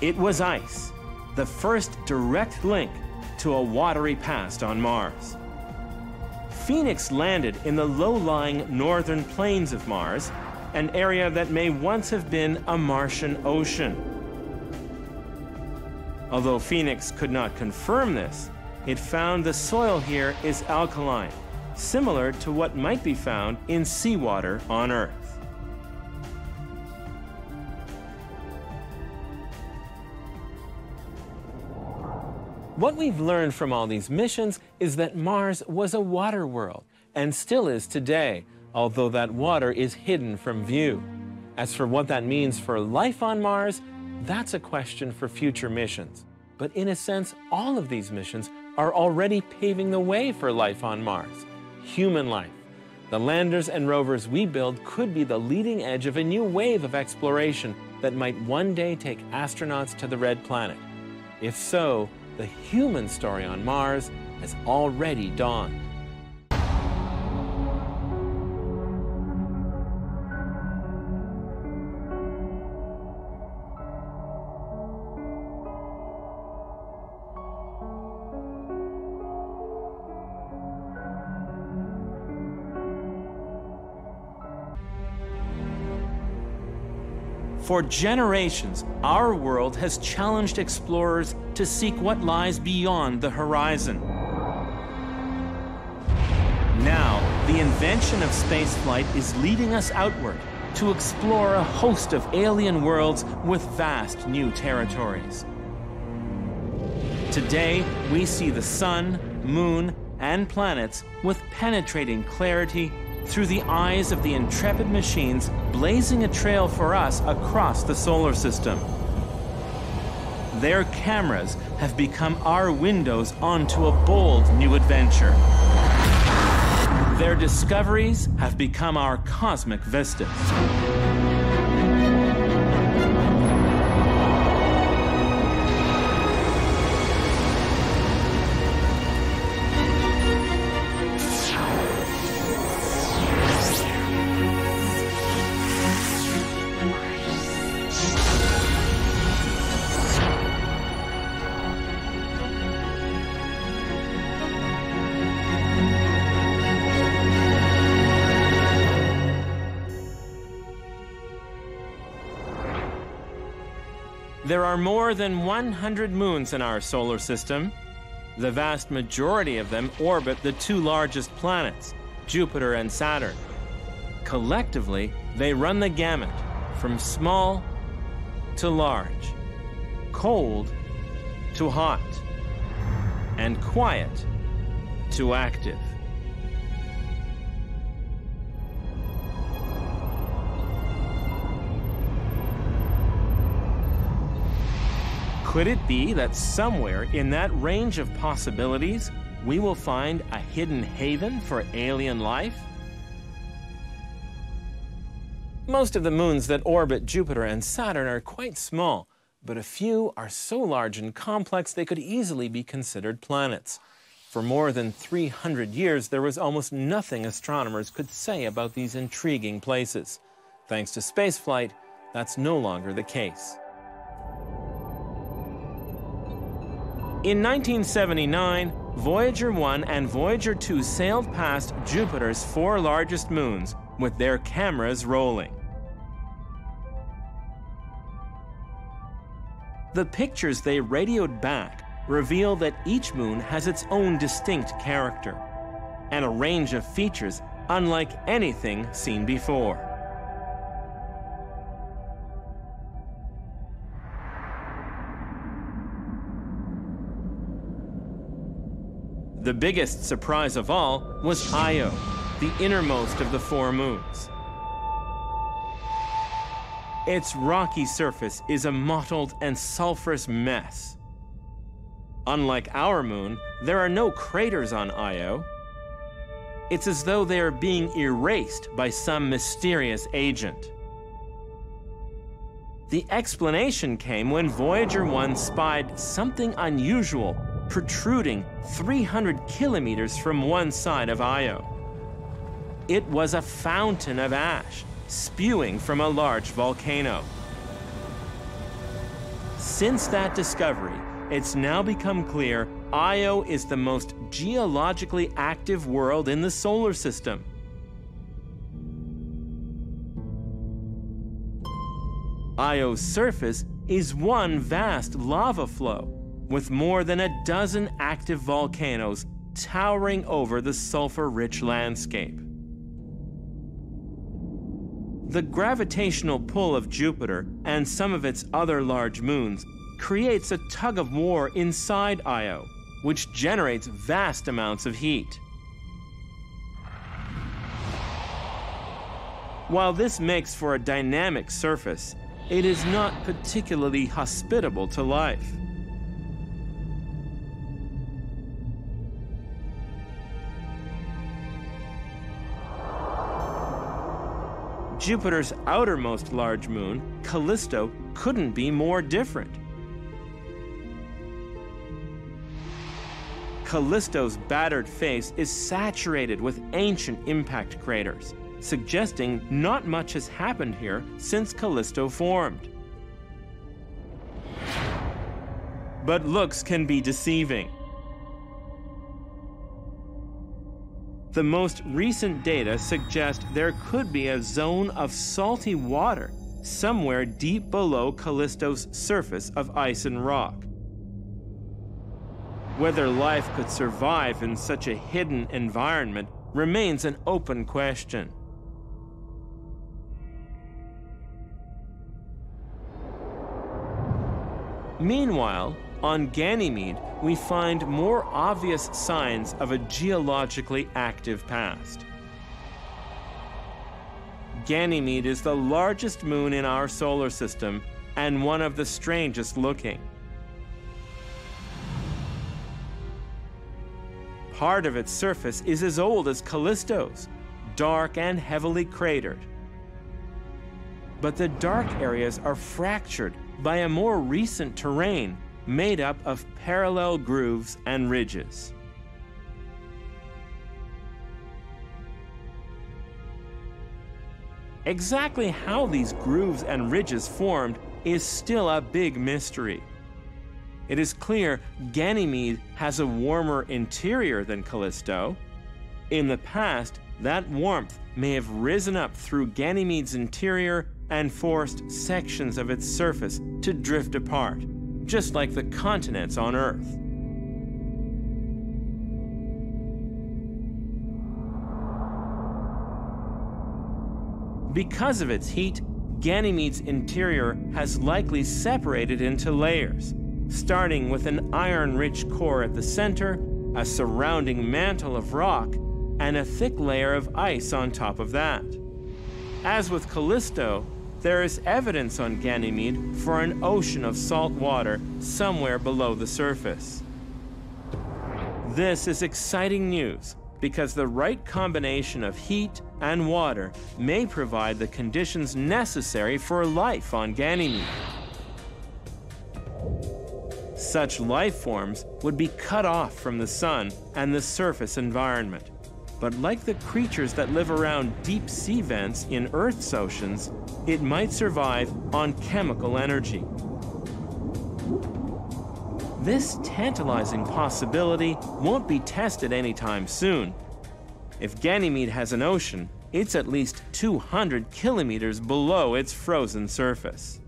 Speaker 4: It was ice, the first direct link to a watery past on Mars. Phoenix landed in the low-lying northern plains of Mars, an area that may once have been a Martian ocean. Although Phoenix could not confirm this, it found the soil here is alkaline, similar to what might be found in seawater on Earth. What we've learned from all these missions is that Mars was a water world, and still is today, although that water is hidden from view. As for what that means for life on Mars, that's a question for future missions. But in a sense, all of these missions are already paving the way for life on Mars human life. The landers and rovers we build could be the leading edge of a new wave of exploration that might one day take astronauts to the red planet. If so, the human story on Mars has already dawned. For generations, our world has challenged explorers to seek what lies beyond the horizon. Now, the invention of spaceflight is leading us outward to explore a host of alien worlds with vast new territories. Today, we see the sun, moon, and planets with penetrating clarity through the eyes of the intrepid machines blazing a trail for us across the solar system. Their cameras have become our windows onto a bold new adventure. Their discoveries have become our cosmic vistas. Are more than 100 moons in our solar system. The vast majority of them orbit the two largest planets, Jupiter and Saturn. Collectively, they run the gamut from small to large, cold to hot, and quiet to active. Could it be that somewhere in that range of possibilities, we will find a hidden haven for alien life? Most of the moons that orbit Jupiter and Saturn are quite small, but a few are so large and complex they could easily be considered planets. For more than 300 years, there was almost nothing astronomers could say about these intriguing places. Thanks to spaceflight, that's no longer the case. In 1979, Voyager 1 and Voyager 2 sailed past Jupiter's four largest moons with their cameras rolling. The pictures they radioed back reveal that each moon has its own distinct character and a range of features unlike anything seen before. The biggest surprise of all was Io, the innermost of the four moons. Its rocky surface is a mottled and sulfurous mess. Unlike our moon, there are no craters on Io. It's as though they are being erased by some mysterious agent. The explanation came when Voyager 1 spied something unusual protruding 300 kilometers from one side of Io. It was a fountain of ash spewing from a large volcano. Since that discovery, it's now become clear Io is the most geologically active world in the solar system. Io's surface is one vast lava flow with more than a dozen active volcanoes towering over the sulfur rich landscape. The gravitational pull of Jupiter and some of its other large moons creates a tug of war inside Io, which generates vast amounts of heat. While this makes for a dynamic surface, it is not particularly hospitable to life. Jupiter's outermost large moon, Callisto, couldn't be more different. Callisto's battered face is saturated with ancient impact craters, suggesting not much has happened here since Callisto formed. But looks can be deceiving. The most recent data suggest there could be a zone of salty water somewhere deep below Callisto's surface of ice and rock. Whether life could survive in such a hidden environment remains an open question. Meanwhile, on Ganymede, we find more obvious signs of a geologically active past. Ganymede is the largest moon in our solar system and one of the strangest looking. Part of its surface is as old as Callisto's, dark and heavily cratered. But the dark areas are fractured by a more recent terrain made up of parallel grooves and ridges. Exactly how these grooves and ridges formed is still a big mystery. It is clear Ganymede has a warmer interior than Callisto. In the past, that warmth may have risen up through Ganymede's interior and forced sections of its surface to drift apart, just like the continents on Earth. Because of its heat, Ganymede's interior has likely separated into layers, starting with an iron-rich core at the center, a surrounding mantle of rock, and a thick layer of ice on top of that. As with Callisto, there is evidence on Ganymede for an ocean of salt water somewhere below the surface. This is exciting news because the right combination of heat and water may provide the conditions necessary for life on Ganymede. Such life forms would be cut off from the sun and the surface environment. But like the creatures that live around deep sea vents in Earth's oceans, it might survive on chemical energy. This tantalizing possibility won't be tested anytime soon. If Ganymede has an ocean, it's at least 200 kilometers below its frozen surface.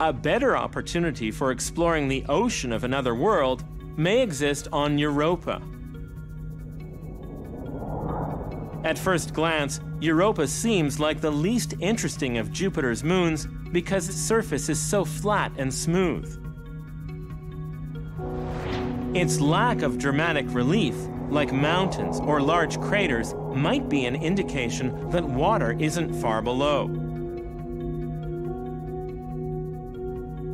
Speaker 4: A better opportunity for exploring the ocean of another world may exist on Europa. At first glance, Europa seems like the least interesting of Jupiter's moons because its surface is so flat and smooth. Its lack of dramatic relief, like mountains or large craters, might be an indication that water isn't far below.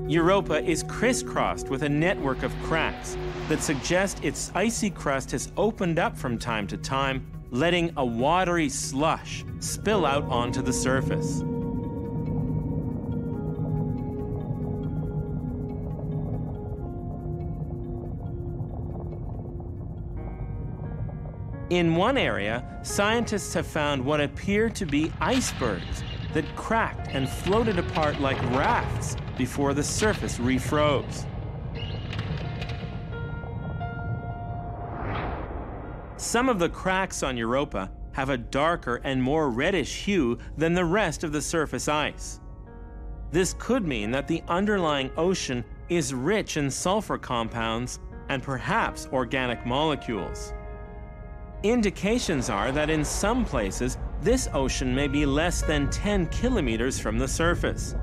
Speaker 4: Europa is crisscrossed with a network of cracks that suggest its icy crust has opened up from time to time letting a watery slush spill out onto the surface. In one area, scientists have found what appear to be icebergs that cracked and floated apart like rafts before the surface refroze. Some of the cracks on Europa have a darker and more reddish hue than the rest of the surface ice. This could mean that the underlying ocean is rich in sulfur compounds and perhaps organic molecules. Indications are that in some places, this ocean may be less than 10 kilometers from the surface,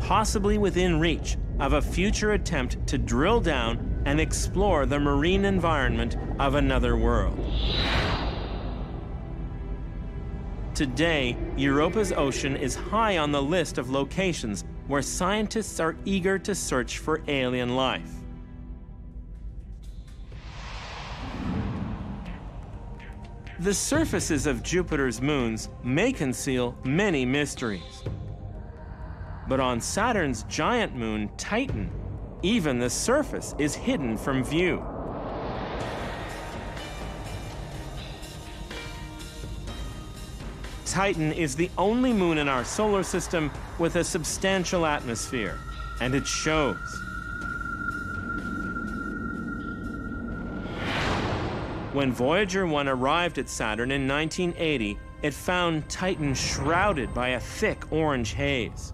Speaker 4: possibly within reach of a future attempt to drill down and explore the marine environment of another world. Today, Europa's ocean is high on the list of locations where scientists are eager to search for alien life. The surfaces of Jupiter's moons may conceal many mysteries. But on Saturn's giant moon, Titan, even the surface is hidden from view. Titan is the only moon in our solar system with a substantial atmosphere, and it shows. When Voyager 1 arrived at Saturn in 1980, it found Titan shrouded by a thick orange haze.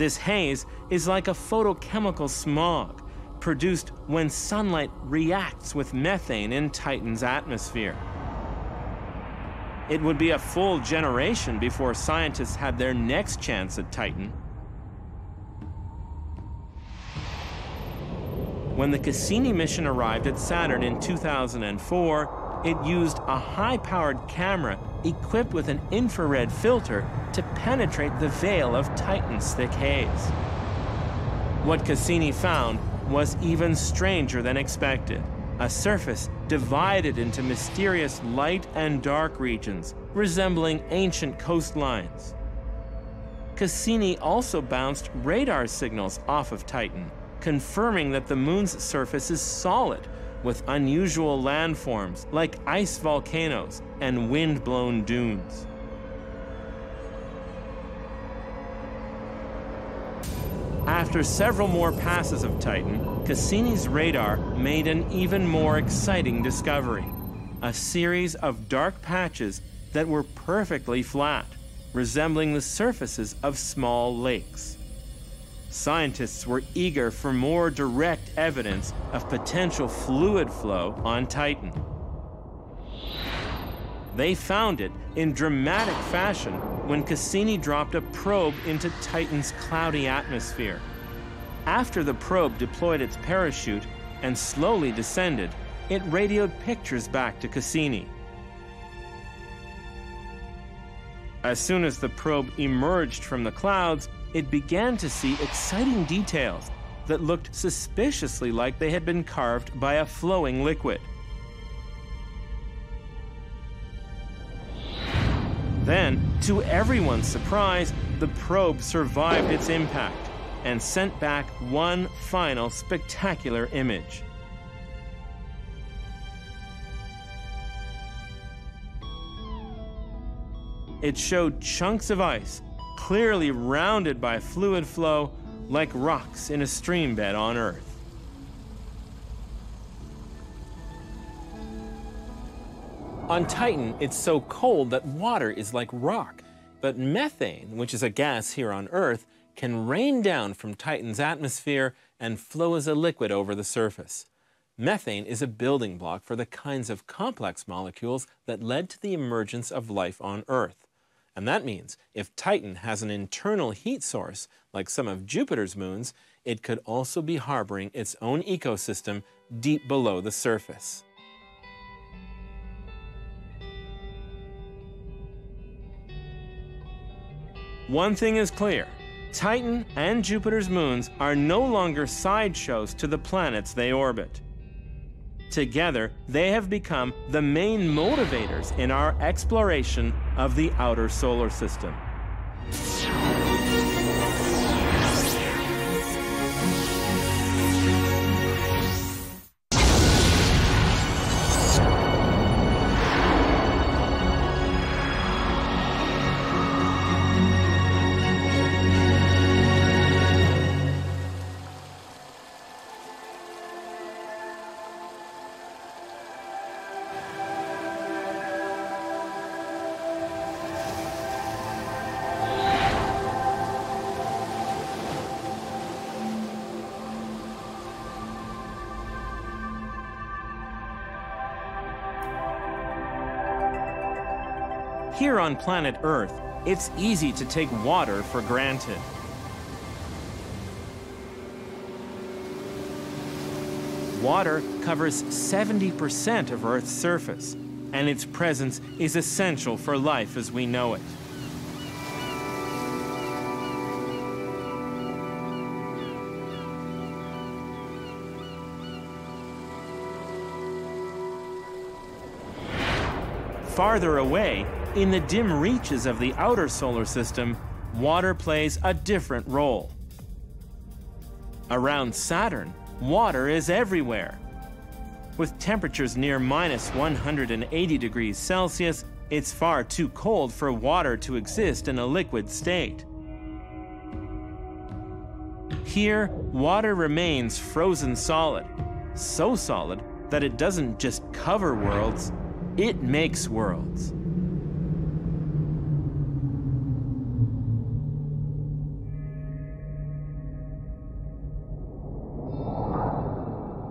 Speaker 4: This haze is like a photochemical smog produced when sunlight reacts with methane in Titan's atmosphere. It would be a full generation before scientists had their next chance at Titan. When the Cassini mission arrived at Saturn in 2004, it used a high-powered camera equipped with an infrared filter to penetrate the veil of Titan's thick haze. What Cassini found was even stranger than expected a surface divided into mysterious light and dark regions resembling ancient coastlines. Cassini also bounced radar signals off of Titan, confirming that the moon's surface is solid with unusual landforms like ice volcanoes and wind-blown dunes. After several more passes of Titan, Cassini's radar made an even more exciting discovery. A series of dark patches that were perfectly flat, resembling the surfaces of small lakes. Scientists were eager for more direct evidence of potential fluid flow on Titan. They found it in dramatic fashion when Cassini dropped a probe into Titan's cloudy atmosphere. After the probe deployed its parachute and slowly descended, it radioed pictures back to Cassini. As soon as the probe emerged from the clouds, it began to see exciting details that looked suspiciously like they had been carved by a flowing liquid. Then, to everyone's surprise, the probe survived its impact and sent back one final spectacular image. It showed chunks of ice, clearly rounded by fluid flow, like rocks in a stream bed on Earth. On Titan, it's so cold that water is like rock. But methane, which is a gas here on Earth, can rain down from Titan's atmosphere and flow as a liquid over the surface. Methane is a building block for the kinds of complex molecules that led to the emergence of life on Earth. And that means if Titan has an internal heat source, like some of Jupiter's moons, it could also be harboring its own ecosystem deep below the surface. One thing is clear Titan and Jupiter's moons are no longer sideshows to the planets they orbit. Together, they have become the main motivators in our exploration of the outer solar system. On planet Earth, it's easy to take water for granted. Water covers 70% of Earth's surface, and its presence is essential for life as we know it. Farther away, in the dim reaches of the outer solar system, water plays a different role. Around Saturn, water is everywhere. With temperatures near minus 180 degrees Celsius, it's far too cold for water to exist in a liquid state. Here, water remains frozen solid, so solid that it doesn't just cover worlds, it makes worlds.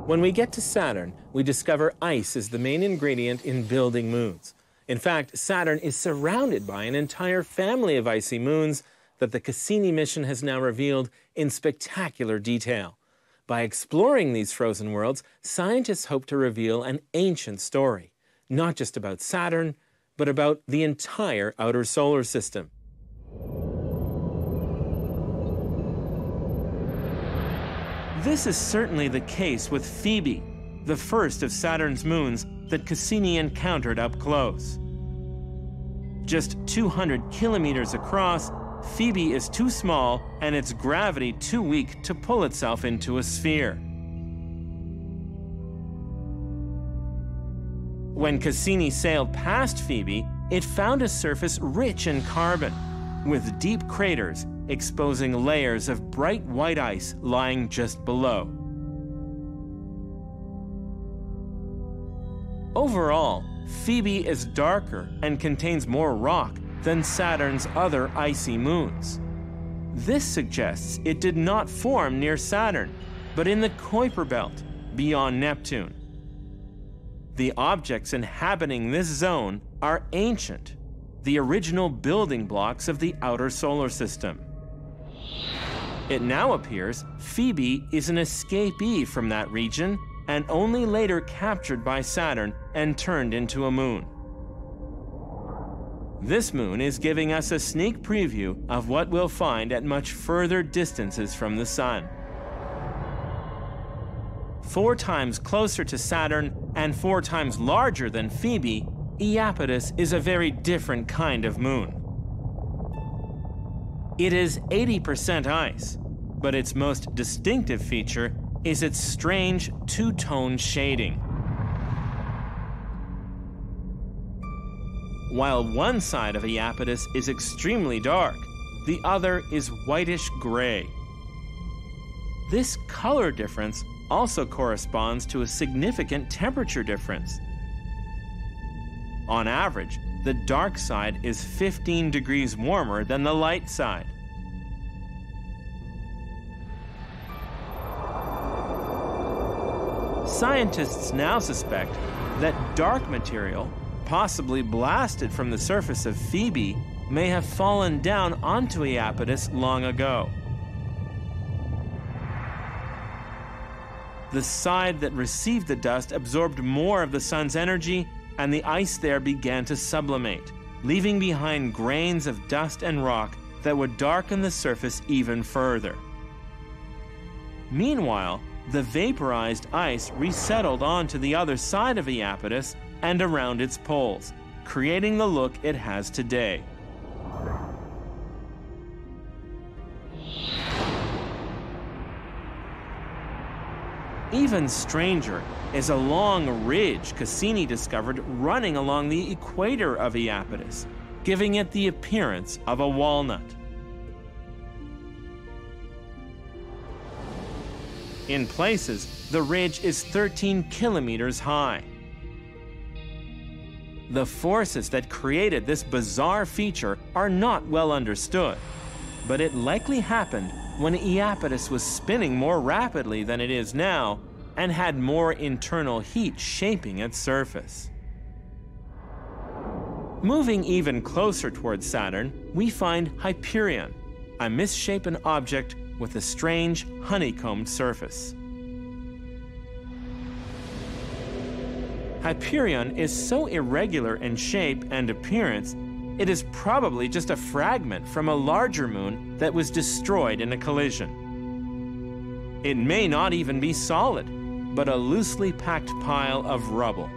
Speaker 4: When we get to Saturn, we discover ice is the main ingredient in building moons. In fact, Saturn is surrounded by an entire family of icy moons that the Cassini mission has now revealed in spectacular detail. By exploring these frozen worlds, scientists hope to reveal an ancient story, not just about Saturn, but about the entire outer solar system. This is certainly the case with Phoebe, the first of Saturn's moons that Cassini encountered up close. Just 200 kilometers across, Phoebe is too small and its gravity too weak to pull itself into a sphere. When Cassini sailed past Phoebe, it found a surface rich in carbon, with deep craters exposing layers of bright white ice lying just below. Overall, Phoebe is darker and contains more rock than Saturn's other icy moons. This suggests it did not form near Saturn, but in the Kuiper Belt, beyond Neptune. The objects inhabiting this zone are ancient, the original building blocks of the outer solar system. It now appears Phoebe is an escapee from that region and only later captured by Saturn and turned into a moon. This moon is giving us a sneak preview of what we'll find at much further distances from the Sun. Four times closer to Saturn and four times larger than Phoebe, Iapetus is a very different kind of moon. It is 80% ice, but its most distinctive feature is its strange two-tone shading. While one side of Iapetus is extremely dark, the other is whitish gray. This color difference also corresponds to a significant temperature difference. On average, the dark side is 15 degrees warmer than the light side. Scientists now suspect that dark material, possibly blasted from the surface of Phoebe, may have fallen down onto Iapetus long ago. The side that received the dust absorbed more of the sun's energy and the ice there began to sublimate, leaving behind grains of dust and rock that would darken the surface even further. Meanwhile, the vaporized ice resettled onto the other side of Iapetus and around its poles, creating the look it has today. Even stranger is a long ridge Cassini discovered running along the equator of Iapetus, giving it the appearance of a walnut. In places, the ridge is 13 kilometers high. The forces that created this bizarre feature are not well understood, but it likely happened when Iapetus was spinning more rapidly than it is now and had more internal heat shaping its surface. Moving even closer towards Saturn, we find Hyperion, a misshapen object with a strange honeycombed surface. Hyperion is so irregular in shape and appearance, it is probably just a fragment from a larger moon that was destroyed in a collision. It may not even be solid, but a loosely packed pile of rubble.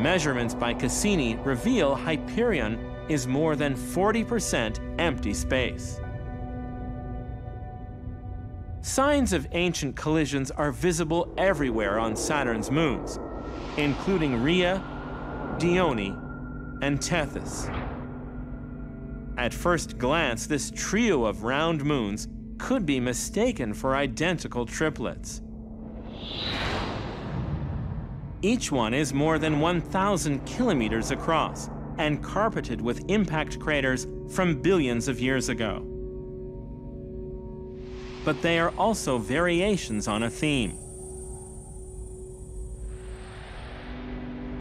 Speaker 4: Measurements by Cassini reveal Hyperion is more than 40% empty space. Signs of ancient collisions are visible everywhere on Saturn's moons, including Rhea, Dione, and Tethys. At first glance, this trio of round moons could be mistaken for identical triplets. Each one is more than 1,000 kilometers across and carpeted with impact craters from billions of years ago but they are also variations on a theme.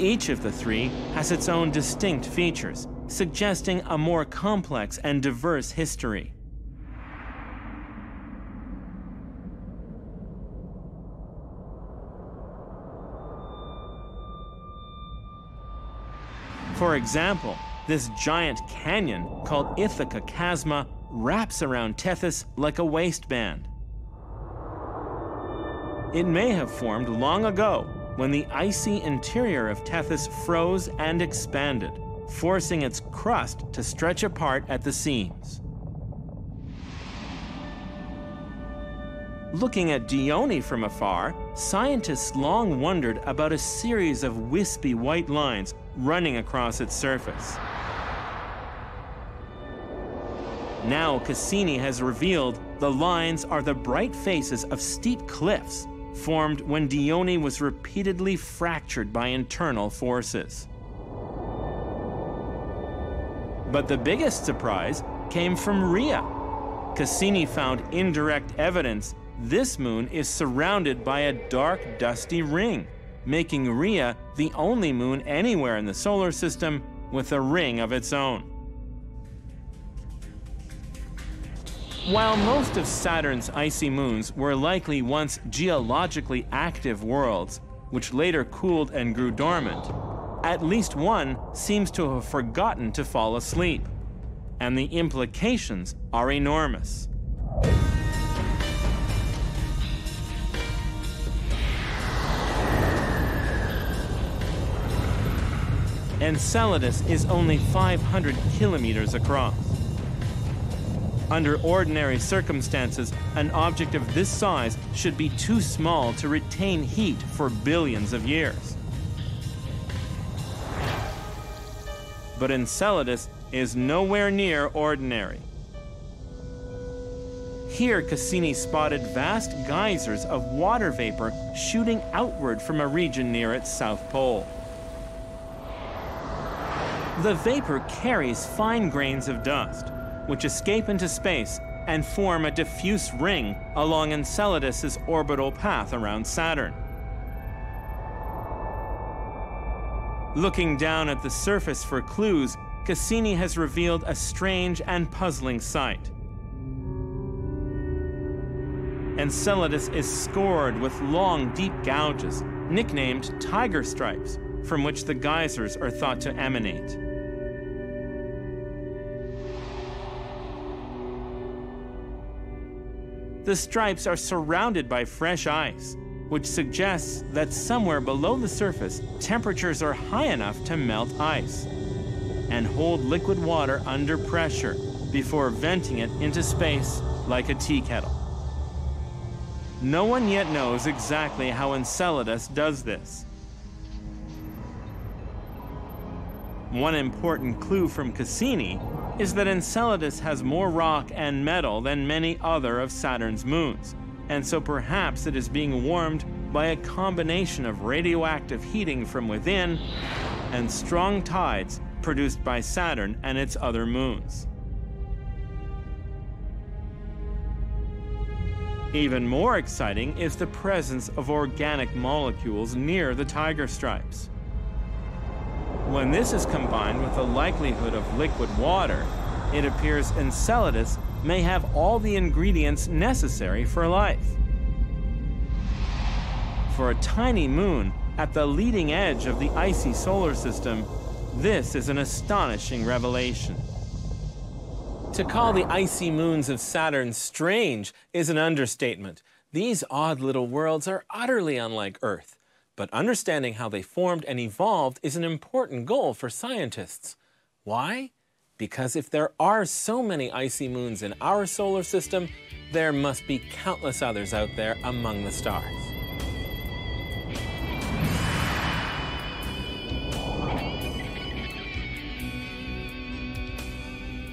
Speaker 4: Each of the three has its own distinct features, suggesting a more complex and diverse history. For example, this giant canyon called Ithaca Chasma wraps around Tethys like a waistband. It may have formed long ago when the icy interior of Tethys froze and expanded, forcing its crust to stretch apart at the seams. Looking at Dione from afar, scientists long wondered about a series of wispy white lines running across its surface. Now Cassini has revealed the lines are the bright faces of steep cliffs formed when Dione was repeatedly fractured by internal forces. But the biggest surprise came from Rhea. Cassini found indirect evidence this moon is surrounded by a dark, dusty ring, making Rhea the only moon anywhere in the solar system with a ring of its own. While most of Saturn's icy moons were likely once geologically active worlds, which later cooled and grew dormant, at least one seems to have forgotten to fall asleep. And the implications are enormous. Enceladus is only 500 kilometers across. Under ordinary circumstances, an object of this size should be too small to retain heat for billions of years. But Enceladus is nowhere near ordinary. Here, Cassini spotted vast geysers of water vapor shooting outward from a region near its south pole. The vapor carries fine grains of dust, which escape into space and form a diffuse ring along Enceladus's orbital path around Saturn. Looking down at the surface for clues, Cassini has revealed a strange and puzzling sight. Enceladus is scored with long, deep gouges, nicknamed tiger stripes, from which the geysers are thought to emanate. The stripes are surrounded by fresh ice, which suggests that somewhere below the surface, temperatures are high enough to melt ice and hold liquid water under pressure before venting it into space like a tea kettle. No one yet knows exactly how Enceladus does this. One important clue from Cassini is that Enceladus has more rock and metal than many other of Saturn's moons, and so perhaps it is being warmed by a combination of radioactive heating from within and strong tides produced by Saturn and its other moons. Even more exciting is the presence of organic molecules near the tiger stripes. When this is combined with the likelihood of liquid water, it appears Enceladus may have all the ingredients necessary for life. For a tiny moon at the leading edge of the icy solar system, this is an astonishing revelation.
Speaker 17: To call the icy moons of Saturn strange is an understatement. These odd little worlds are utterly unlike Earth. But understanding how they formed and evolved is an important goal for scientists. Why? Because if there are so many icy moons in our solar system, there must be countless others out there among the stars.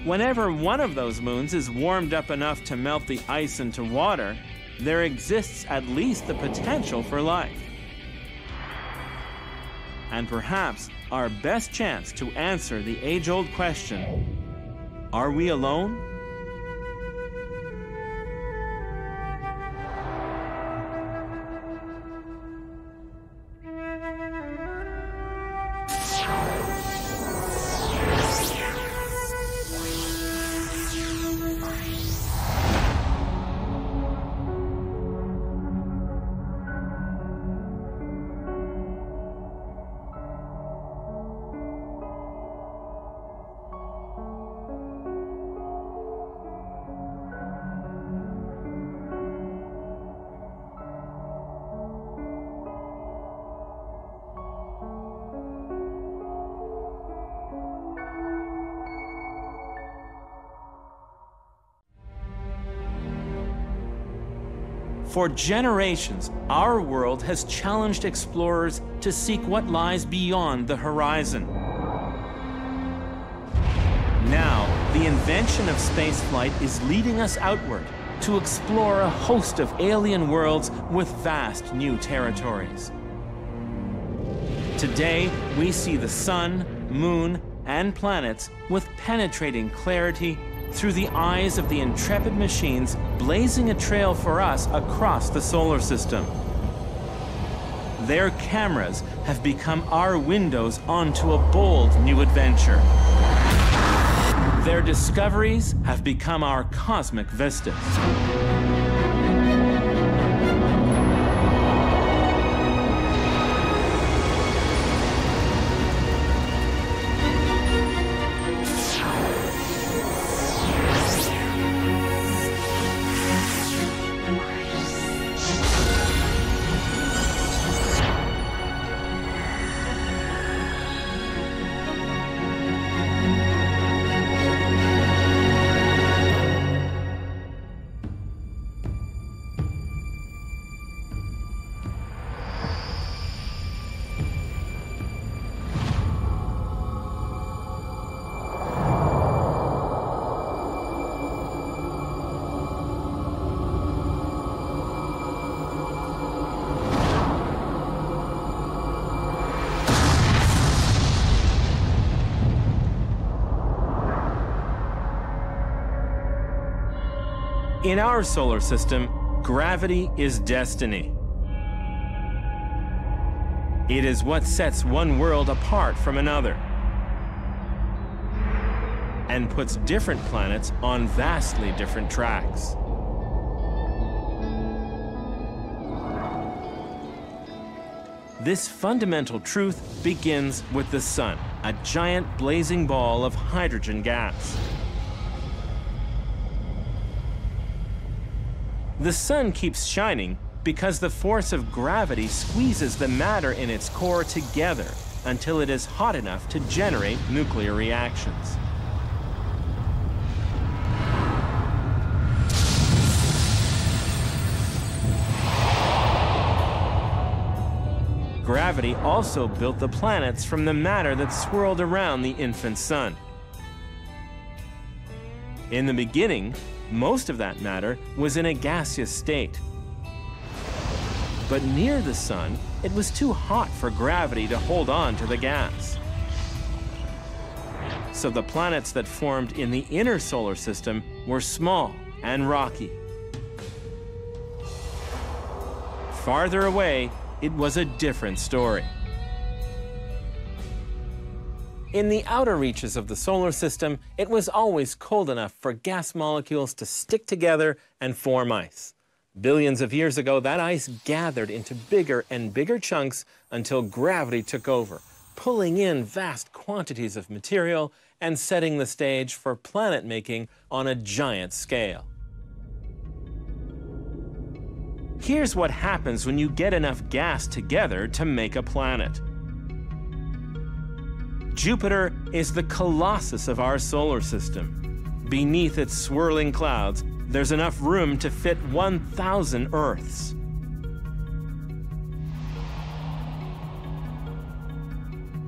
Speaker 4: Whenever one of those moons is warmed up enough to melt the ice into water, there exists at least the potential for life. And perhaps our best chance to answer the age old question are we alone? For generations, our world has challenged explorers to seek what lies beyond the horizon. Now, the invention of spaceflight is leading us outward to explore a host of alien worlds with vast new territories. Today, we see the sun, moon, and planets with penetrating clarity through the eyes of the intrepid machines blazing a trail for us across the solar system. Their cameras have become our windows onto a bold new adventure. Their discoveries have become our cosmic vistas. In our solar system, gravity is destiny. It is what sets one world apart from another and puts different planets on vastly different tracks. This fundamental truth begins with the sun, a giant blazing ball of hydrogen gas. The sun keeps shining because the force of gravity squeezes the matter in its core together until it is hot enough to generate nuclear reactions. Gravity also built the planets from the matter that swirled around the infant sun. In the beginning, most of that matter was in a gaseous state. But near the sun, it was too hot for gravity to hold on to the gas. So the planets that formed in the inner solar system were small and rocky. Farther away, it was a different story. In the outer reaches of the solar system, it was always cold enough for gas molecules to stick together and form ice. Billions of years ago, that ice gathered into bigger and bigger chunks until gravity took over, pulling in vast quantities of material and setting the stage for planet making on a giant scale. Here's what happens when you get enough gas together to make a planet. Jupiter is the colossus of our solar system. Beneath its swirling clouds, there's enough room to fit 1,000 Earths.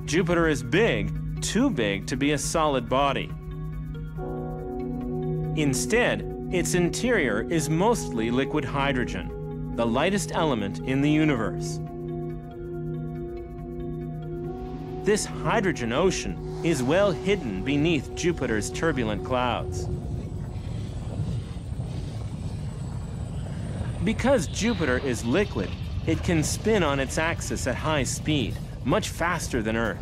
Speaker 4: Jupiter is big, too big to be a solid body. Instead, its interior is mostly liquid hydrogen the lightest element in the universe. This hydrogen ocean is well hidden beneath Jupiter's turbulent clouds. Because Jupiter is liquid, it can spin on its axis at high speed, much faster than Earth.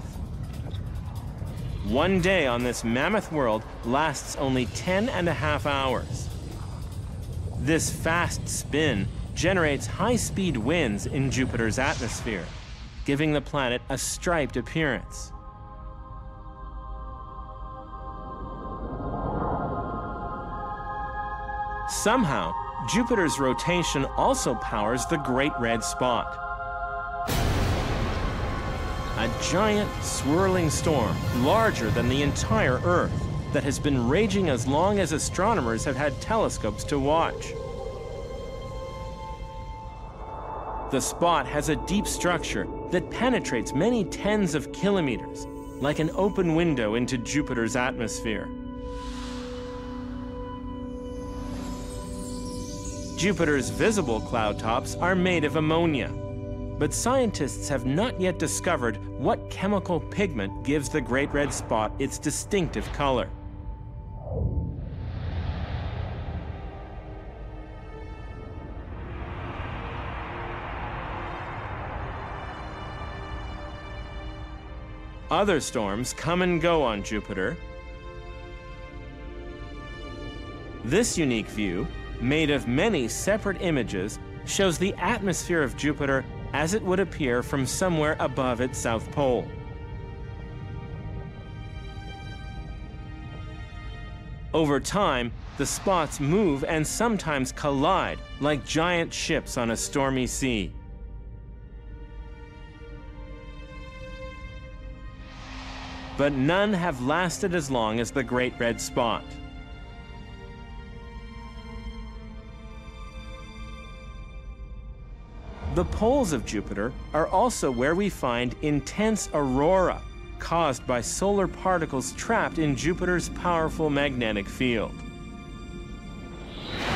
Speaker 4: One day on this mammoth world lasts only 10 and a half hours. This fast spin generates high-speed winds in Jupiter's atmosphere, giving the planet a striped appearance. Somehow, Jupiter's rotation also powers the Great Red Spot. A giant swirling storm, larger than the entire Earth, that has been raging as long as astronomers have had telescopes to watch. The spot has a deep structure that penetrates many tens of kilometers, like an open window into Jupiter's atmosphere. Jupiter's visible cloud tops are made of ammonia, but scientists have not yet discovered what chemical pigment gives the Great Red Spot its distinctive color. Other storms come and go on Jupiter. This unique view, made of many separate images, shows the atmosphere of Jupiter as it would appear from somewhere above its south pole. Over time, the spots move and sometimes collide like giant ships on a stormy sea. But none have lasted as long as the Great Red Spot. The poles of Jupiter are also where we find intense aurora caused by solar particles trapped in Jupiter's powerful magnetic field.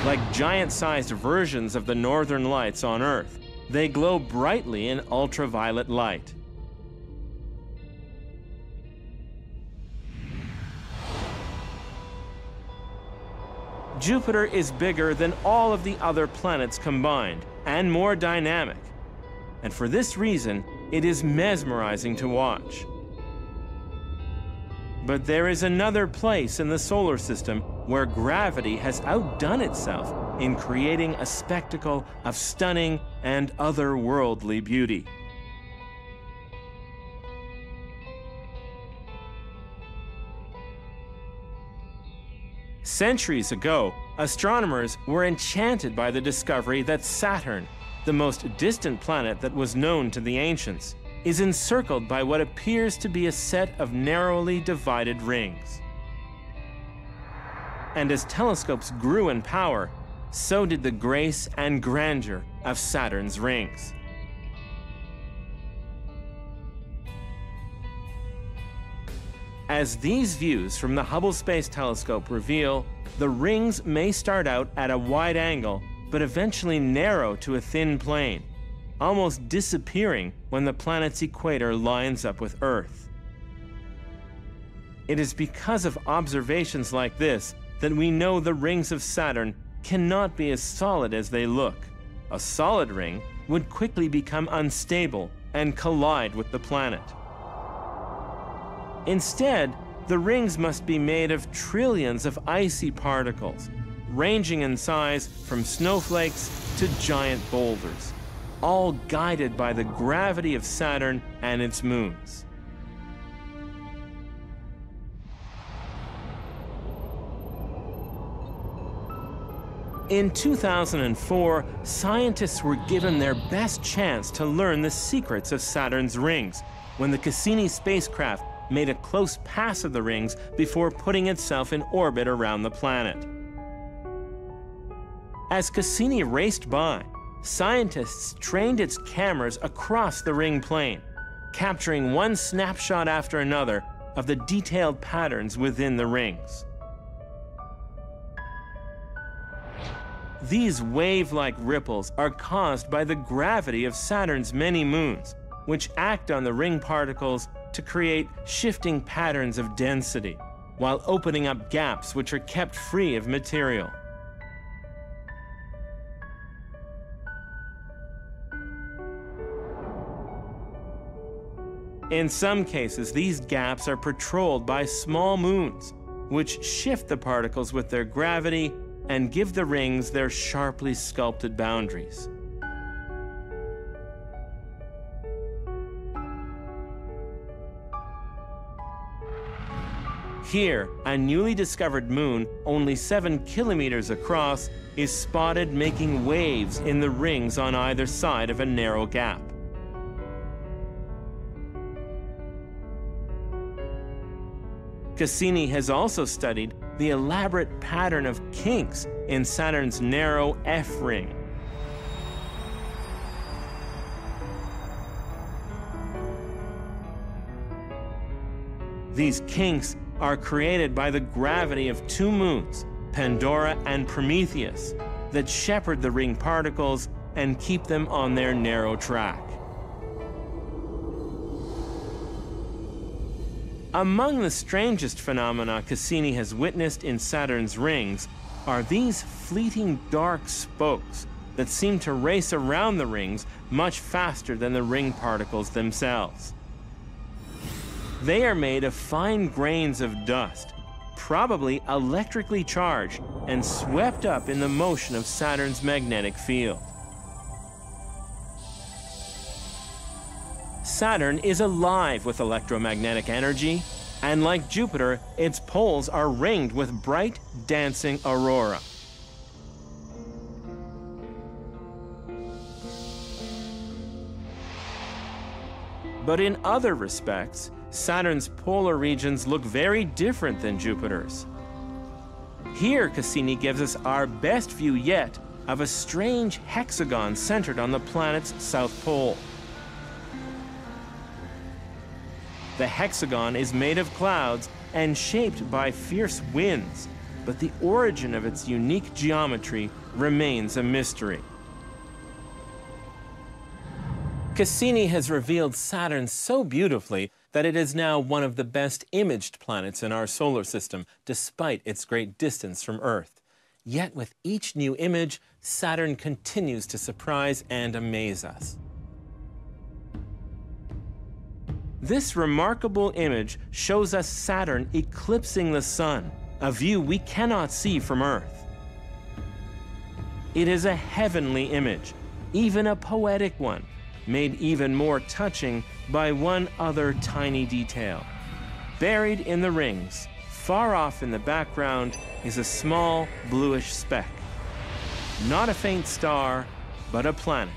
Speaker 4: Like giant-sized versions of the northern lights on Earth, they glow brightly in ultraviolet light. Jupiter is bigger than all of the other planets combined and more dynamic. And for this reason, it is mesmerizing to watch. But there is another place in the solar system where gravity has outdone itself in creating a spectacle of stunning and otherworldly beauty. Centuries ago, astronomers were enchanted by the discovery that Saturn, the most distant planet that was known to the ancients, is encircled by what appears to be a set of narrowly divided rings. And as telescopes grew in power, so did the grace and grandeur of Saturn's rings. As these views from the Hubble Space Telescope reveal, the rings may start out at a wide angle, but eventually narrow to a thin plane, almost disappearing when the planet's equator lines up with Earth. It is because of observations like this that we know the rings of Saturn cannot be as solid as they look. A solid ring would quickly become unstable and collide with the planet. Instead, the rings must be made of trillions of icy particles, ranging in size from snowflakes to giant boulders, all guided by the gravity of Saturn and its moons. In 2004, scientists were given their best chance to learn the secrets of Saturn's rings when the Cassini spacecraft made a close pass of the rings before putting itself in orbit around the planet. As Cassini raced by, scientists trained its cameras across the ring plane, capturing one snapshot after another of the detailed patterns within the rings. These wave-like ripples are caused by the gravity of Saturn's many moons, which act on the ring particles to create shifting patterns of density, while opening up gaps which are kept free of material. In some cases, these gaps are patrolled by small moons, which shift the particles with their gravity and give the rings their sharply sculpted boundaries. Here, a newly discovered moon, only 7 kilometers across, is spotted making waves in the rings on either side of a narrow gap. Cassini has also studied the elaborate pattern of kinks in Saturn's narrow F ring. These kinks are created by the gravity of two moons, Pandora and Prometheus, that shepherd the ring particles and keep them on their narrow track. Among the strangest phenomena Cassini has witnessed in Saturn's rings are these fleeting dark spokes that seem to race around the rings much faster than the ring particles themselves. They are made of fine grains of dust, probably electrically charged and swept up in the motion of Saturn's magnetic field. Saturn is alive with electromagnetic energy, and like Jupiter, its poles are ringed with bright, dancing aurora. But in other respects, Saturn's polar regions look very different than Jupiter's. Here, Cassini gives us our best view yet of a strange hexagon centered on the planet's south pole. The hexagon is made of clouds and shaped by fierce winds, but the origin of its unique geometry remains a mystery. Cassini has revealed Saturn so beautifully that it is now one of the best imaged planets in our solar system, despite its great distance from Earth. Yet with each new image, Saturn continues to surprise and amaze us. This remarkable image shows us Saturn eclipsing the Sun, a view we cannot see from Earth. It is a heavenly image, even a poetic one, made even more touching by one other tiny detail. Buried in the rings, far off in the background, is a small bluish speck. Not a faint star, but a planet.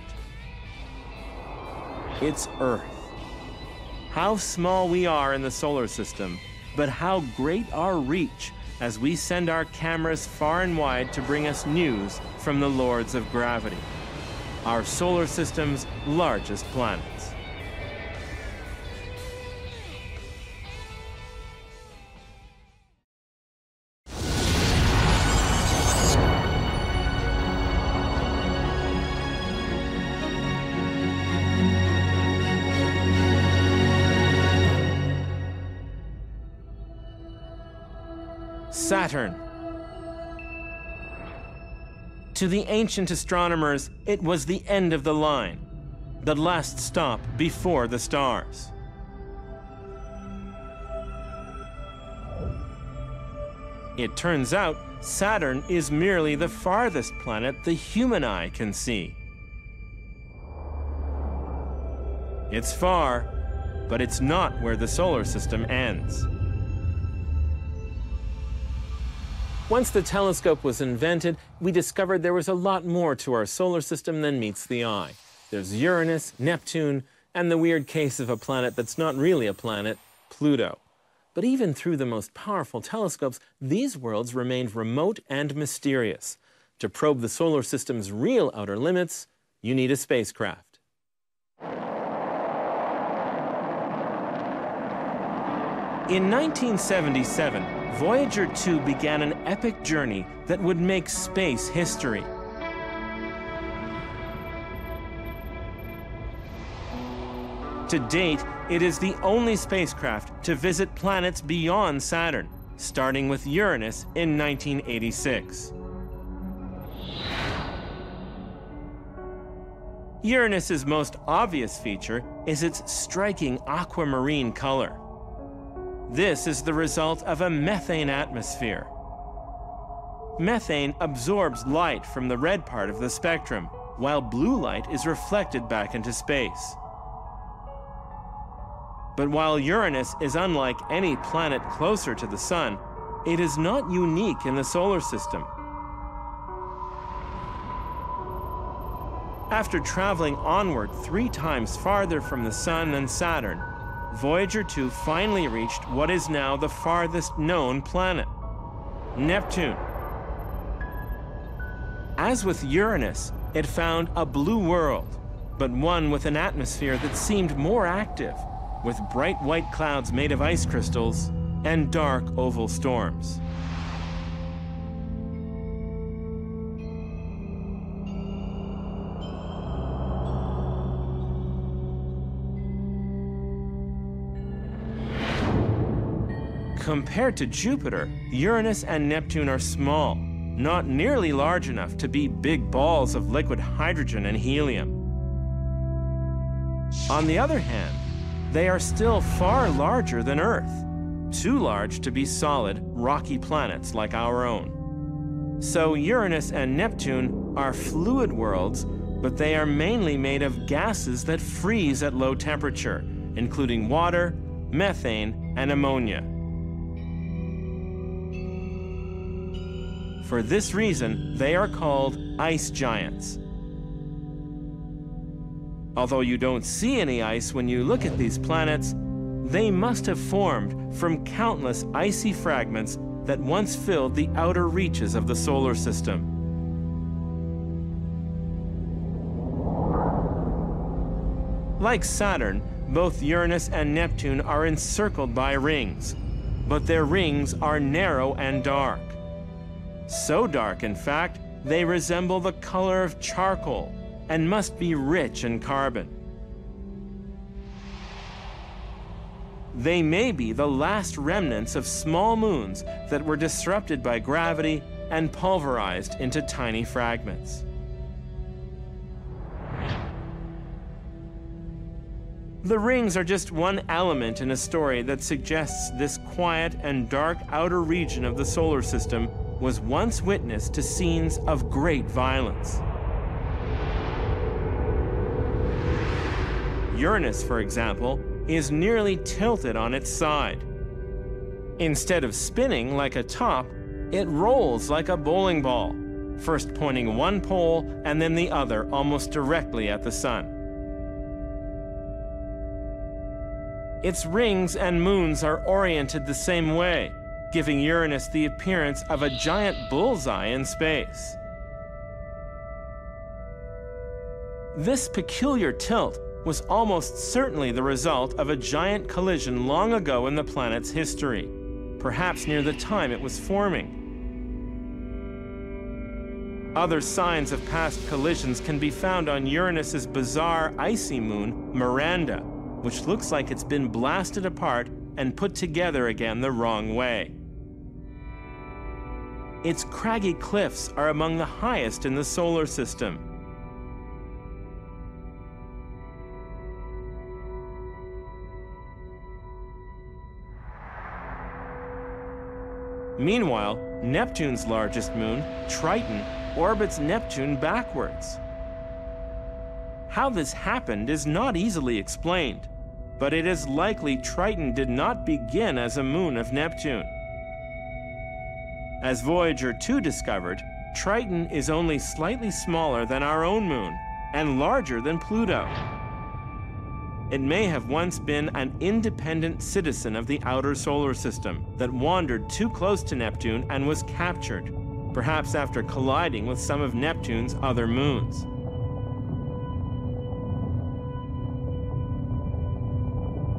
Speaker 4: It's Earth how small we are in the solar system, but how great our reach as we send our cameras far and wide to bring us news from the lords of gravity, our solar system's largest planets. Saturn. To the ancient astronomers, it was the end of the line, the last stop before the stars. It turns out Saturn is merely the farthest planet the human eye can see. It's far, but it's not where the solar system ends. Once the telescope was invented, we discovered there was a lot more to our solar system than meets the eye. There's Uranus, Neptune, and the weird case of a planet that's not really a planet, Pluto. But even through the most powerful telescopes, these worlds remained remote and mysterious. To probe the solar system's real outer limits, you need a spacecraft. In 1977, Voyager 2 began an epic journey that would make space history. To date, it is the only spacecraft to visit planets beyond Saturn, starting with Uranus in 1986. Uranus's most obvious feature is its striking aquamarine color. This is the result of a methane atmosphere. Methane absorbs light from the red part of the spectrum, while blue light is reflected back into space. But while Uranus is unlike any planet closer to the Sun, it is not unique in the solar system. After traveling onward three times farther from the Sun than Saturn, Voyager 2 finally reached what is now the farthest known planet, Neptune. As with Uranus, it found a blue world, but one with an atmosphere that seemed more active, with bright white clouds made of ice crystals and dark oval storms. Compared to Jupiter, Uranus and Neptune are small, not nearly large enough to be big balls of liquid hydrogen and helium. On the other hand, they are still far larger than Earth, too large to be solid, rocky planets like our own. So Uranus and Neptune are fluid worlds, but they are mainly made of gases that freeze at low temperature, including water, methane, and ammonia. For this reason, they are called ice giants. Although you don't see any ice when you look at these planets, they must have formed from countless icy fragments that once filled the outer reaches of the solar system. Like Saturn, both Uranus and Neptune are encircled by rings, but their rings are narrow and dark. So dark, in fact, they resemble the color of charcoal and must be rich in carbon. They may be the last remnants of small moons that were disrupted by gravity and pulverized into tiny fragments. The rings are just one element in a story that suggests this quiet and dark outer region of the solar system was once witness to scenes of great violence. Uranus, for example, is nearly tilted on its side. Instead of spinning like a top, it rolls like a bowling ball, first pointing one pole and then the other almost directly at the sun. Its rings and moons are oriented the same way, giving Uranus the appearance of a giant bullseye in space. This peculiar tilt was almost certainly the result of a giant collision long ago in the planet's history, perhaps near the time it was forming. Other signs of past collisions can be found on Uranus's bizarre icy moon, Miranda, which looks like it's been blasted apart and put together again the wrong way. Its craggy cliffs are among the highest in the solar system. Meanwhile, Neptune's largest moon, Triton, orbits Neptune backwards. How this happened is not easily explained, but it is likely Triton did not begin as a moon of Neptune. As Voyager 2 discovered, Triton is only slightly smaller than our own moon and larger than Pluto. It may have once been an independent citizen of the outer solar system that wandered too close to Neptune and was captured, perhaps after colliding with some of Neptune's other moons.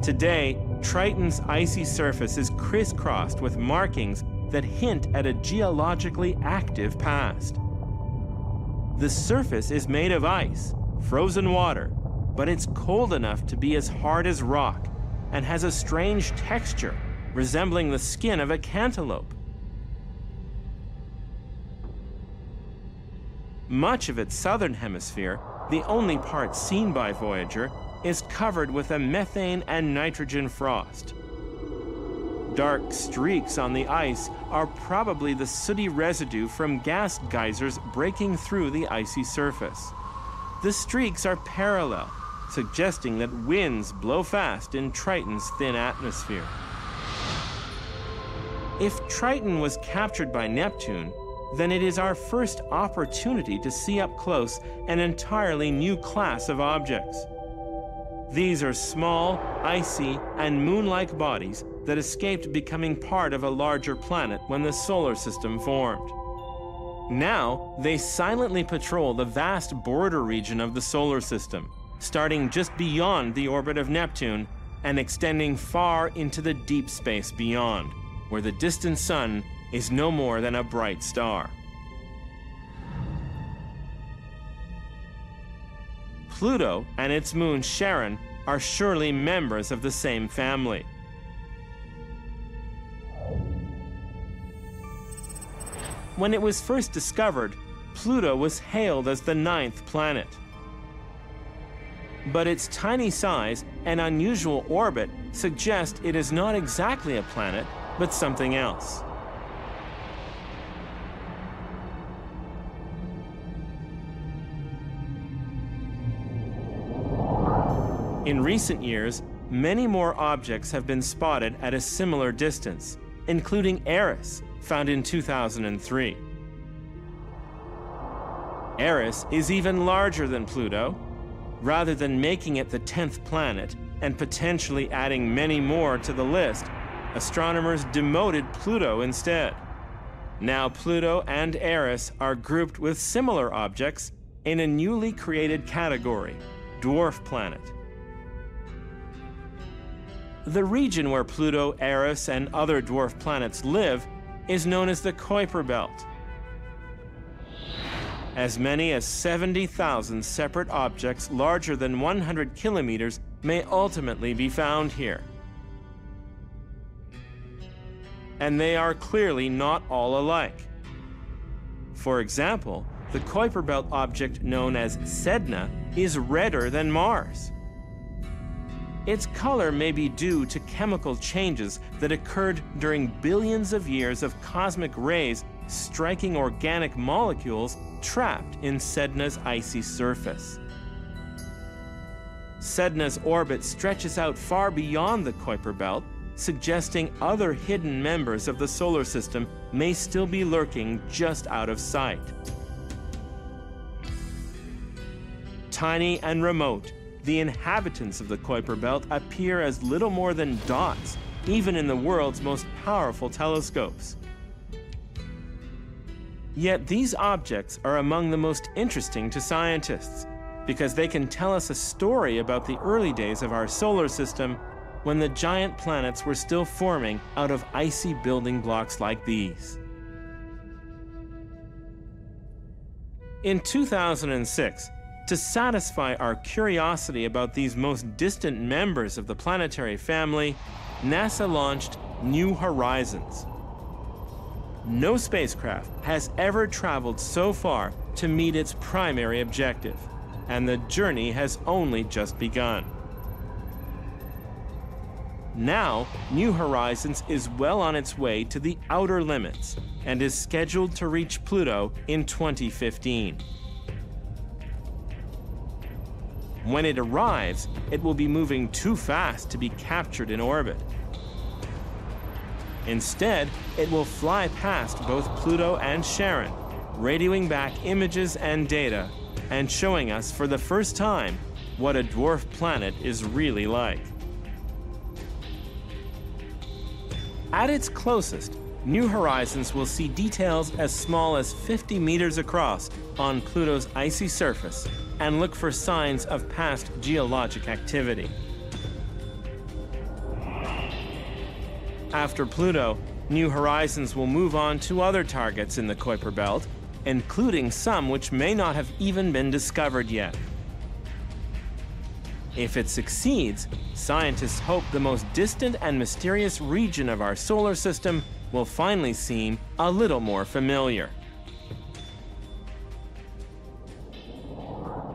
Speaker 4: Today, Triton's icy surface is crisscrossed with markings that hint at a geologically active past. The surface is made of ice, frozen water, but it's cold enough to be as hard as rock and has a strange texture resembling the skin of a cantaloupe. Much of its southern hemisphere, the only part seen by Voyager, is covered with a methane and nitrogen frost. Dark streaks on the ice are probably the sooty residue from gas geysers breaking through the icy surface. The streaks are parallel, suggesting that winds blow fast in Triton's thin atmosphere. If Triton was captured by Neptune, then it is our first opportunity to see up close an entirely new class of objects. These are small, icy, and moon-like bodies that escaped becoming part of a larger planet when the solar system formed. Now, they silently patrol the vast border region of the solar system, starting just beyond the orbit of Neptune and extending far into the deep space beyond, where the distant sun is no more than a bright star. Pluto and its moon Charon are surely members of the same family. When it was first discovered, Pluto was hailed as the ninth planet. But its tiny size and unusual orbit suggest it is not exactly a planet, but something else. In recent years, many more objects have been spotted at a similar distance, including Eris, found in 2003. Eris is even larger than Pluto. Rather than making it the 10th planet and potentially adding many more to the list, astronomers demoted Pluto instead. Now Pluto and Eris are grouped with similar objects in a newly created category, dwarf planet. The region where Pluto, Eris, and other dwarf planets live is known as the Kuiper Belt. As many as 70,000 separate objects larger than 100 kilometers may ultimately be found here. And they are clearly not all alike. For example, the Kuiper Belt object known as Sedna is redder than Mars. Its color may be due to chemical changes that occurred during billions of years of cosmic rays striking organic molecules trapped in Sedna's icy surface. Sedna's orbit stretches out far beyond the Kuiper Belt, suggesting other hidden members of the solar system may still be lurking just out of sight. Tiny and remote, the inhabitants of the Kuiper Belt appear as little more than dots, even in the world's most powerful telescopes. Yet these objects are among the most interesting to scientists because they can tell us a story about the early days of our solar system when the giant planets were still forming out of icy building blocks like these. In 2006, to satisfy our curiosity about these most distant members of the planetary family, NASA launched New Horizons. No spacecraft has ever traveled so far to meet its primary objective, and the journey has only just begun. Now, New Horizons is well on its way to the outer limits and is scheduled to reach Pluto in 2015. When it arrives, it will be moving too fast to be captured in orbit. Instead, it will fly past both Pluto and Charon, radioing back images and data, and showing us for the first time what a dwarf planet is really like. At its closest, New Horizons will see details as small as 50 meters across on Pluto's icy surface and look for signs of past geologic activity. After Pluto, New Horizons will move on to other targets in the Kuiper Belt, including some which may not have even been discovered yet. If it succeeds, scientists hope the most distant and mysterious region of our solar system will finally seem a little more familiar.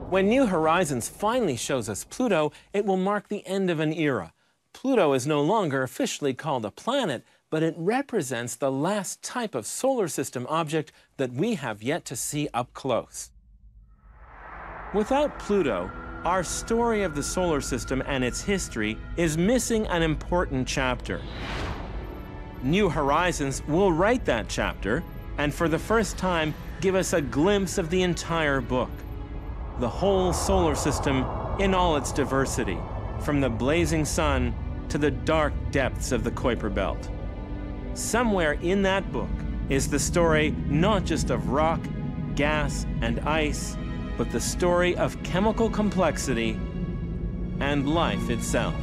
Speaker 4: When New Horizons finally shows us Pluto, it will mark the end of an era. Pluto is no longer officially called a planet, but it represents the last type of solar system object that we have yet to see up close. Without Pluto, our story of the solar system and its history is missing an important chapter. New Horizons will write that chapter, and for the first time, give us a glimpse of the entire book the whole solar system in all its diversity, from the blazing sun to the dark depths of the Kuiper Belt. Somewhere in that book is the story not just of rock, gas, and ice, but the story of chemical complexity and life itself.